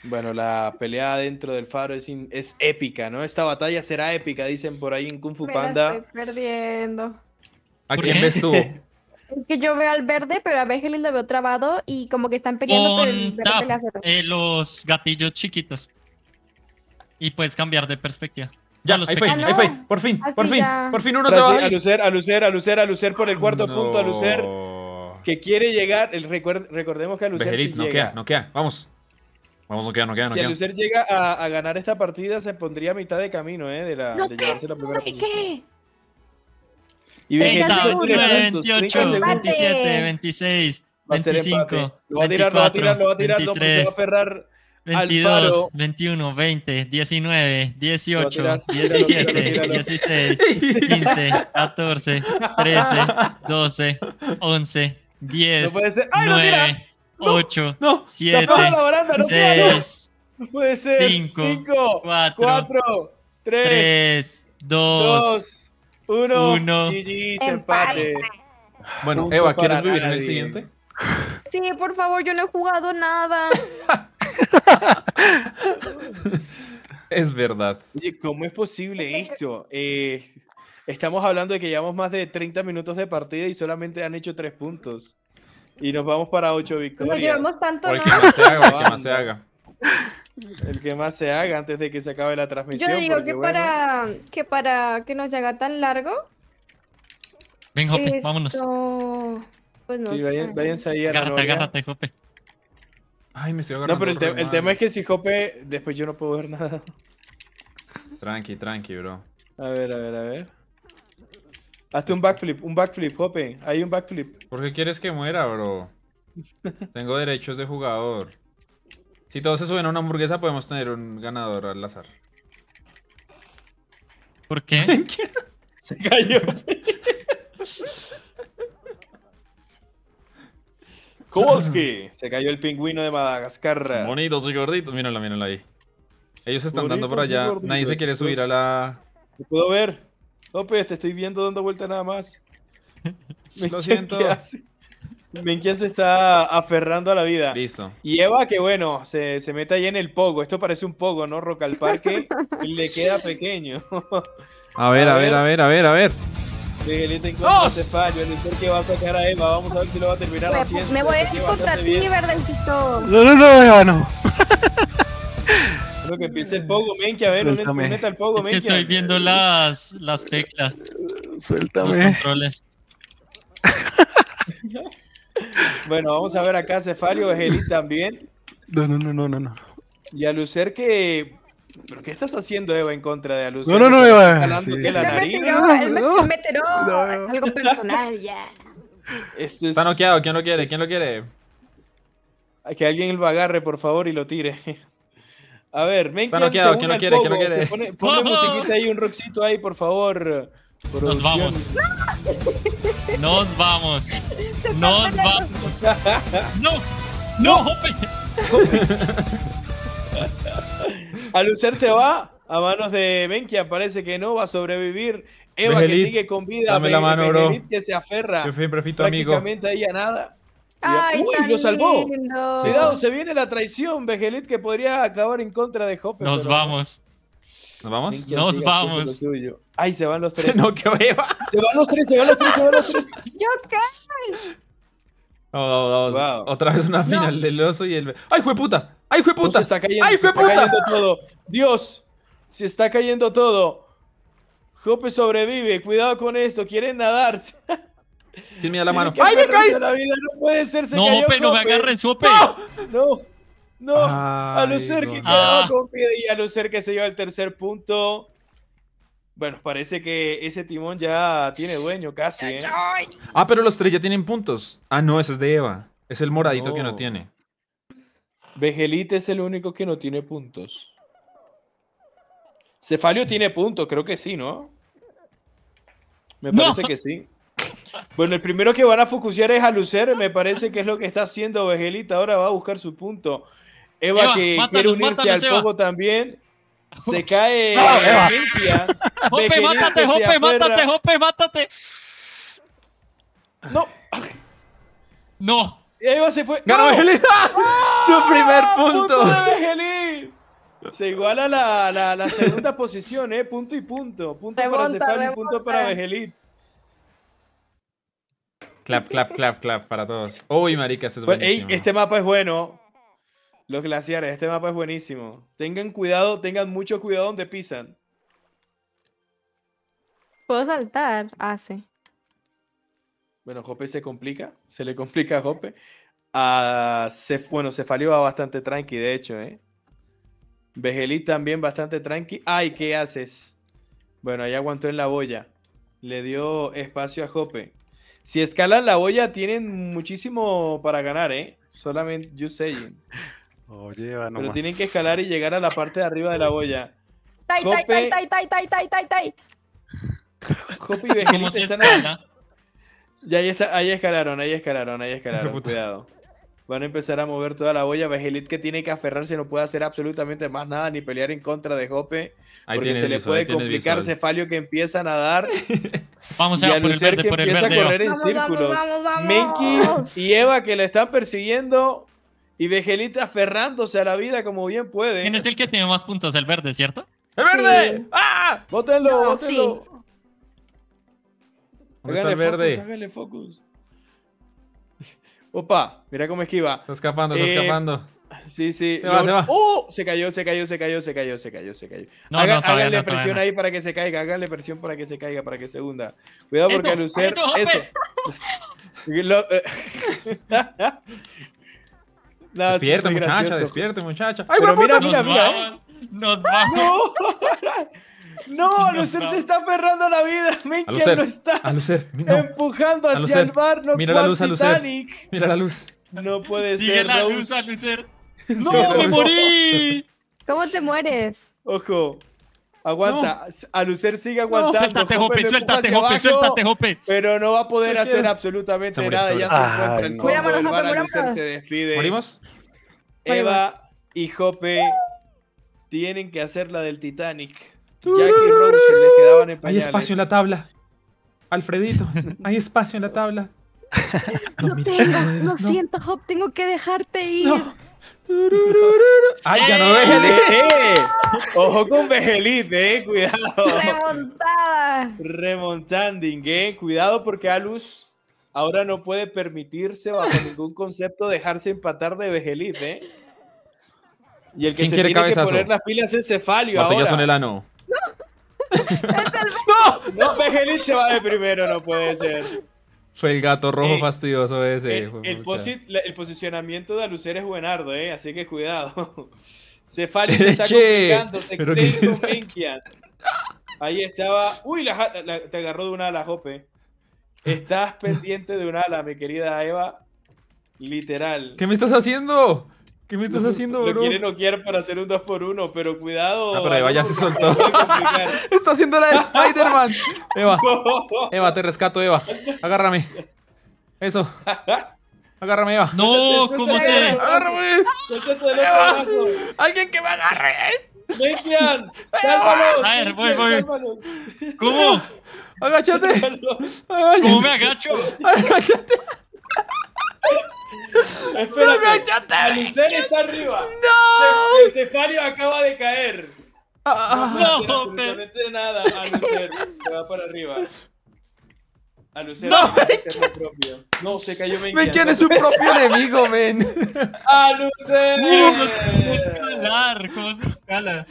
Bueno, la pelea dentro del faro es, in- es épica, ¿no? Esta batalla será épica, dicen por ahí en Kung Fu Me la Panda. estoy perdiendo. ¿A ¿Por quién ves tú? Es que yo veo al verde, pero a Bejelit lo veo trabado y como que están peleando, pero el verde tap, eh, los gatillos chiquitos. Y puedes cambiar de perspectiva. Ya, los ahí fue, ahí fue. Por fin, Así por fin, ya. por fin uno se va a. Lucer, a Lucer, a Lucer, a Lucer por el cuarto No. punto, a Lucer, que quiere llegar. El recuer- recordemos que a Lucer no llega. queda, no queda. Vamos. Vamos, no queda, no queda, no si a queda. Lucer llega a, a ganar esta partida, se pondría a mitad de camino, ¿eh? De, la, No de llevarse la primera ¿Ay, posición. ¿Qué? Y Venga, Vegelit no tiene 29, puntos, 28, 30 segundos. 27, 26, Va a ser 25, empate. Lo va a tirar, lo va a tirar, lo va a tirar, no, porque se va a 23, aferrar al 22, faro. 21, 20, 19, 18, tirar, tíralo, 17, tíralo, tíralo. 16, 15, 14, 13, 12, 11, 10, No puede ser. ¡Ay, no tira! 9, 8, No, se 7, apaga la baranda, no puede, no. 6, No puede ser. Cinco, 5, cuatro, 4, 3, 3, 2, 2, 1. uno. GG, se empate. Bueno, Punto Eva, ¿quieres vivir en el siguiente? Sí, por favor, yo no he jugado nada. Es verdad. Oye, ¿cómo es posible esto? Eh, estamos hablando de que llevamos más de 30 minutos de partida y solamente han hecho 3 puntos. Y nos vamos para 8 No victorias. llevamos tanto O el que nada. más se haga, o el que más se haga. El que más se haga antes de que se acabe la transmisión. Yo digo porque, que bueno, para que para que no se haga tan largo. Ven, Jope, vámonos. esto, Pues no sí, vayan- váyanse ahí a la Agárrate, agárrate, Jope. Ay, me estoy agarrando. No, pero el, te- el tema es que si Jope, después yo no puedo ver nada. Tranqui, tranqui, bro. A ver, a ver, a ver. Hazte un backflip, un backflip, Jope. Hay un backflip. ¿Por qué quieres que muera, bro? Tengo derechos de jugador. Si todos se suben a una hamburguesa, podemos tener un ganador al azar. ¿Por qué? Se cayó. Kowalski. Se cayó el pingüino de Madagascar. Bonitos y gorditos. Míralo, míralo ahí. Ellos se están dando por allá. gorditos, Nadie se quiere subir a la. ¿Te puedo ver? Jope, te estoy viendo dando vuelta nada más. Lo siento. Menkia se está aferrando a la vida. Listo. Y Eva, que bueno, se, se mete ahí en el pogo. Esto parece un pogo, ¿no? Roca al parque. y le queda pequeño. A ver, a ver, a ver, a ver, a ver. Miguelito en contra de fallo. El Lucer que va a sacar a Eva. Vamos a ver si lo va a terminar Me, haciendo. me voy a ir contra ti, verdecito. No, no, no, Eva, no. Lo que empiece el pogo, Menkia. A ver, neta el pogo, Es que Menkia. estoy viendo las, las teclas, los Suéltame. controles. Bueno, vamos a ver acá a Cefario, Egelit también. No, no, no, no, no, no. Y a Lucer que... ¿Pero qué estás haciendo, Eva, en contra de Alucer? No, no, no, ¿Estás Eva, jalando sí, que la me nariz? tiró, él me, me tiró. Es algo personal ya. Esto es- Está noqueado. ¿Quién lo quiere? ¿Quién lo quiere? Que alguien lo agarre, por favor, y lo tire. A ver, Menkia Está noqueado, ¿quién lo quiere? ¿Quién lo pogo, quiere? se Pone, ponle musiquita ahí, un rockcito ahí, por favor. Nos vamos. Nos vamos. Nos vamos. No. No, Jope. Alucer se va a manos de Menkia, parece que no va a sobrevivir. Eva que sigue con vida. dame la mano, bro. Que se aferra. Yo siempre fui tu amigo. Prácticamente ahí a nada. Ay, ¡Uy, tan lo salvó! lindo. Cuidado, se viene la traición, Vegelit, que podría acabar en contra de Hoppe. Nos pero- vamos. ¿Nos vamos? Nos vamos. Ay, se van los tres. Se noqueó Eva. Se van los tres, se van los tres, se van los tres. ¿Yo qué? Vamos, vamos, vamos. Wow. Otra vez una final del oso y el. ¡Ay, fue puta! ¡Ay, fue No, puta! se está cayendo, ¡Ay, se fue está puta! cayendo todo. Dios, se está cayendo todo. Jope sobrevive, cuidado con esto, quieren nadar. ¿Quién me da la mano? Tiene que ¡Ay, me caí! a la vida, no puede ser, se No, cayó Jope, no me Jope. agarres, Jope. No, no. A Ay, Lucer que no. quedaba Ah. con vida y a Lucer que se lleva el tercer punto. Bueno, parece que ese timón ya tiene dueño casi, ¿eh? Ah, pero los tres ya tienen puntos. Ah, no, ese es de Eva. Es el moradito que no tiene. Vegelite es el único que no tiene puntos. Cefalio tiene puntos, creo que sí, ¿no? Me No. parece que sí. Bueno, el primero que van a focusear es a Lucer, me parece que es lo que está haciendo Vegelita. Ahora va a buscar su punto. Eva, Eva, que mátalos, quiere unirse mátalos, al Eva. poco también. Se cae No. Mintia. Jope, mátate, Jope, mátate, Jope, mátate. No, No. Eva se fue. ¡Ganó ¡No! Vegelita! ¡Su primer punto! ¡Punto! Se iguala la, la, la segunda posición, ¿eh? Punto y punto. Punto para Cefalio y punto para Vegelit. Clap, clap, clap, clap para todos. Uy, marica, este es ey, este mapa es bueno. Los glaciares, este mapa es buenísimo. Tengan cuidado, tengan mucho cuidado donde pisan. ¿Puedo saltar? Ah, sí. Bueno, Jope se complica. Se le complica a Jope. Ah, se, bueno, Cefalio va bastante tranqui, de hecho, ¿eh? Vegelit también bastante tranqui. Ay, ¿qué haces? Bueno, ahí aguantó en la boya. Le dio espacio a Jope. Si escalan la boya, tienen muchísimo para ganar, ¿eh? Solamente saying. Oye, Pero nomás. tienen que escalar y llegar a la parte de arriba de la boya. Tai, tai, tai, tai, tai, tai, tai, tai, tai. Jope y ¿Cómo Vegelit se están ahí. escala? Ya ahí, está, ahí escalaron, ahí escalaron, ahí escalaron. Cuidado. Van a empezar a mover toda la boya. Vegelit que tiene que aferrarse, no puede hacer absolutamente más nada ni pelear en contra de Jope. Ahí porque se le visual, puede complicar. Cefalio que empieza a nadar. Vamos y a a por el verde, que por el empieza verde. a correr en Vamos, vamos, círculos. vamos, vamos. Menki y Eva que le están persiguiendo. Y Vegelit aferrándose a la vida como bien puede. ¿Quién es el que tiene más puntos? El verde, ¿cierto? ¡El verde! ¡Ah! Bótenlo, No, bótenlo. ¿Dónde está el Háganle verde? Focus, háganle focus. Opa, mira cómo esquiva. Está escapando, está Eh, escapando. Sí, sí. Se va, se va. ¡Oh! Se cayó, se cayó, se cayó, se cayó, se cayó, se cayó. No, háganle no, presión no. ahí para que se caiga, háganle presión para que se caiga, para que se hunda. Cuidado porque Eso, a Lucer. eso. Eso. No, Despierte, es muchacha, gracioso. despierte, muchacha. ¡Ay, Pero mira, mira, mira. ¿eh? Nos vamos. No, no, Lucer se está aferrando a la vida. Lucer, lo está a Lucer, no. empujando hacia Lucer. el bar. No Mira la luz a Lucer. Titanic. Mira la luz. No puede Sigue ser. la Rose. luz a Lucer. No, ¡No, me morí! ¿Cómo te mueres? Ojo. Aguanta. A Lucer sigue aguantando. Suéltate, Jope Jope, suéltate, Jope, abajo, suéltate, Jope. Pero no va a poder No hacer absolutamente Se murió, nada. se Ya se encuentra Ay, el no. fondo del bar. A Jope, Lucer murámonos. se despide. ¿Morimos? Eva y Jope tienen que hacer la del Titanic. Jack y Rose se les quedaban en Hay pañales. espacio en la tabla. Alfredito, hay espacio en la tabla. No mira, tengo, no lo no. siento, Hop, tengo que dejarte ir. No. ¡Ay, ya no ¡Eh! ¡Eh! Ojo con Vegelit, eh. Cuidado. Remontada. Remontanding, eh. Cuidado porque Alus ahora no puede permitirse bajo ningún concepto dejarse empatar de Vegelit, eh. Y el que ¿Quién se quiere tiene cabezazo? que poner las pilas es Cefalio ahora. en el ano. No, Vegelit se va de primero, no puede ser. Fue el gato rojo Eh, fastidioso ese. El, el posi- posicionamiento de Alucer es buenardo, eh. Así que cuidado. Cefalio se está complicando, se pero cree ¿qué es con? Menkian. Ahí estaba. Uy, la, la- te agarró de una ala, Jope. Estás pendiente de una ala, mi querida Eva. Literal. ¿Qué me estás haciendo? ¿Qué me estás haciendo, Lo bro? quiere noquear para hacer un 2 por 1 pero cuidado. Ah, pero Eva ya se soltó. Está haciendo la de Spider-Man. Eva, Eva, te rescato, Eva. Agárrame. Eso. Agárrame, Eva. No, Suéltate, ¿cómo se? Eva. Agárrame. Brazo. Alguien que me agarre. Menkian, sálvalos. A ver, voy, voy. ¿Cómo? Agáchate. ¿Cómo me agacho? Agáchate. Espérate. Alucer está arriba. ¡No! El Cefario acaba de caer. Ah, No puede hacer No, absolutamente nada. Alucer se va para arriba. Alucer No, que lo propio. No, se cayó Menkian. Men, ¿quién es su propio enemigo, men? Alucer. escalar? ¿Cómo se escala?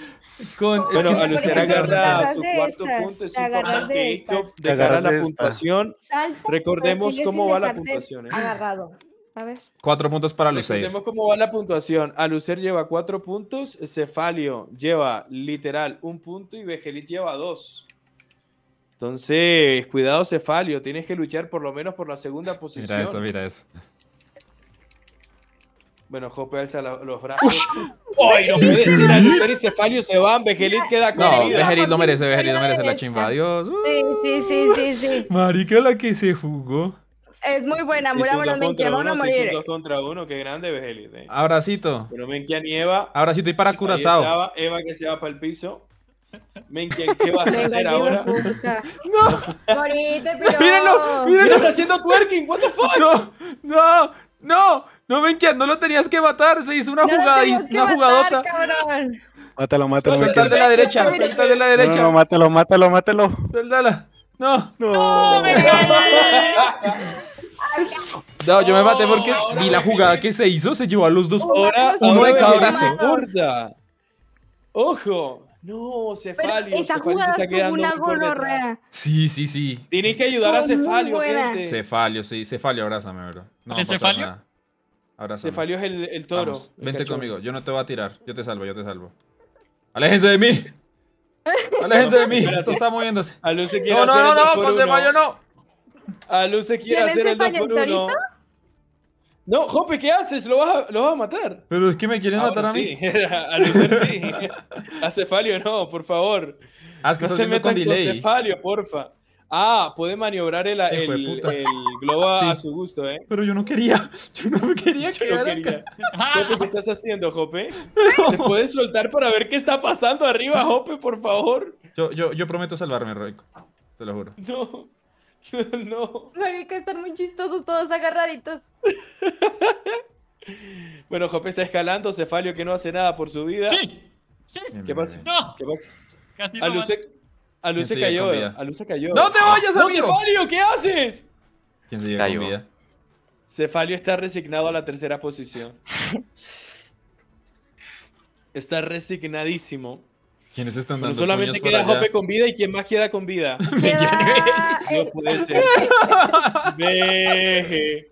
Con, es Bueno, que- a Lucer Porque te agarra su cuarto estas, punto. Es importante de esto de Te cara a la puntuación. Salta, Recordemos cómo va la puntuación. ¿eh? Agarrado, Cuatro puntos para Luceir. Recordemos cómo va la puntuación. Alucer lleva cuatro puntos, Cefalio lleva literal un punto y Vegelit lleva dos. Entonces, cuidado Cefalio, tienes que luchar por lo menos por la segunda posición. Mira eso, mira eso. Bueno, Jope alza la- los brazos. ¡Ay, no puede ser! Alucer y Cefalio se van, Vegelit queda con No, lo merece, Vegerit lo merece la chimba. Dios. Sí, sí, sí, sí, sí. Marica, la que se jugó. Es muy buena, Sí, muy son buena, dos me uno, no morir. dos contra uno, qué grande Vegelit. eh. Abracito. Pero Menkia nieva. Abracito y para Curazao. Eva que se va para el piso. Menkia, ¿qué vas a hacer ahora? puta. Morite, pero. Míralo, Mira, míralo. está haciendo twerking, what the fuck? No, no, no, no me entiendo, no lo tenías que matar, se hizo una No jugada, una matar, jugadota. cabrón. Mátalo, mátalo. Suelta de la derecha, suelta el de la No, derecha. no, mátalo, mátalo, mátalo. Suéltala. No, No. no, yo me maté porque vi la jugada que se hizo, se llevó a los dos. Ahora, Uno ahora de cada brazo. se corta. Ojo. No, Cefalio. Esa Cefalio se jugada está tuvo quedando una gonorrea. Sí, sí, sí. Tienes que ayudar a Cefalio, gente. Cefalio, sí, Cefalio, abrázame, bro. No va a ¿Es pasar Cefalio? nada. Abrázame. Cefalio es el, el toro. Vamos, el vente cachorro. conmigo, yo no te voy a tirar, yo te salvo, yo te salvo. Aléjense de mí. Aléjense de mí, esto está moviéndose. A No, no, no, el no, con. Cefalio no. A Luce quiere ¿Quién es hacer el 2 Cefalio, por el 1 torito? No, Jope, ¿qué haces? ¿Lo vas a, lo vas a matar? Pero es que me quieren Ah, matar bueno, a mí. sí. a Lucer sí. A Cefalio no, por favor. Ah, es que no se con metan con delay. Cefalio, porfa. Ah, puede maniobrar el, el, el globo a- Sí. a su gusto, ¿eh? Pero yo no quería, yo no me quería Yo no acá. quería. Jope, ¿qué estás haciendo, Jope? ¿Te puedes soltar para ver qué está pasando arriba, Jope, por favor? Yo, yo, yo prometo salvarme, Roico. Te lo juro. No. No. Marica, están muy chistosos todos agarraditos. Bueno, Jope está escalando, Cefalio que no hace nada por su vida. Sí, sí. ¿Qué pasa? No, ¿Qué pasa? casi A no Luce, a ¿Quién Luce sigue cayó, cayó. ¡No te vayas, ¡No, amigo! Cefalio, ¿qué haces? ¿Quién sigue Cayó. con vida? Cefalio está resignado a la tercera posición. Está resignadísimo. ¿Quiénes están Pero dando solamente queda? Jope con vida y quién más queda con vida. No puede ser. Veje.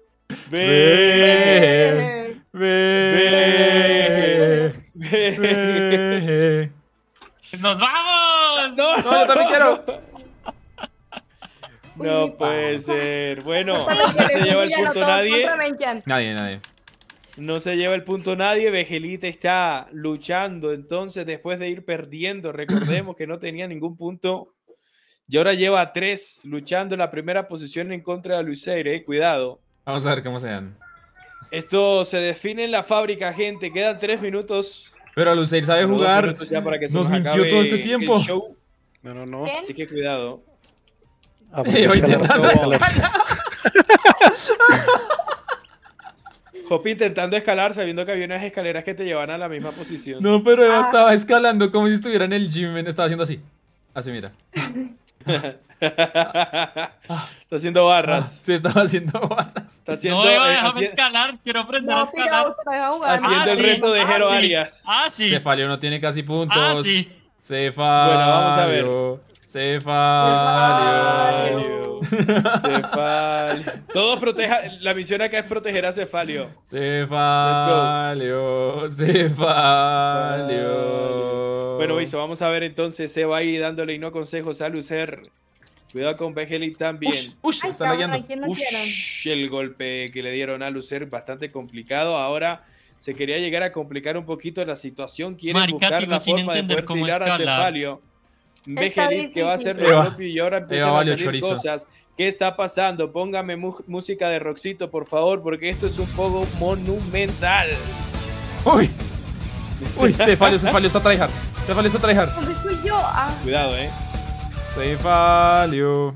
Ve, Veje. ve, Veje. ve. ¡Nos vamos! No, No, yo también quiero. No puede ser. Bueno, no se lleva el punto nadie. Nadie, nadie. No se lleva el punto nadie. Vegelita está luchando. Entonces, después de ir perdiendo, recordemos que no tenía ningún punto. Y ahora lleva tres luchando en la primera posición en contra de Luiseire. eh, Cuidado. Vamos a ver cómo se dan. Esto se define en la fábrica, gente. Quedan tres minutos. Pero Luceir sabe jugar. para que Nos mintió todo este tiempo. No, no, no. Así que cuidado. Ah, Eh, voy intentando. Hopi intentando escalar sabiendo que había unas escaleras que te llevan a la misma posición. No, pero Ah. Eva estaba escalando como si estuviera en el gym. Estaba haciendo así. Así, mira. Está haciendo barras. Sí, estaba haciendo barras. Está haciendo, No, Eva, eh, déjame haci- escar, quiero aprender a escalar. Jugar. haciendo Ah, el sí. reto de Ah, Jero sí. Arias. Ah, sí. Cefalio no tiene casi puntos. Ah, sí. Cefalio. Bueno, vamos a ver. Cefalio. Cefalio. Todos proteja. La misión acá es proteger a Cefalio. Cefalio. Cefalio. Bueno, Viso, vamos a ver entonces. Se va ahí dándole y no consejos a Lucer. Cuidado con Begelit también. Uy, Ay, están cabrón, lagueando. ¿a quién no quieren? Ush, el golpe que le dieron a Lucer bastante complicado. Ahora se quería llegar a complicar un poquito la situación. Quieren Marica, buscar la sin forma de poder cómo tirar a. Cefalio. Begelit que va a hacer lo propio y ahora empiezan Eva a salir chorizo. cosas. ¿Qué está pasando? Póngame música de Roxito, por favor, porque esto es un poco monumental. Uy. Uy, Cefalio, Cefalio está tryhard. Cefalio está tryhard. ¿Dónde estoy yo? Ah, Cuidado, eh. Cefalio.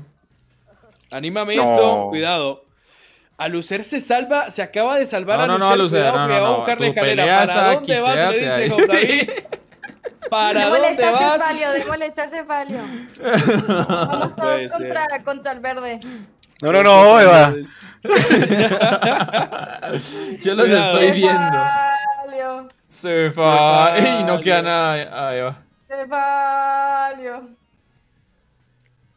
Anímame No. esto, cuidado. Alucer se salva, se acaba de salvar No, a no, no, Alucer. Alucer, cuidado, no, que no, va a no. buscar la escalera. ¿Para dónde vas? Le dice ahí. ¿Para dónde vas? Cefalio, démosle esta Cefalio. Vamos todos contra, contra el verde. No, no, no, Eva. Yo los Cuidado. estoy viendo. Cefalio. Cefalio. Cefa. Y no queda nada. Ahí va. Cefalio.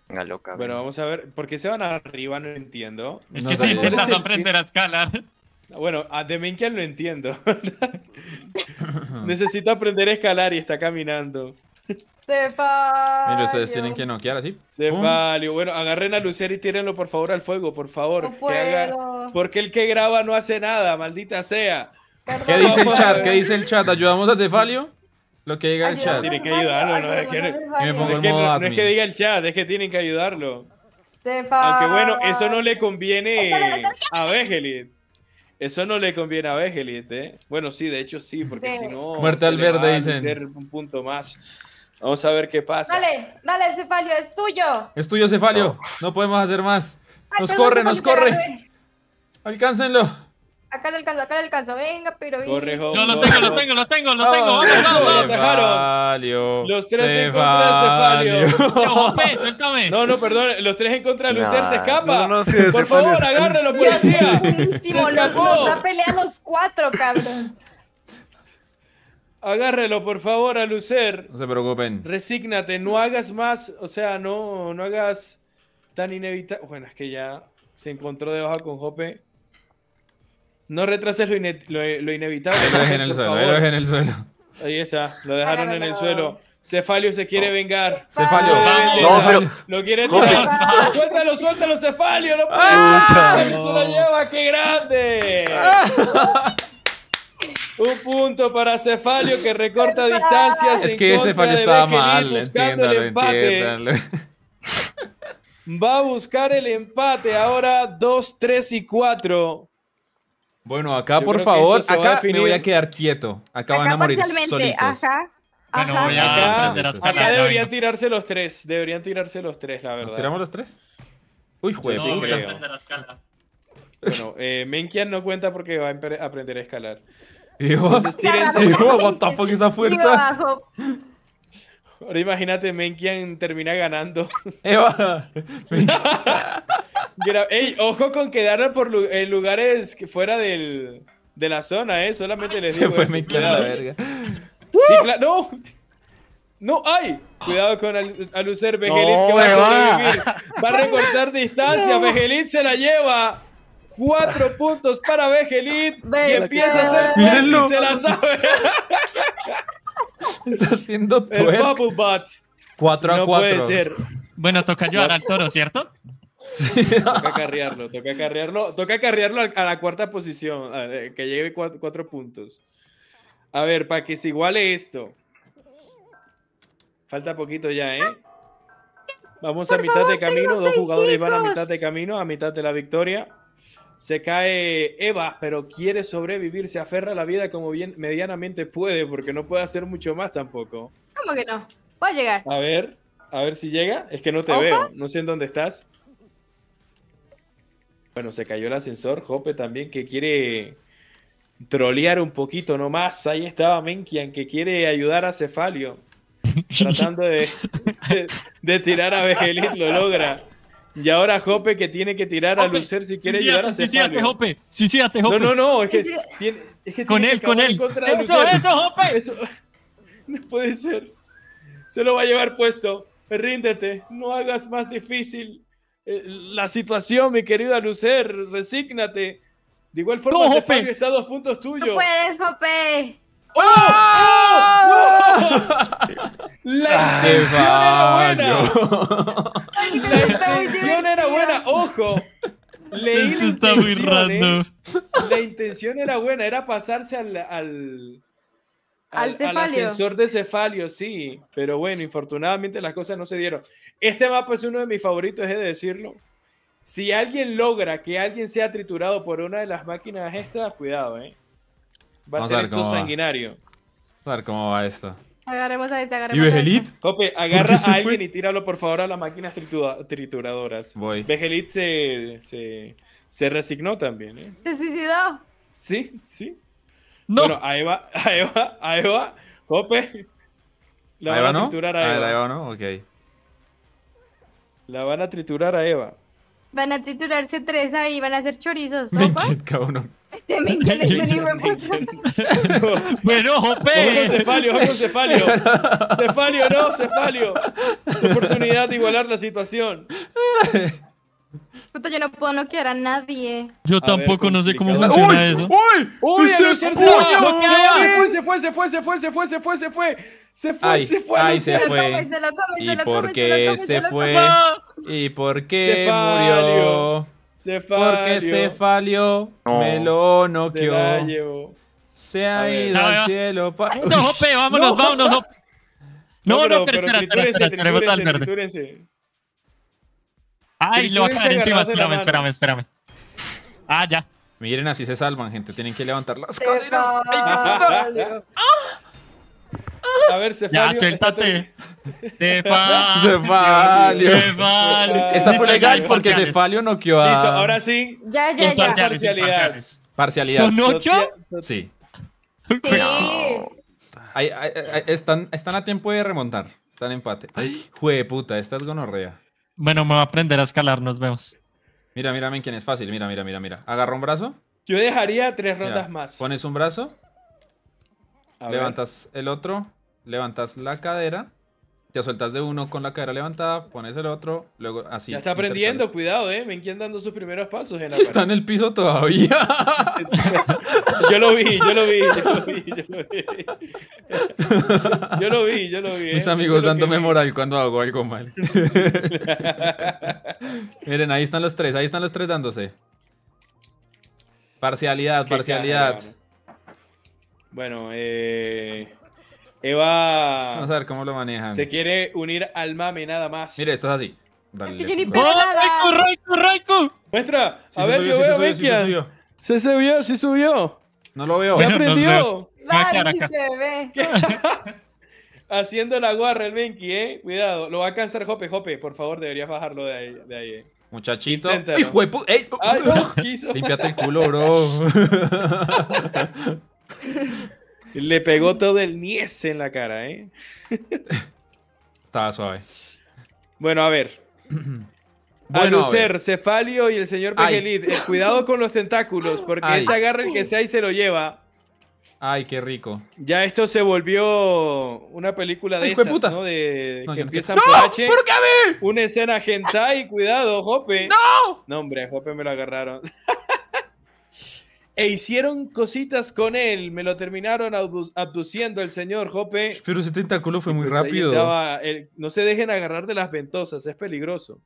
Venga, loca. Bueno, vamos a ver. ¿Por qué se van arriba? No entiendo. Es No que estoy sabía. intentando ¿Cuál es el aprender a escalar. Bueno, a Demenkian lo entiendo. Necesito aprender a escalar y está caminando. Cefalio. Mira, ustedes tienen que noquear así. Cefalio. Bueno, agarren a Lucer y tírenlo por favor al fuego, por favor. No haga- puedo. Porque el que graba no hace nada, maldita sea. ¿Qué dice el chat? ¿Qué dice el chat? ¿Ayudamos a Cefalio? Lo que diga el chat. Tienen que ayudarlo, ¿no? Es que, no- es el que modo no, no es admin. que diga el chat, es que tienen que ayudarlo. Cefalio. Aunque bueno, eso no le conviene a Vegelit. Eso no le conviene a Vegelit, ¿eh? Bueno, sí, de hecho sí, porque Sí. si no. Muerte al verde, dicen. un punto más. Vamos a ver qué pasa. Dale, dale, Cefalio, es tuyo. Es tuyo, Cefalio. No podemos hacer más. Ay, Nos perdón, corre, nos corre. Alcáncenlo. Acá le alcanzo, acá le alcanzo. Venga, pero. Corre, Job, No, lo tengo, lo tengo, lo tengo, lo Ah, tengo. Vamos, bien, vamos, lo vamos. Cefalio. Los tres en contra de Cefalio. Suéltame. No, no, perdón, los tres en contra de Lucer se escapa. No, no, sí, Por Cefalio, favor, agárralo, policía. Se los escapó. nos pelea los cuatro, cabrón. Agárrelo, por favor, a Lucer. No se preocupen. Resígnate, no hagas más, o sea, no, no hagas tan inevitable. Bueno, es que ya se encontró de hoja con Jope. No retrases lo, ine- lo- lo inevitable. Ahí lo dejé en el suelo, ahí lo dejé en el suelo. Ahí está, lo dejaron en el suelo. Cefalio se quiere vengar. Cefalio. No, pero- Lo quiere tirar. Suéltalo, suéltalo, Cefalio. No puede Ah. Se lo lleva, qué grande. Un punto para Cefalio que recorta distancias. Es que Cefalio estaba mal. Entiéndalo, entiéndalo. Va a buscar el empate ahora 2, 3 y 4. Bueno, acá Yo por favor, acá me definir. voy a quedar quieto. Acá van a morir solitos. Ajá. Bueno, ajá. voy a Acá, aprender a escalar. acá ya deberían tirarse los tres. Deberían tirarse los tres, la verdad. ¿Nos tiramos los tres? Uy, sí, No, voy a creo. aprender a escalar. Bueno, eh, Menkian no cuenta porque va a aprender a escalar. Hijo, Entonces, tírense. hijo, what the fuck esa fuerza. Ahora imagínate, Menkian termina ganando. Eva. Gra- Ey, ojo con quedarla por lu- en lugares que fuera del, de la zona, ¿eh? Solamente les Se digo fue eso, Menkian a la verga. Sí, ¡No! ¡No! ¡Ay! Cuidado con Al- Alucer Begelit No, que va a sobrevivir. Va a recortar distancia. Begelit se la lleva. Cuatro puntos para Begelit. Y Begelit. empieza a hacer y se la sabe. Está haciendo El twerk. Bubble Butt. 4 a No 4. puede ser. Bueno, toca ayudar al toro, ¿cierto? Toca carrearlo, toca carrearlo, toca carrearlo a la cuarta posición, eh, que lleve cuatro, cuatro puntos. A ver, para que se iguale esto. Falta poquito ya, ¿eh? Vamos a mitad favor, de camino, dos jugadores van a mitad de camino, a mitad de la victoria. Se cae Eva, pero quiere sobrevivir, se aferra a la vida como bien medianamente puede, porque no puede hacer mucho más tampoco. ¿Cómo que no? Voy a llegar. A ver, a ver si llega. Es que no te ¿Opa? veo. No sé en dónde estás. Bueno, se cayó el ascensor. Jope también que quiere trolear un poquito nomás. Ahí estaba Menkian que quiere ayudar a Cefalio. Tratando de, de, de tirar a Begelit, lo logra. Y ahora Jope que tiene que tirar a Lucer si quiere ayudar a Suicídate. Jope. Suicídate, No, Jope. no, no. Es que tiene, es que Con tiene él, que con él. Eso, eso, Jope. Eso no puede ser. Se lo va a llevar puesto. Ríndete. No hagas más difícil eh, la situación, mi querida Lucer. Resígnate. De igual forma, No, Jope. Cefalio está a dos puntos tuyos. puedes, Jope. ¡Oh! ¡Oh! La intención era buena. La intención era buena. Ojo. Leí la Esto está muy random. ¿eh? La intención era buena, era pasarse al, al, Al ascensor de cefalio, sí. Pero bueno, infortunadamente las cosas no se dieron. Este mapa es uno de mis favoritos, he de decirlo. Si alguien logra que alguien sea triturado por una de las máquinas estas, cuidado, ¿eh? Va a Vamos a ser ver esto cómo va. sanguinario. A ver cómo va esto. Agarremos a este, ¿Y agarremos a este. Begelit? Jope, agarra se a fue? alguien y tíralo por favor a las máquinas tritura- trituradoras. Voy. Begelit se, se, se resignó también, ¿eh? Se suicidó. Sí, sí. No. Bueno, a Eva, a Eva, a Eva, Jope. La ¿Ahí van va a no? triturar A a ver, Eva. ahí va no, ok. La van a triturar a Eva. Van a triturarse tres ahí, van a hacer chorizos. Me cada uno. Este hijo de puta. Bueno, Jope. con Cefalio, con Cefalio. Cefalio, no, Cefalio. Oportunidad de igualar la situación. Puta, yo no puedo noquear a nadie. Yo A ver, tampoco no sé cómo funciona ¡Uy! eso. ¡Uy! ¡Uy, ¡Se se fue! Se fue, se fue, se fue, se fue, se fue, se fue, se fue. Se fue, Ay, se fue. ay, se. Se se ¿Y por qué se se se fue? ¿Y por qué murió? Cefalio. Porque Cefalio No. me lo Se noqueó. llevó. Se ha A ver. ido Ya, al ya. cielo. pa- No, Jope, vámonos, No. vámonos. No, no, pero espera, espera, espera, esperemos al verde. Ay, le va a caer encima. Espérame, espérame, espérame. Ah, ya. Miren, así se salvan, gente. Tienen que levantar las Se caderas. salió. A ver, Ya, Cefalio. suéltate. Cefalio. Cefalio. Cefalio. Esta fue legal porque Parciales. Cefalio noqueó a. Listo, ahora sí. Ya, ya, ya. Parcialidad. Parcialidad. ¿Con ocho? Sí. Sí. Ay, ay, ay, están, están a tiempo de remontar. Están en empate. Ay, jue puta, esta es gonorrea. Bueno, me voy a aprender a escalar, nos vemos. Mira, mira, men, quién es fácil. Mira, mira, mira, mira. Agarra un brazo. Yo dejaría tres mira, rondas más. Pones un brazo. A ver. levantas el otro. Levantas la cadera. Te sueltas de uno con la cadera levantada. Pones el otro. Luego así. Ya está aprendiendo, cuidado, eh. Ven quién dando sus primeros pasos en la Está en el piso todavía. Yo lo vi, yo lo vi, yo lo vi, yo lo vi. Yo lo vi, yo lo vi. eh. Mis amigos dándome que moral cuando hago algo mal. Miren, ahí están los tres. Ahí están los tres dándose. Parcialidad, Qué parcialidad. Bueno, eh. Eva Vamos a ver cómo lo manejan. se quiere unir al mame nada más. Mire, esto es así. Dale. Es que. ¡Oh! Muestra. Sí a se ver, subió, yo sí se veo, subió, sí se subió. Se subió, se subió. No lo veo. Bueno, nos aprendió. acá. se ve. Haciendo la guarra el Benki, eh. Cuidado, lo va a cansar Jope. Jope, por favor, deberías bajarlo de ahí. De ahí eh. Muchachito. Inténtalo. ¡Ay, juepu- ey! Ay, no, quiso. Límpiate el culo, bro. Le pegó todo el niés en la cara, eh. Estaba suave. Bueno, a ver. Bueno, a Alucer. Cefalio y el señor. Pegelid. Eh, cuidado con los tentáculos, porque Ay. ese agarre el que sea y se lo lleva. Ay, qué rico. Ya esto se volvió una película de Ay, esas. ¿no? De No, que no empiezan por ¡No! H. ¿Por qué a mí? Una escena hentai, cuidado, Jope. ¡No! No, hombre, a Jope me lo agarraron. e hicieron cositas con él. Me lo terminaron abdu- abduciendo el señor Jope. Pero ese tentáculo fue muy Pues rápido. el- no se dejen agarrar de las ventosas, es peligroso.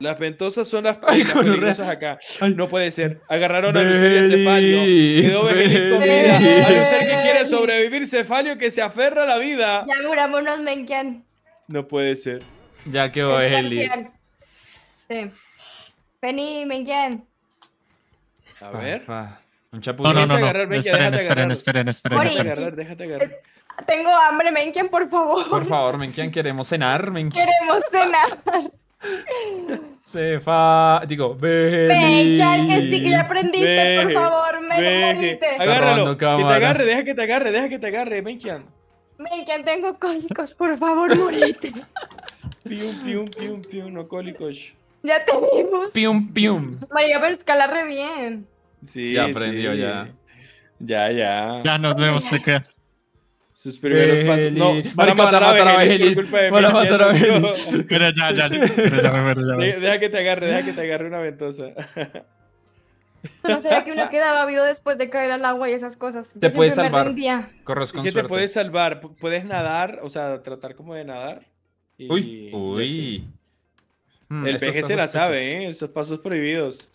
Las ventosas son las, Ay, las gonorrea. peligrosas acá. Ay. No puede ser. Agarraron a Cefalio. Quedó Begelín con Beli. vida. A Lucer que quiere sobrevivir Cefalio que se aferra a la vida. Ya murámonos, Menkian. No puede ser. Ya quedó Es Eli. Sí. Vení, Menkian. A ver. Un chapuzón. no, no, no. agarrar, ven, que Esperen, déjate esperen, esperen, esperen. Déjate agarrar, déjate agarrar. Tengo hambre, Menkian, por favor. Por favor, Menkian, queremos cenar. Menkian. Queremos cenar. Se fa. Digo, Beli. Menkian, que sí, que ya aprendiste, por favor. Me. Agárralo. Que te agarre, deja que te agarre, deja que te agarre, Menkian. Menkian, tengo cólicos, por favor, morite. Pium, pium, pium, pium, no cólicos. Ya te vimos. Pium, pium. María, pero escala re bien. Sí, Ya aprendió, sí. ya. Ya, ya. Ya nos vemos, se queda. Sus primeros pasos. No, van a matar a de Van a matar a. Begelid. Pero ya, ya. Deja que te agarre, deja que te agarre una ventosa. No sabía que uno quedaba vivo después de caer al agua y esas cosas. Te puedes salvar. Corres con ¿Qué te puedes salvar? Puedes nadar, o sea, tratar como de nadar. y- Uy, y uy. Mm, El VG se la sabe, ¿eh? Esos pasos prohibidos.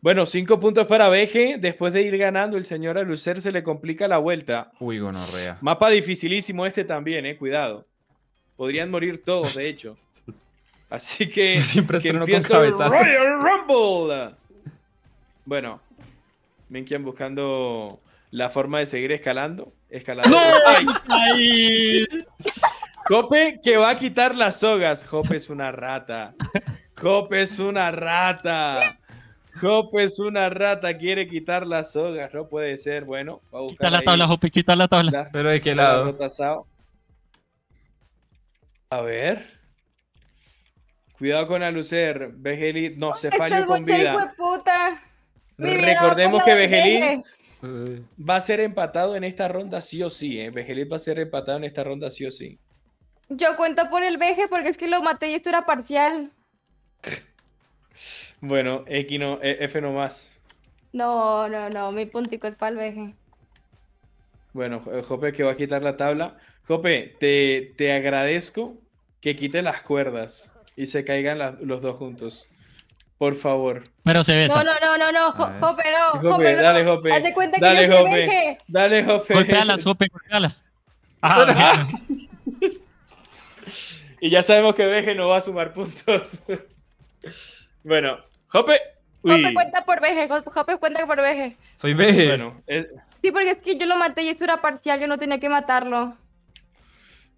Bueno, cinco puntos para VG. Después de ir ganando, el señor Alucer se le complica la vuelta. Uy, gonorrea. Mapa dificilísimo este también, eh. Cuidado. Podrían morir todos, de hecho. Así que. Siempre que con cabezazos. Royal Rumble. Bueno. Menkian buscando la forma de seguir escalando. Escalando. ¡Ay! Ay. Jope que va a quitar las sogas. Jope es una rata. Jope es una rata. Jope es una rata. Quiere quitar las sogas. No puede ser. Bueno, va a buscar. Quita la ahí tabla, Jope, quita la tabla. la- Pero de qué la lado. A ver. Cuidado con Alucer. Vegelit. No, Cefalio Estás con vida. de puta. Recordemos que Vegelit va a ser empatado en esta ronda sí o sí. ¿eh? Vegelit va a ser empatado en esta ronda sí o sí. Yo cuento por el veje porque es que lo maté y esto era parcial. Bueno, X no, eh, F no más. No, no, no, mi puntico es para el veje. Bueno, Jo- Jope que va a quitar la tabla. Jope, te, te agradezco que quite las cuerdas y se caigan los dos juntos. Por favor. Pero se besa. No, no, no, no, no, Jo-. Jope, no, Jope, Jope, no. dale, Jope. Haz de cuenta Dale, que yo soy Jope. veje. Dale, Jope. Golpéalas, Jope, golpéalas. Ah, Y ya sabemos que Veje no va a sumar puntos. bueno, Jope. Uy. Jope cuenta por veje, Jo- Jope cuenta por veje. Soy. Bueno, es- Sí, porque es que yo lo maté y esto era parcial, yo no tenía que matarlo.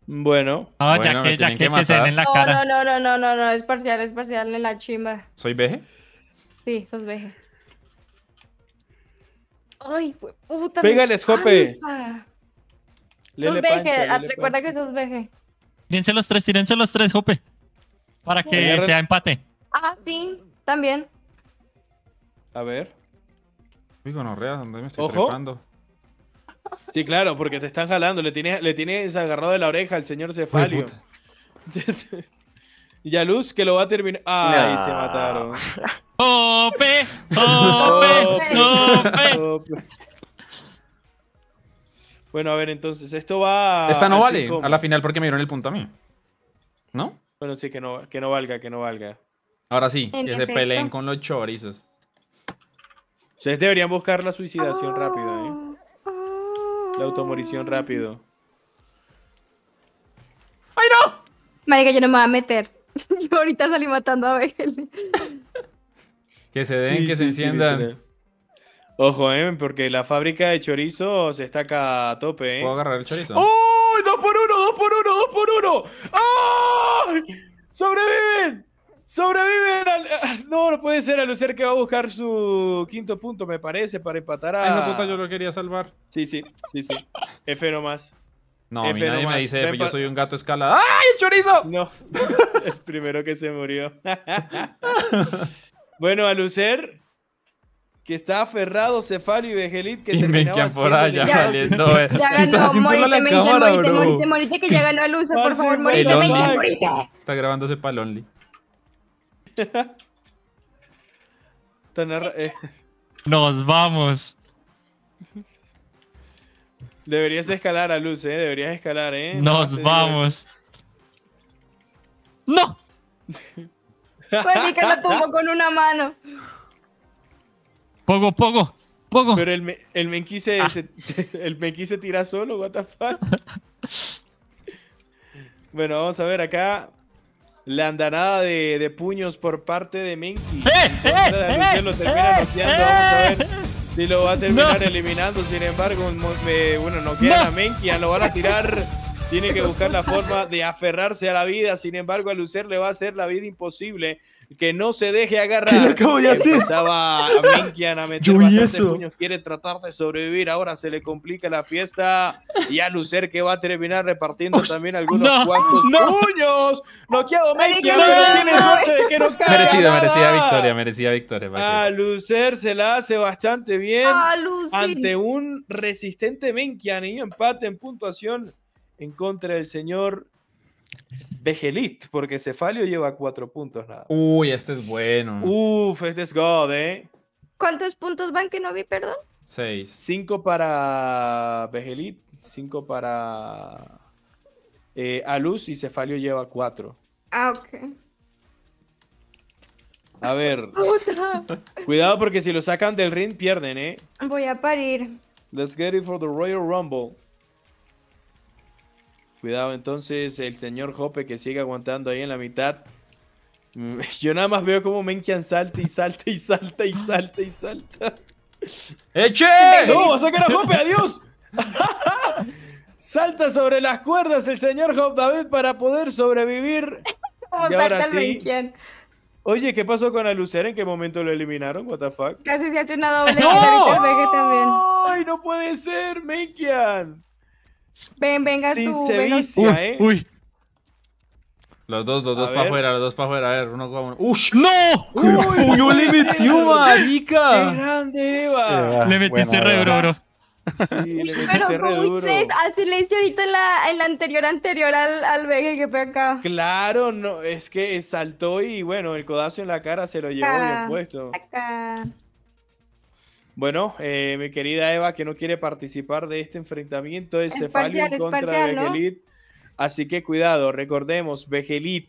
bueno. No, Bueno, ya que, ya que, que que se den matar. en la No, cara. no, no, no, no, no, no, es parcial, es parcial en la chimba. ¿Soy veje? Sí, sos veje. Ay, puta. Pégales, Jope. Lele Sos Lele recuerda que sos veje. Tírense los tres, tírense los tres, Jope. Para que sea empate. Ah, sí, también. A ver. Uy, gonorrea, ¿dónde me estoy Ojo. trepando? Sí, claro, porque te están jalando. Le tienes, le tienes agarrado de la oreja al señor Cefalio. y a Luz que lo va a terminar. ¡Ay, No. se mataron! Jope, Jope, Jope. Bueno, a ver, entonces, esto va. Esta no al vale a la final porque me dieron el punto a mí. ¿No? Bueno, sí, que no, que no valga, que no valga. Ahora sí, que se peleen con los chorizos. Ustedes deberían buscar la suicidación rápido, ¿eh? La automorición rápido. Marica, yo no me voy a meter. Yo ahorita salí matando a. Que se den, Sí, que sí, se sí, enciendan. Ojo, ¿eh? Porque la fábrica de chorizo se está acá a tope, ¿eh? ¿Puedo agarrar el chorizo? ¡Uy! ¡Dos por uno! ¡Dos por uno! ¡Dos por uno! ¡Ay! ¡Sobreviven! ¡Sobreviven! al- ah, No, no puede ser. Alucer que va a buscar su quinto punto, me parece, para empatar a... Ay, no, puta, yo lo quería salvar. Sí, sí, sí, sí. F nomás. No, a mí F nadie me dice F, yo soy un gato escalada. ¡Ay, el chorizo! No, el primero que se murió. bueno, Alucer, que está aferrado, Cefalio y Vegelit, que Y quedan por allá valiendo, eh. Ya ¿Qué estás ganó, haciendo la morite, Menken, cámara, morite, bro? morite, morite, que ya ganó el uso, por favor, morite. Menken, morite. Está grabándose para el Only. Tan arra- eh, Nos vamos. deberías escalar a luz, eh. Deberías escalar, eh. No Nos digo vamos. ¡No! Marica, lo tumbo con una mano. Pogo, pogo, pogo. Pero el, me- el Menki se, Ah. se- se- el Menki se tira solo, what the fuck. bueno, vamos a ver acá. La andanada de, de puños por parte de Menki. ¡Eh, eh, lo termina eh, noqueando. Vamos a ver si lo va a terminar No. eliminando. Sin embargo, bueno, no quedan No. a Menki, lo van a tirar. Tiene que buscar la forma de aferrarse a la vida. Sin embargo, a Lucer le va a hacer la vida imposible. Que no se deje agarrar. ¿Qué le acabo de hacer? Empezaba a Menkian a meter Yo bastantes eso. puños, quiere tratar de sobrevivir. Ahora se le complica la fiesta. Y a Lucer que va a terminar repartiendo también algunos no, cuantos no. puños. Noqueado Menkian, No. pero tiene suerte de que no caiga Merecida, merecida victoria, merecida victoria. ¿para A Lucer se la hace bastante bien Ah, ante un resistente Menkian y empate en puntuación en contra del señor Vegelit, porque Cefalio lleva cuatro puntos nada. Uy, este es bueno. Uf, este es God, eh. ¿Cuántos puntos van que no vi, perdón? Seis. Cinco para Vegelit, cinco para eh, Aluz y Cefalio lleva cuatro. Ah, ok. A ver, cuidado porque si lo sacan del ring pierden, eh. Voy a parir. Let's get it for the Royal Rumble. Cuidado entonces el señor Hope que sigue aguantando ahí en la mitad. Yo nada más veo como Menkian salta y salta y salta y salta y salta. ¡Eche! ¡No! ¡Va a sacar a Hope! ¡Adiós! Salta sobre las cuerdas el señor Hope David para poder sobrevivir. ¿Cómo Y ahora sí. Menkian? Oye, ¿qué pasó con Alucer? ¿En qué momento lo eliminaron? What the fuck? Casi se hace una doble. ¡No! también. ¡Ay, no puede ser, Menkian! Ven, venga Sin tú. venga- sevicia, ¿eh? Uy, Los dos, los dos para afuera, los dos para afuera. A ver, uno con uno. ¡Ush! ¡No! ¡Qué puño le metió, ¡Qué marica! grande, Eva! Le metiste re duro, bro. Sí, le Pero metiste re como duro. así le hice ahorita en la, en la anterior anterior al, al VG que fue acá. Claro, no, es que saltó y bueno, el codazo en la cara se lo llevó bien puesto. acá. Bueno, eh, mi querida Eva, que no quiere participar de este enfrentamiento de Es Cefalio parcial, contra parcial. Vegelit. Así que cuidado, recordemos, Vegelit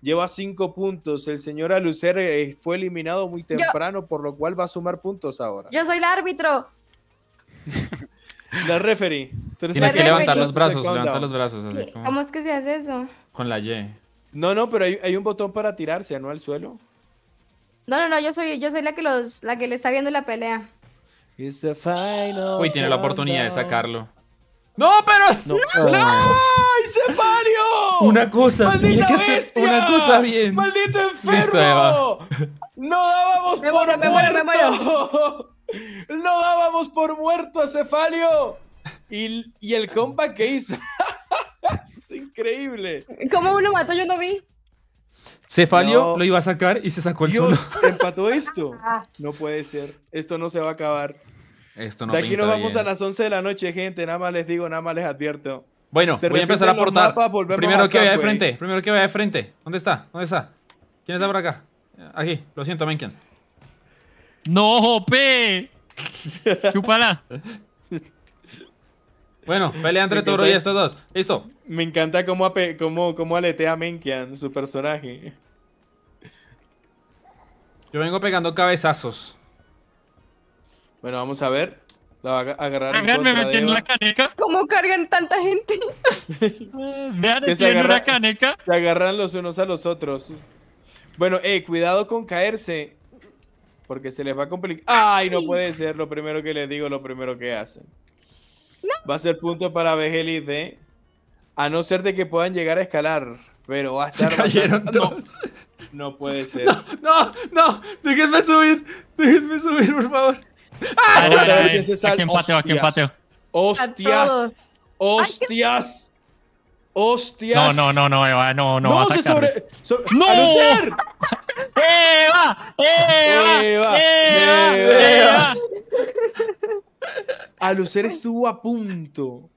lleva cinco puntos. El señor Alucer eh, fue eliminado muy temprano, por lo cual va a sumar puntos ahora. Yo soy el árbitro. La referee. tú eres Tienes la que levantar los brazos, Countdown. levanta los brazos así ¿Cómo es que se hace eso? con la Y. No, no, pero hay, hay un botón para tirarse, ¿no? Al suelo. No, no, no, yo soy, yo soy la que los, la que le está viendo la pelea. It's the final Uy, tiene la oportunidad de sacarlo. ¡No, pero! ¡No! ¡No! ¡Ay, Cefalio! Una cosa, ¡Maldita tenía que hacer bestia! una cosa bien. ¡Maldito enfermo! Listo, Eva. ¡No dábamos Me por muero, me muero, me muerto! ¡No dábamos por muerto a Cefalio! Y, y el compa que hizo. es increíble. ¿Cómo uno mató? Yo no vi. Cefalio No. lo iba a sacar y se sacó el Dios, solo. se empató esto. No puede ser. Esto no se va a acabar. Esto no de aquí pinta nos vamos bien. a las 11 de la noche, gente. Nada más les digo, nada más les advierto. Bueno, Se voy a empezar a aportar. primero a que vaya de frente, primero que vaya de frente. ¿Dónde está? ¿Dónde está? ¿Quién está por acá? Aquí, lo siento, Menken. ¡No, Jope! Chúpala. Bueno, pelea entre Toro y estos dos. Listo. Me encanta cómo, ape- cómo, cómo aletea a Menkian, su personaje. Yo vengo pegando cabezazos. Bueno, vamos a ver. La va a agarrar en Vean, me metí en la caneca. ¿Cómo cargan tanta gente? Vean, Que en agarra- una caneca. se agarran los unos a los otros. Bueno, eh, cuidado con caerse. Porque se les va a complicar. ¡Ay, no puede ser! Lo primero que les digo, lo primero que hacen. Va a ser punto para Vegelit, ¿eh? A no ser de que puedan llegar a escalar. Pero va a Se estar. cayeron bastante- No, todos. no puede ser. No, no, déjenme subir. Déjenme subir, por favor. Ay, Vamos a ver quién se Aquí empateo, aquí empateo. ¡Hostias! ¡Hostias! ¡Hostias! No, no, no, no, Eva, no, no, va a se sobre. so- ¡No! ¡Eva! ¡Eva! Eva, ¡Eva! Alucer estuvo a punto.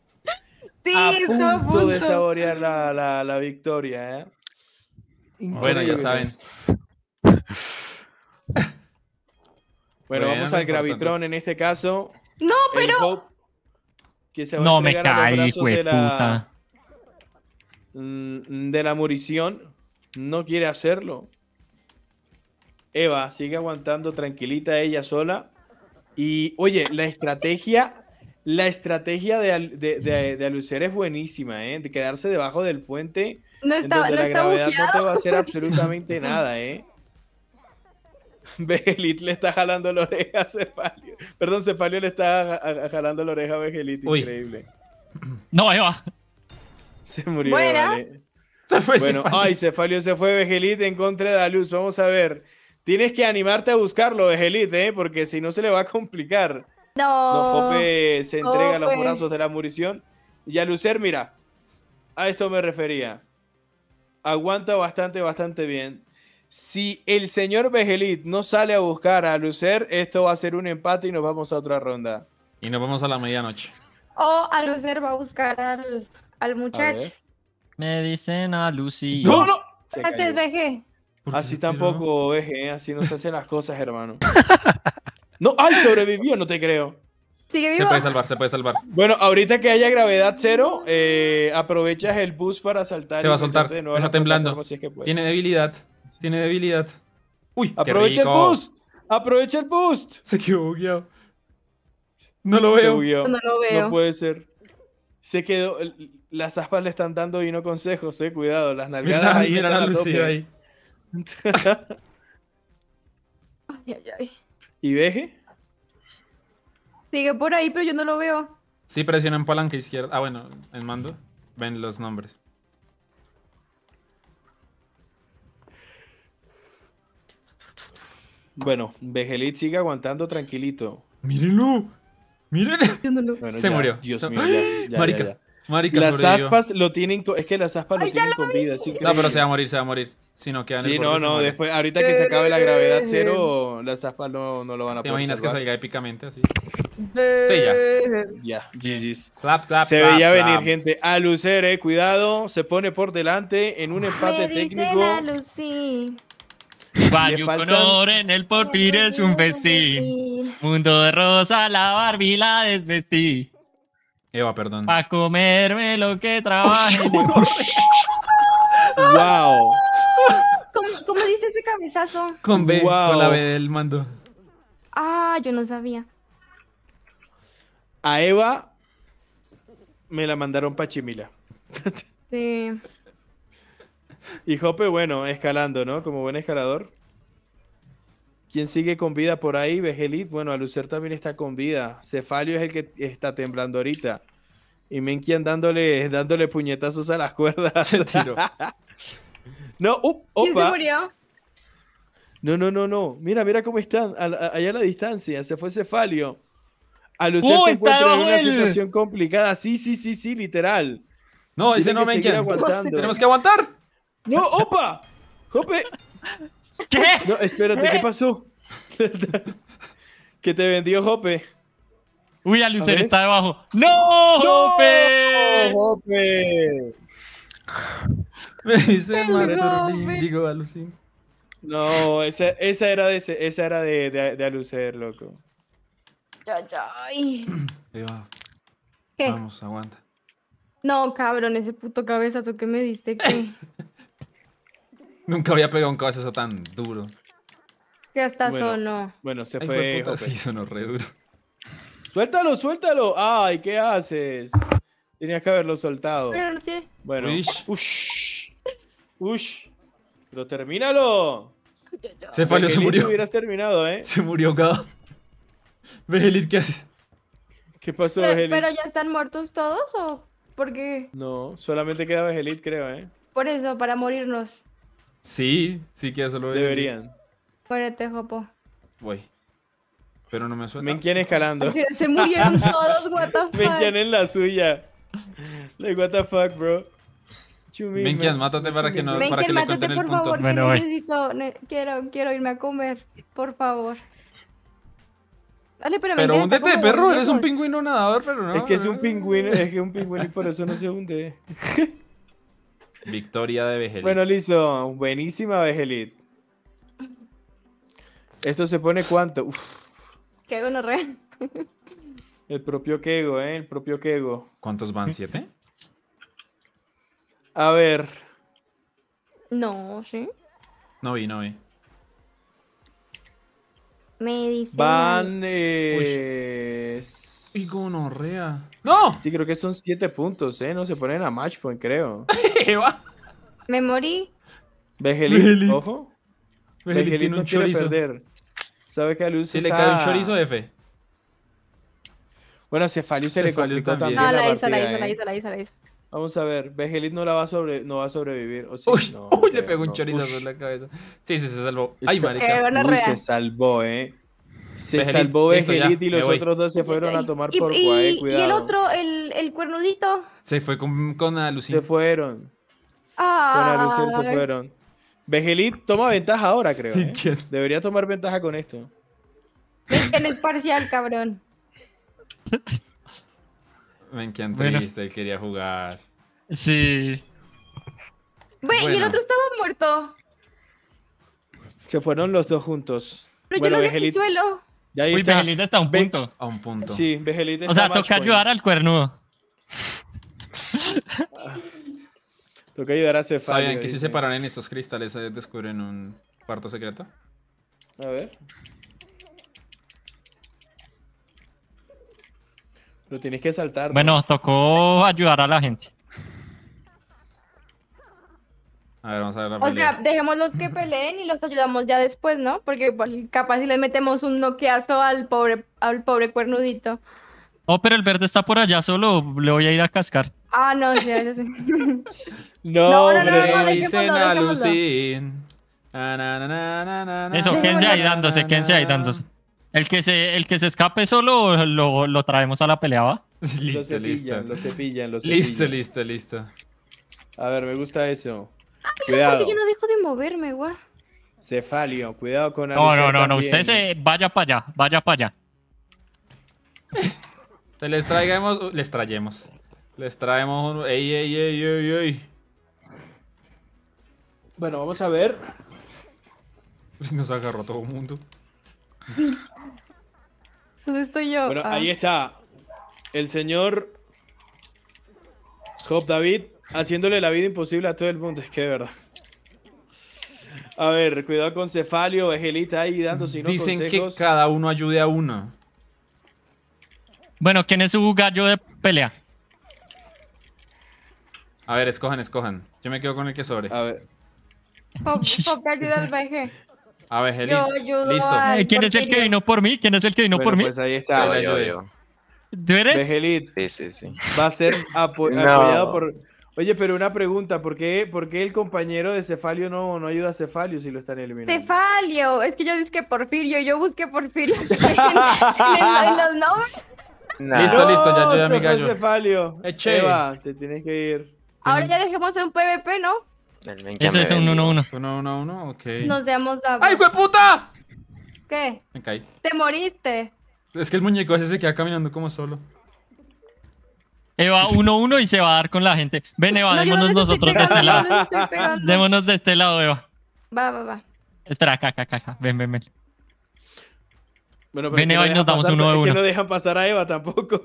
Sí, a estuvo punto, a punto. de saborear la, la, la victoria, ¿eh? Bueno, ya saben. Bueno, Bueno, vamos al Gravitron en este caso. No, pero. Hope, que se va a No me a caí, brazos de la, mm, de la murición. No quiere hacerlo. Eva sigue aguantando tranquilita ella sola. Y oye, la estrategia, la estrategia de, de, de, de Alucer es buenísima, ¿eh? De quedarse debajo del puente. No en está, donde no la está gravedad no te va a hacer absolutamente nada, ¿eh? Vegelit le está jalando la oreja a Cefalio. Perdón, Cefalio le está ja- ja- jalando la oreja a Vegelit. Uy. Increíble. No, Eva. Se murió, Buena. vale. Se fue Bueno, Cefalio. ay, Cefalio se fue Vegelit en contra de la luz. Vamos a ver. Tienes que animarte a buscarlo, Vegelit, ¿eh? Porque si no se le va a complicar. No. No, Jope se entrega a los brazos de la munición. Y a Lucer, mira, a esto me refería. Aguanta bastante, bastante bien. Si el señor Vegelit no sale a buscar a Lucer, esto va a ser un empate y nos vamos a otra ronda. Y nos vamos a la medianoche. O a Lucer va a buscar al, al muchacho. Me dicen a Lucy. ¡No, no! Gracias, cayó. Así tampoco, Veje, ¿eh? así no se hacen las cosas, hermano. No, ¡ay! Sobrevivió, no te creo. Sigue Se vivo. puede salvar, se puede salvar. Bueno, ahorita que haya gravedad cero, eh, aprovechas el boost para saltar. Se y va a soltar. de nuevo Está la temblando. plataforma si es que puedes. Tiene debilidad. Tiene debilidad. Uy, qué Aprovecha el boost. Aprovecha el boost. Se quedó bugueado. No lo Se veo. bugueó. No lo veo. No puede ser. Se quedó. Las aspas le están dando y no consejos, eh. Cuidado, las nalgadas Mira, ahí mira la Lucía ahí. Ay, ay, ay. ¿Y veje? Sigue por ahí, pero yo no lo veo. Sí, presiona en palanca izquierda. Ah, bueno, en mando. Ven los nombres. Bueno, Vegelit sigue aguantando tranquilito. Mírenlo. Mírenlo. Bueno, Se ya, murió. Dios mío, ya, ya, Marica. ya, ya. Marica, las sobrevivió. aspas lo tienen, es que las aspas lo tienen con vida. No, pero se va a morir, se va a morir. Si no queda en el Sí, no, no, después, ahorita que se acabe la gravedad cero, las aspas no, no lo van a ¿Te poder imaginas que salvar. salga épicamente así? Sí, Ya, GG's. Clap, clap, Se clap, veía clap. venir, gente. A Lucere, cuidado, se pone por delante en un empate técnico. Lucy. Guayu Le con faltan- oro en el porpir es un festín. Mundo de rosa, la Barbie la desvestí. Eva, perdón. Pa' comerme lo que trabaje. ¡Wow! ¿Cómo, cómo dice ese cabezazo? Con B, Wow. con la B del mando. Ah, yo no sabía. A Eva me la mandaron para Chimila. Sí. Y Jope, bueno, escalando, ¿no? Como buen escalador. ¿Quién sigue con vida por ahí? Vegelit, bueno, Alucer también está con vida. Cefalio es el que está temblando ahorita. Y Menkian dándole, dándole puñetazos a las cuerdas. Se tiró. no, up, ¿Quién se murió? No, no, no, no. Mira, mira cómo están. a allá a la distancia. Se fue Cefalio. Alucer ¡Oh, se está encuentra en debajo una del- situación complicada. Sí, sí, sí, sí, literal. No, ese no me entiende. Tenemos que aguantar. ¡No, opa! ¡Jope! ¿Qué? No, espérate, ¿qué pasó? que te vendió Jope. Uy, A Alucer ver. está debajo. ¡No, Jope! Jope! Me dice Master digo Alucin. No, esa, esa era de esa era de, de, de Alucer, loco. Ya, ya. ay. ¿Qué? vamos, aguanta. No, cabrón, ese puto cabezazo que me diste, que, Nunca había pegado un cabezazo tan duro. que hasta Bueno. sonó. Bueno, se Ay, fue. Jope. sí, sonó re duro. Suéltalo, suéltalo. Ay, ¿qué haces? Tenías que haberlo soltado. Pero no tiene. Bueno. Uish. Ush. Ush. Pero termínalo. Se falló, se murió. hubieras terminado, ¿eh? Se murió ahogado. Vegelit, ¿qué haces? ¿Qué pasó, Pero, Vegelit? pero ya están muertos todos o porque No, solamente queda Vegelit, creo, ¿eh? por eso para morirnos. Sí, sí que solo Vegelit. Deberían. Muérete, Jopo. Voy. Pero no me suena. Menkian escalando. Se murieron todos, what the fuck. Menkian en la suya. Like, what the fuck, bro. Chumi, mátate para que no Menken, para que le mátate, cuenten el por punto. favor, Bueno, necesito, ne- quiero, quiero irme a comer, por favor. Dale, pero Pero húndete, perro, eres un pingüino nadador, pero no. Es que es un pingüino, es que es un pingüino y por eso no se hunde. Victoria de Vegelit. Bueno, listo. Buenísima, Vegelit. Esto se pone cuánto? Uf, Qué gonorrea. el propio Kego, ¿eh? El propio Kego. ¿Cuántos van? ¿Siete? A ver. No, sí. No vi, no vi. Me dice. Van. Eh... s- Y gonorrea. ¡No! Sí, creo que son siete puntos, ¿eh? No se ponen a match point, creo. Eva. Me morí. Vegelit, Vegelit. ojo. Vegelit Vegelit tiene no un quiere chorizo. perder. Sabe que a Luz Si le está- cae un chorizo, F. Bueno, a Cefalius se le complicó también. también. No, la la hizo, la partida, hizo, la ¿eh? hizo, la hizo, la hizo. Vamos a ver, Vegelit no la va a sobre, no va a sobrevivir. ¿o sí? Uy, No, uy, le pegó un chorizo en la cabeza. Sí, sí, se salvó. Ay, que- marica. Qué Uy, se salvó, ¿eh? Se Vegelit, salvó Vegelit y los otros dos se fueron a tomar Y, por y- guay, y cuidado. el otro, el, el cuernudito. Se fue con, con Alucin. Se fueron. Con Ah, Alucer se fueron. Vegelit toma ventaja ahora, creo. ¿eh? ¿Quién? Debería tomar ventaja con esto. Es parcial, cabrón. Me encanta Bueno. triste, él quería jugar. Sí. Güey, y el Bueno. otro estaba muerto. Se fueron los dos juntos. Pero bueno, yo lo vi en el Vegelit. suelo. Ya ahí Uy, está. Está a un punto. A un punto. Sí, Vegelit O está sea, match toca ayudar al cuernudo. Toca ayudar a Cefalio. ¿Sabían que si se paran en estos cristales eh, descubren un cuarto secreto? A ver. Lo tienes que saltar. ¿no? Bueno, tocó ayudar a la gente. A ver, vamos a ver la O pelea. sea, dejémoslos que peleen y los ayudamos ya después, ¿no? Porque pues, capaz si les metemos un noqueazo al pobre, al pobre cuernudito. Oh, pero el verde está por allá solo. Le voy a ir a cascar. Ah, no, sí, sí, sí. No, No, no, hombre. no, no, dicen. Alucin. Ah, na, na, na, Eso, quédense ahí dándose, quédense ahí dándose. El que se, el que se escape solo lo, lo traemos a la pelea, ¿va? Listo, lo cepillan, listo. lo cepillan, lo Listo, cepillan. listo, listo. A ver, me gusta eso. Porque Cuidado, yo no dejo de moverme, guau. cefalio, cuidado con No, no, no, no. Usted se vaya para allá, vaya para allá. Te les traigamos. uh, Les traemos. Les traemos un. ¡Ey, ey, ey, ey, ey! Bueno, vamos a ver. Pues Nos agarró todo el mundo. ¿Dónde estoy yo? Bueno, Ah. ahí está. El señor Job David haciéndole la vida imposible a todo el mundo. Es que de verdad. A ver, cuidado con Cefalio, Vegelita ahí dando si no Dicen consejos. que cada uno ayude a uno. Bueno, ¿quién es su gallo de pelea? A ver, escojan, escojan. Yo me quedo con el que sobre. A ver. Pop, Pop, ayuda al VG. A ver, Heli. Yo ayudo Listo. al Eh, ¿Quién es el que vino por mí? ¿Quién es el que vino Bueno, por mí? pues ahí está. Yo, Yo, yo, yo. ¿Tú eres? Vegelit Sí, sí, sí. va a ser apo- No. apoyado por. Oye, pero una pregunta: ¿por qué, por qué el compañero de Cefalio no, no ayuda a Cefalio si lo están eliminando? Cefalio. Es que yo dije Porfirio. Yo busqué Porfirio en, en- en los nombres. Nah. Listo, listo, ya ayudé a se mi fue gallo. Cefalio. Eche. Eva, te tienes que ir. Ahora ya dejemos un PvP, ¿no? Me es un vendió. 1-1. Uno, uno, uno, ok. Nos damos la. ¡Ay, puta! ¿Qué? Me caí. Te moriste. Es que el muñeco ese se queda caminando como solo. Eva 1-1 y se va a dar con la gente. Ven, Eva, No, no démonos estoy nosotros de este pegando, lado. no pegando. Démonos de este lado, Eva. Va, va, va. Espera, acá, acá, acá. Ven, ven, ven. Bueno, pero Ven, Eva, no y dejan nos damos pasar- uno de es que uno. no dejan pasar a Eva tampoco.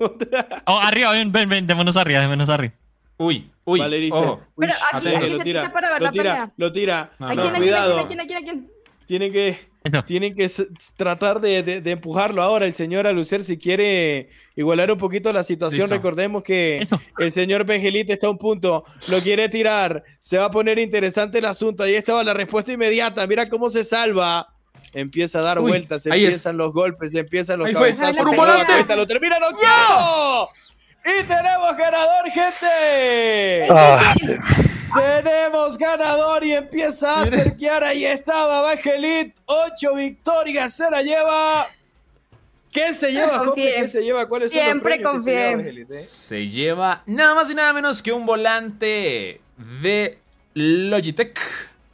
Oh, arriba, ven, ven, ven, démonos arriba, démonos arriba. Uy, uy. Pero aquí, aquí lo se tira, tira para ver lo la tira, pelea. lo tira. No, ¿A no, quién, a quién, a cuidado. quién, a quién, a quién, a quién? Tienen que, Eso. tienen que tratar de, de- de empujarlo ahora el señor Alucer si quiere igualar un poquito la situación. Recordemos que Eso. el señor Bengelite está a un punto, lo quiere tirar, se va a poner interesante el asunto. Ahí estaba la respuesta inmediata. Mira cómo se salva. Empieza a dar Uy, vueltas, es. empiezan los golpes, empiezan los Ahí fue, por un volante. lo termina noqueando. Y tenemos ganador, gente. Ah, Tenemos ganador y empieza a terquear. Ahí estaba Bajelit. Ocho victorias se la lleva. ¿Qué se lleva, Jope? ¿Qué se lleva? ¿Cuáles son Siempre los premios que se lleva confié. Bajelit, eh? Se lleva nada más y nada menos que un volante de Logitech.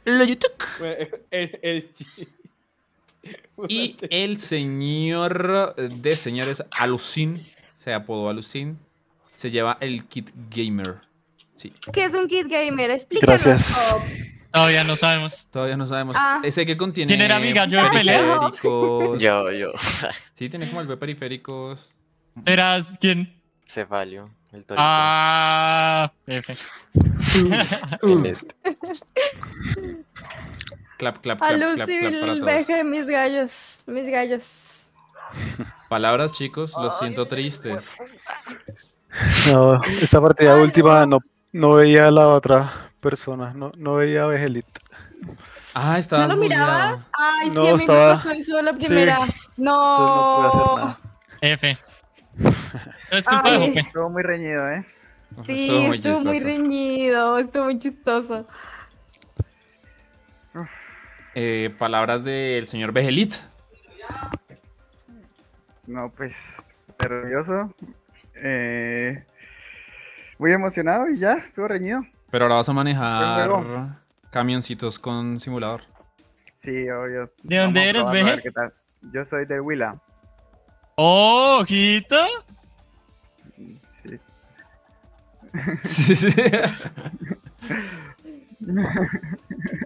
Logitech. Bueno, El, el- Y el señor de señores Alucin, se apodó Alucin, se lleva el kit gamer. Sí, ¿Qué es un kit gamer? Explícanos. Gracias. Todavía no sabemos. todavía no sabemos. Ah. Ese que contiene ¿Quién era mi gallo de pelea? periféricos. Yo, yo. Sí, tiene como algo de periféricos. ¿Eras quién? Cefalio, el torito. Ah, F. El. Clap, clap, clap, clap, clap para el todos. VG, mis gallos. Mis gallos. Palabras, chicos, los siento tristes. no, esta partida última no, no veía a la otra persona, no, no veía a Vegelit. Ah, ¿No estabas lo mirabas? bugueado. Ay, No, mí estaba- me pasó eso la primera. Entonces no pude hacer No. nada. F. No es culpa de Ay. Jope. Estuvo muy reñido, ¿eh? Sí, Estuvo muy estuvo muy reñido, estuvo muy chistoso. Eh, palabras del señor Begelit. No, pues, nervioso. Eh, muy emocionado y ya, estuvo reñido. Pero ahora vas a manejar camioncitos con simulador. Sí, obvio. ¿De dónde Vamos eres, Veje? Yo soy de Huila. ¡Oh, ojito! Sí. Sí, sí.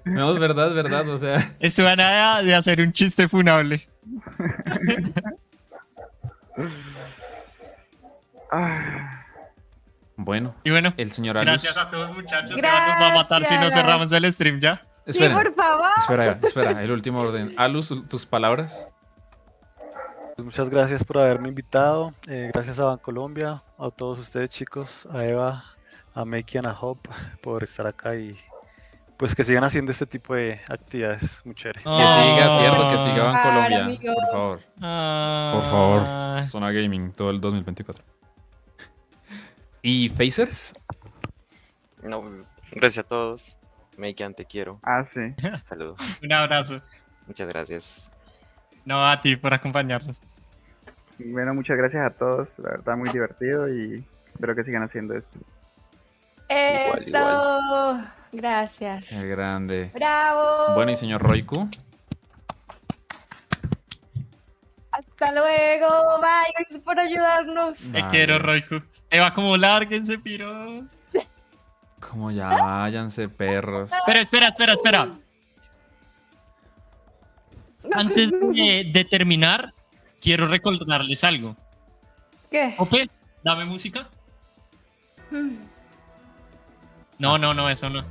No, es verdad, es verdad. O sea, Estuve a nada de hacer un chiste funable. Ah, bueno, Y bueno, el señor Alus. gracias a todos, muchachos. Eva nos va a matar si no Gracias. cerramos el stream ya. Esperen, Sí, por favor. espera, espera, el último orden. Alus, tus palabras. Pues Muchas gracias por haberme invitado. eh, gracias a Bancolombia, a todos ustedes chicos, a Eva, a Meki, a Hope por estar acá y pues que sigan haciendo este tipo de actividades. Muy chévere. Que siga, cierto, que siga Bancolombia. Por favor. Ah, Por favor. Zona Gaming, todo el 2024. ¿Y Phaser? No, pues, gracias a todos. Meikian, te quiero. ah, sí. Saludos. Un abrazo. Muchas gracias. No, a ti por acompañarnos. Bueno, muchas gracias a todos. La verdad, muy divertido y espero que sigan haciendo esto. Esto. Gracias. Qué grande. Bravo. Bueno, y señor Roiku. Hasta luego. Bye. Gracias por ayudarnos. Te quiero, Roiku. Eva, como lárguense, piro. Como ya váyanse, perros. Pero espera, espera, espera. Antes de, de terminar, quiero recordarles algo. ¿Qué? Ope, dame música. No, no, no, eso no.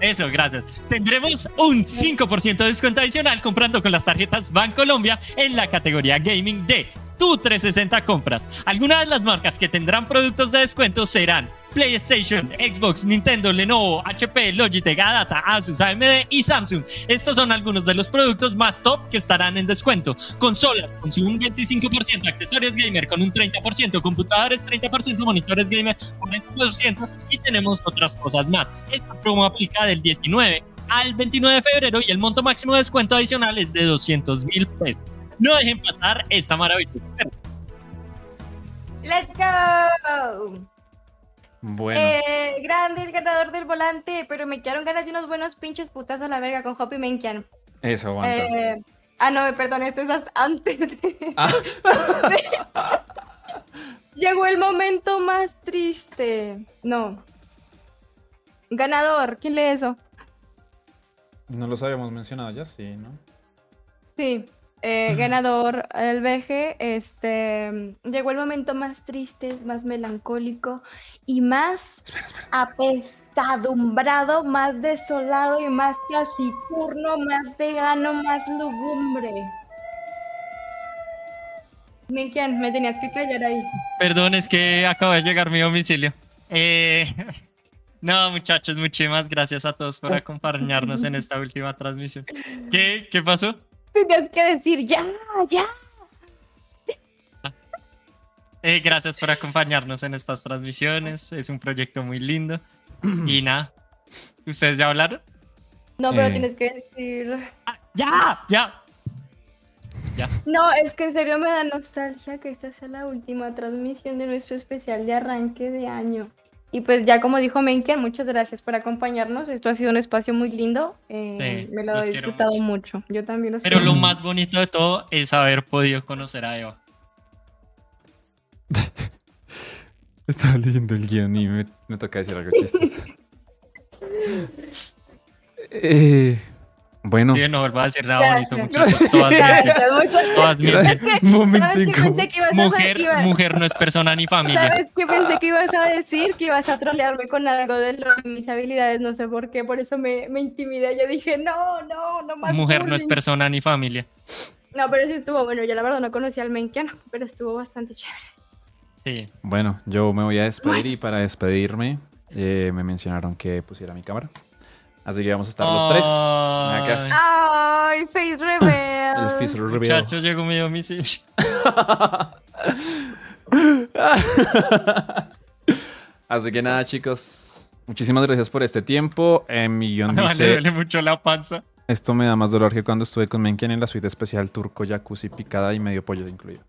Eso, gracias. Tendremos un 5% de descuento adicional comprando con las tarjetas Bancolombia en la categoría Gaming de tu 360 compras. Algunas de las marcas que tendrán productos de descuento serán PlayStation, Xbox, Nintendo, Lenovo, HP, Logitech, Adata, Asus, AMD y Samsung. Estos son algunos de los productos más top que estarán en descuento. Consolas con un 25%, accesorios gamer con un 30%, computadores 30%, monitores gamer 40% y tenemos otras cosas más. Esta promo aplica del 19 al 29 de febrero y el monto máximo de descuento adicional es de 200 mil pesos. No dejen pasar esta maravillosa. Let's go. Bueno, Eh, grande el ganador del volante, pero me quedaron ganas de unos buenos pinches putas a la verga con Hoppy Menkian. eso aguanta. Eh, ah, no, perdón, esto es antes. de- Ah. Llegó el momento más triste. No. Ganador, ¿quién lee eso? No los habíamos mencionado ya, sí, ¿no? Sí, eh, ganador, el VG, este, llegó el momento más triste, más melancólico y más apesadumbrado, más desolado y más taciturno, más vegano, más lugumbre. Menkian, me tenías que callar ahí. Perdón, es que acaba de llegar mi domicilio. Eh, no, muchachos, muchísimas gracias a todos por acompañarnos en esta última transmisión. ¿Qué? ¿Qué pasó? Tenías que decir ya, ya. Eh, gracias por acompañarnos en estas transmisiones. Es un proyecto muy lindo. Y nada, ¿ustedes ya hablaron? No, pero Eh. tienes que decir. ¡Ya! ¡Ya! No, es que en serio me da nostalgia que esta sea la última transmisión de nuestro especial de arranque de año. Y pues ya como dijo Menken, muchas gracias por acompañarnos. Esto ha sido un espacio muy lindo. eh, Sí, me lo he disfrutado mucho. Yo también los Pero quiero. lo más bonito de todo es haber podido conocer a Eva. Estaba leyendo el guion y me, me toca decir algo chistoso. Eh, bueno. Sí, no vuelvo a decir nada bonito, muchachos. Todas Todas mienten. Es que, Momento ¿sabes qué incómodo. pensé que ibas a Mujer, iba- mujer no es persona ni familia. ¿Sabes qué pensé que ibas a decir? Que ibas a trolearme con algo de lo- de mis habilidades, no sé por qué, por eso me, me intimidé. Yo dije, no, no, no más. Mujer no es bullying". persona ni familia. No, pero sí estuvo bueno. Yo la verdad no conocía al Menkian, pero estuvo bastante chévere. Sí. Bueno, yo me voy a despedir y para despedirme eh, me mencionaron que pusiera mi cámara. Así que vamos a estar los tres. Acá. Ay, Face Rebel. El Face Reveal. Muchacho, llegó mi domicilio. Así que nada, chicos. Muchísimas gracias por este tiempo. En mi guion Me dice... duele mucho la panza. Esto me da más dolor que cuando estuve con Menken en la suite especial turco, jacuzzi, picada y medio pollo incluido.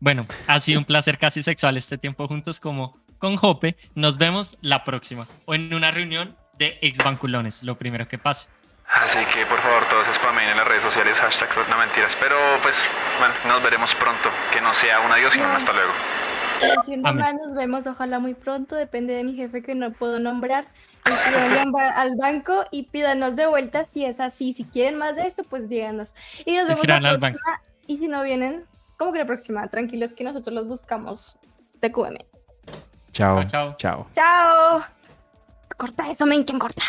Bueno, ha sido un placer casi sexual este tiempo juntos como con Jope. Nos vemos la próxima o en una reunión de ex banculones, lo primero que pase. Así que por favor todos spamen en las redes sociales hashtags no mentiras. Pero pues bueno, nos veremos pronto. Que no sea un adiós, sino un hasta luego. Siendo más, nos vemos ojalá muy pronto. Depende de mi jefe que no puedo nombrar. Vayan al banco y pídanos de vuelta si es así. Si quieren más de esto, pues díganos. Y nos vemos la al banco. próxima. Y si no vienen, ¿cómo que la próxima? Tranquilos que nosotros los buscamos. TQM. Chao. Chao. Chao. Chao. Corta eso, men, ¿quién corta?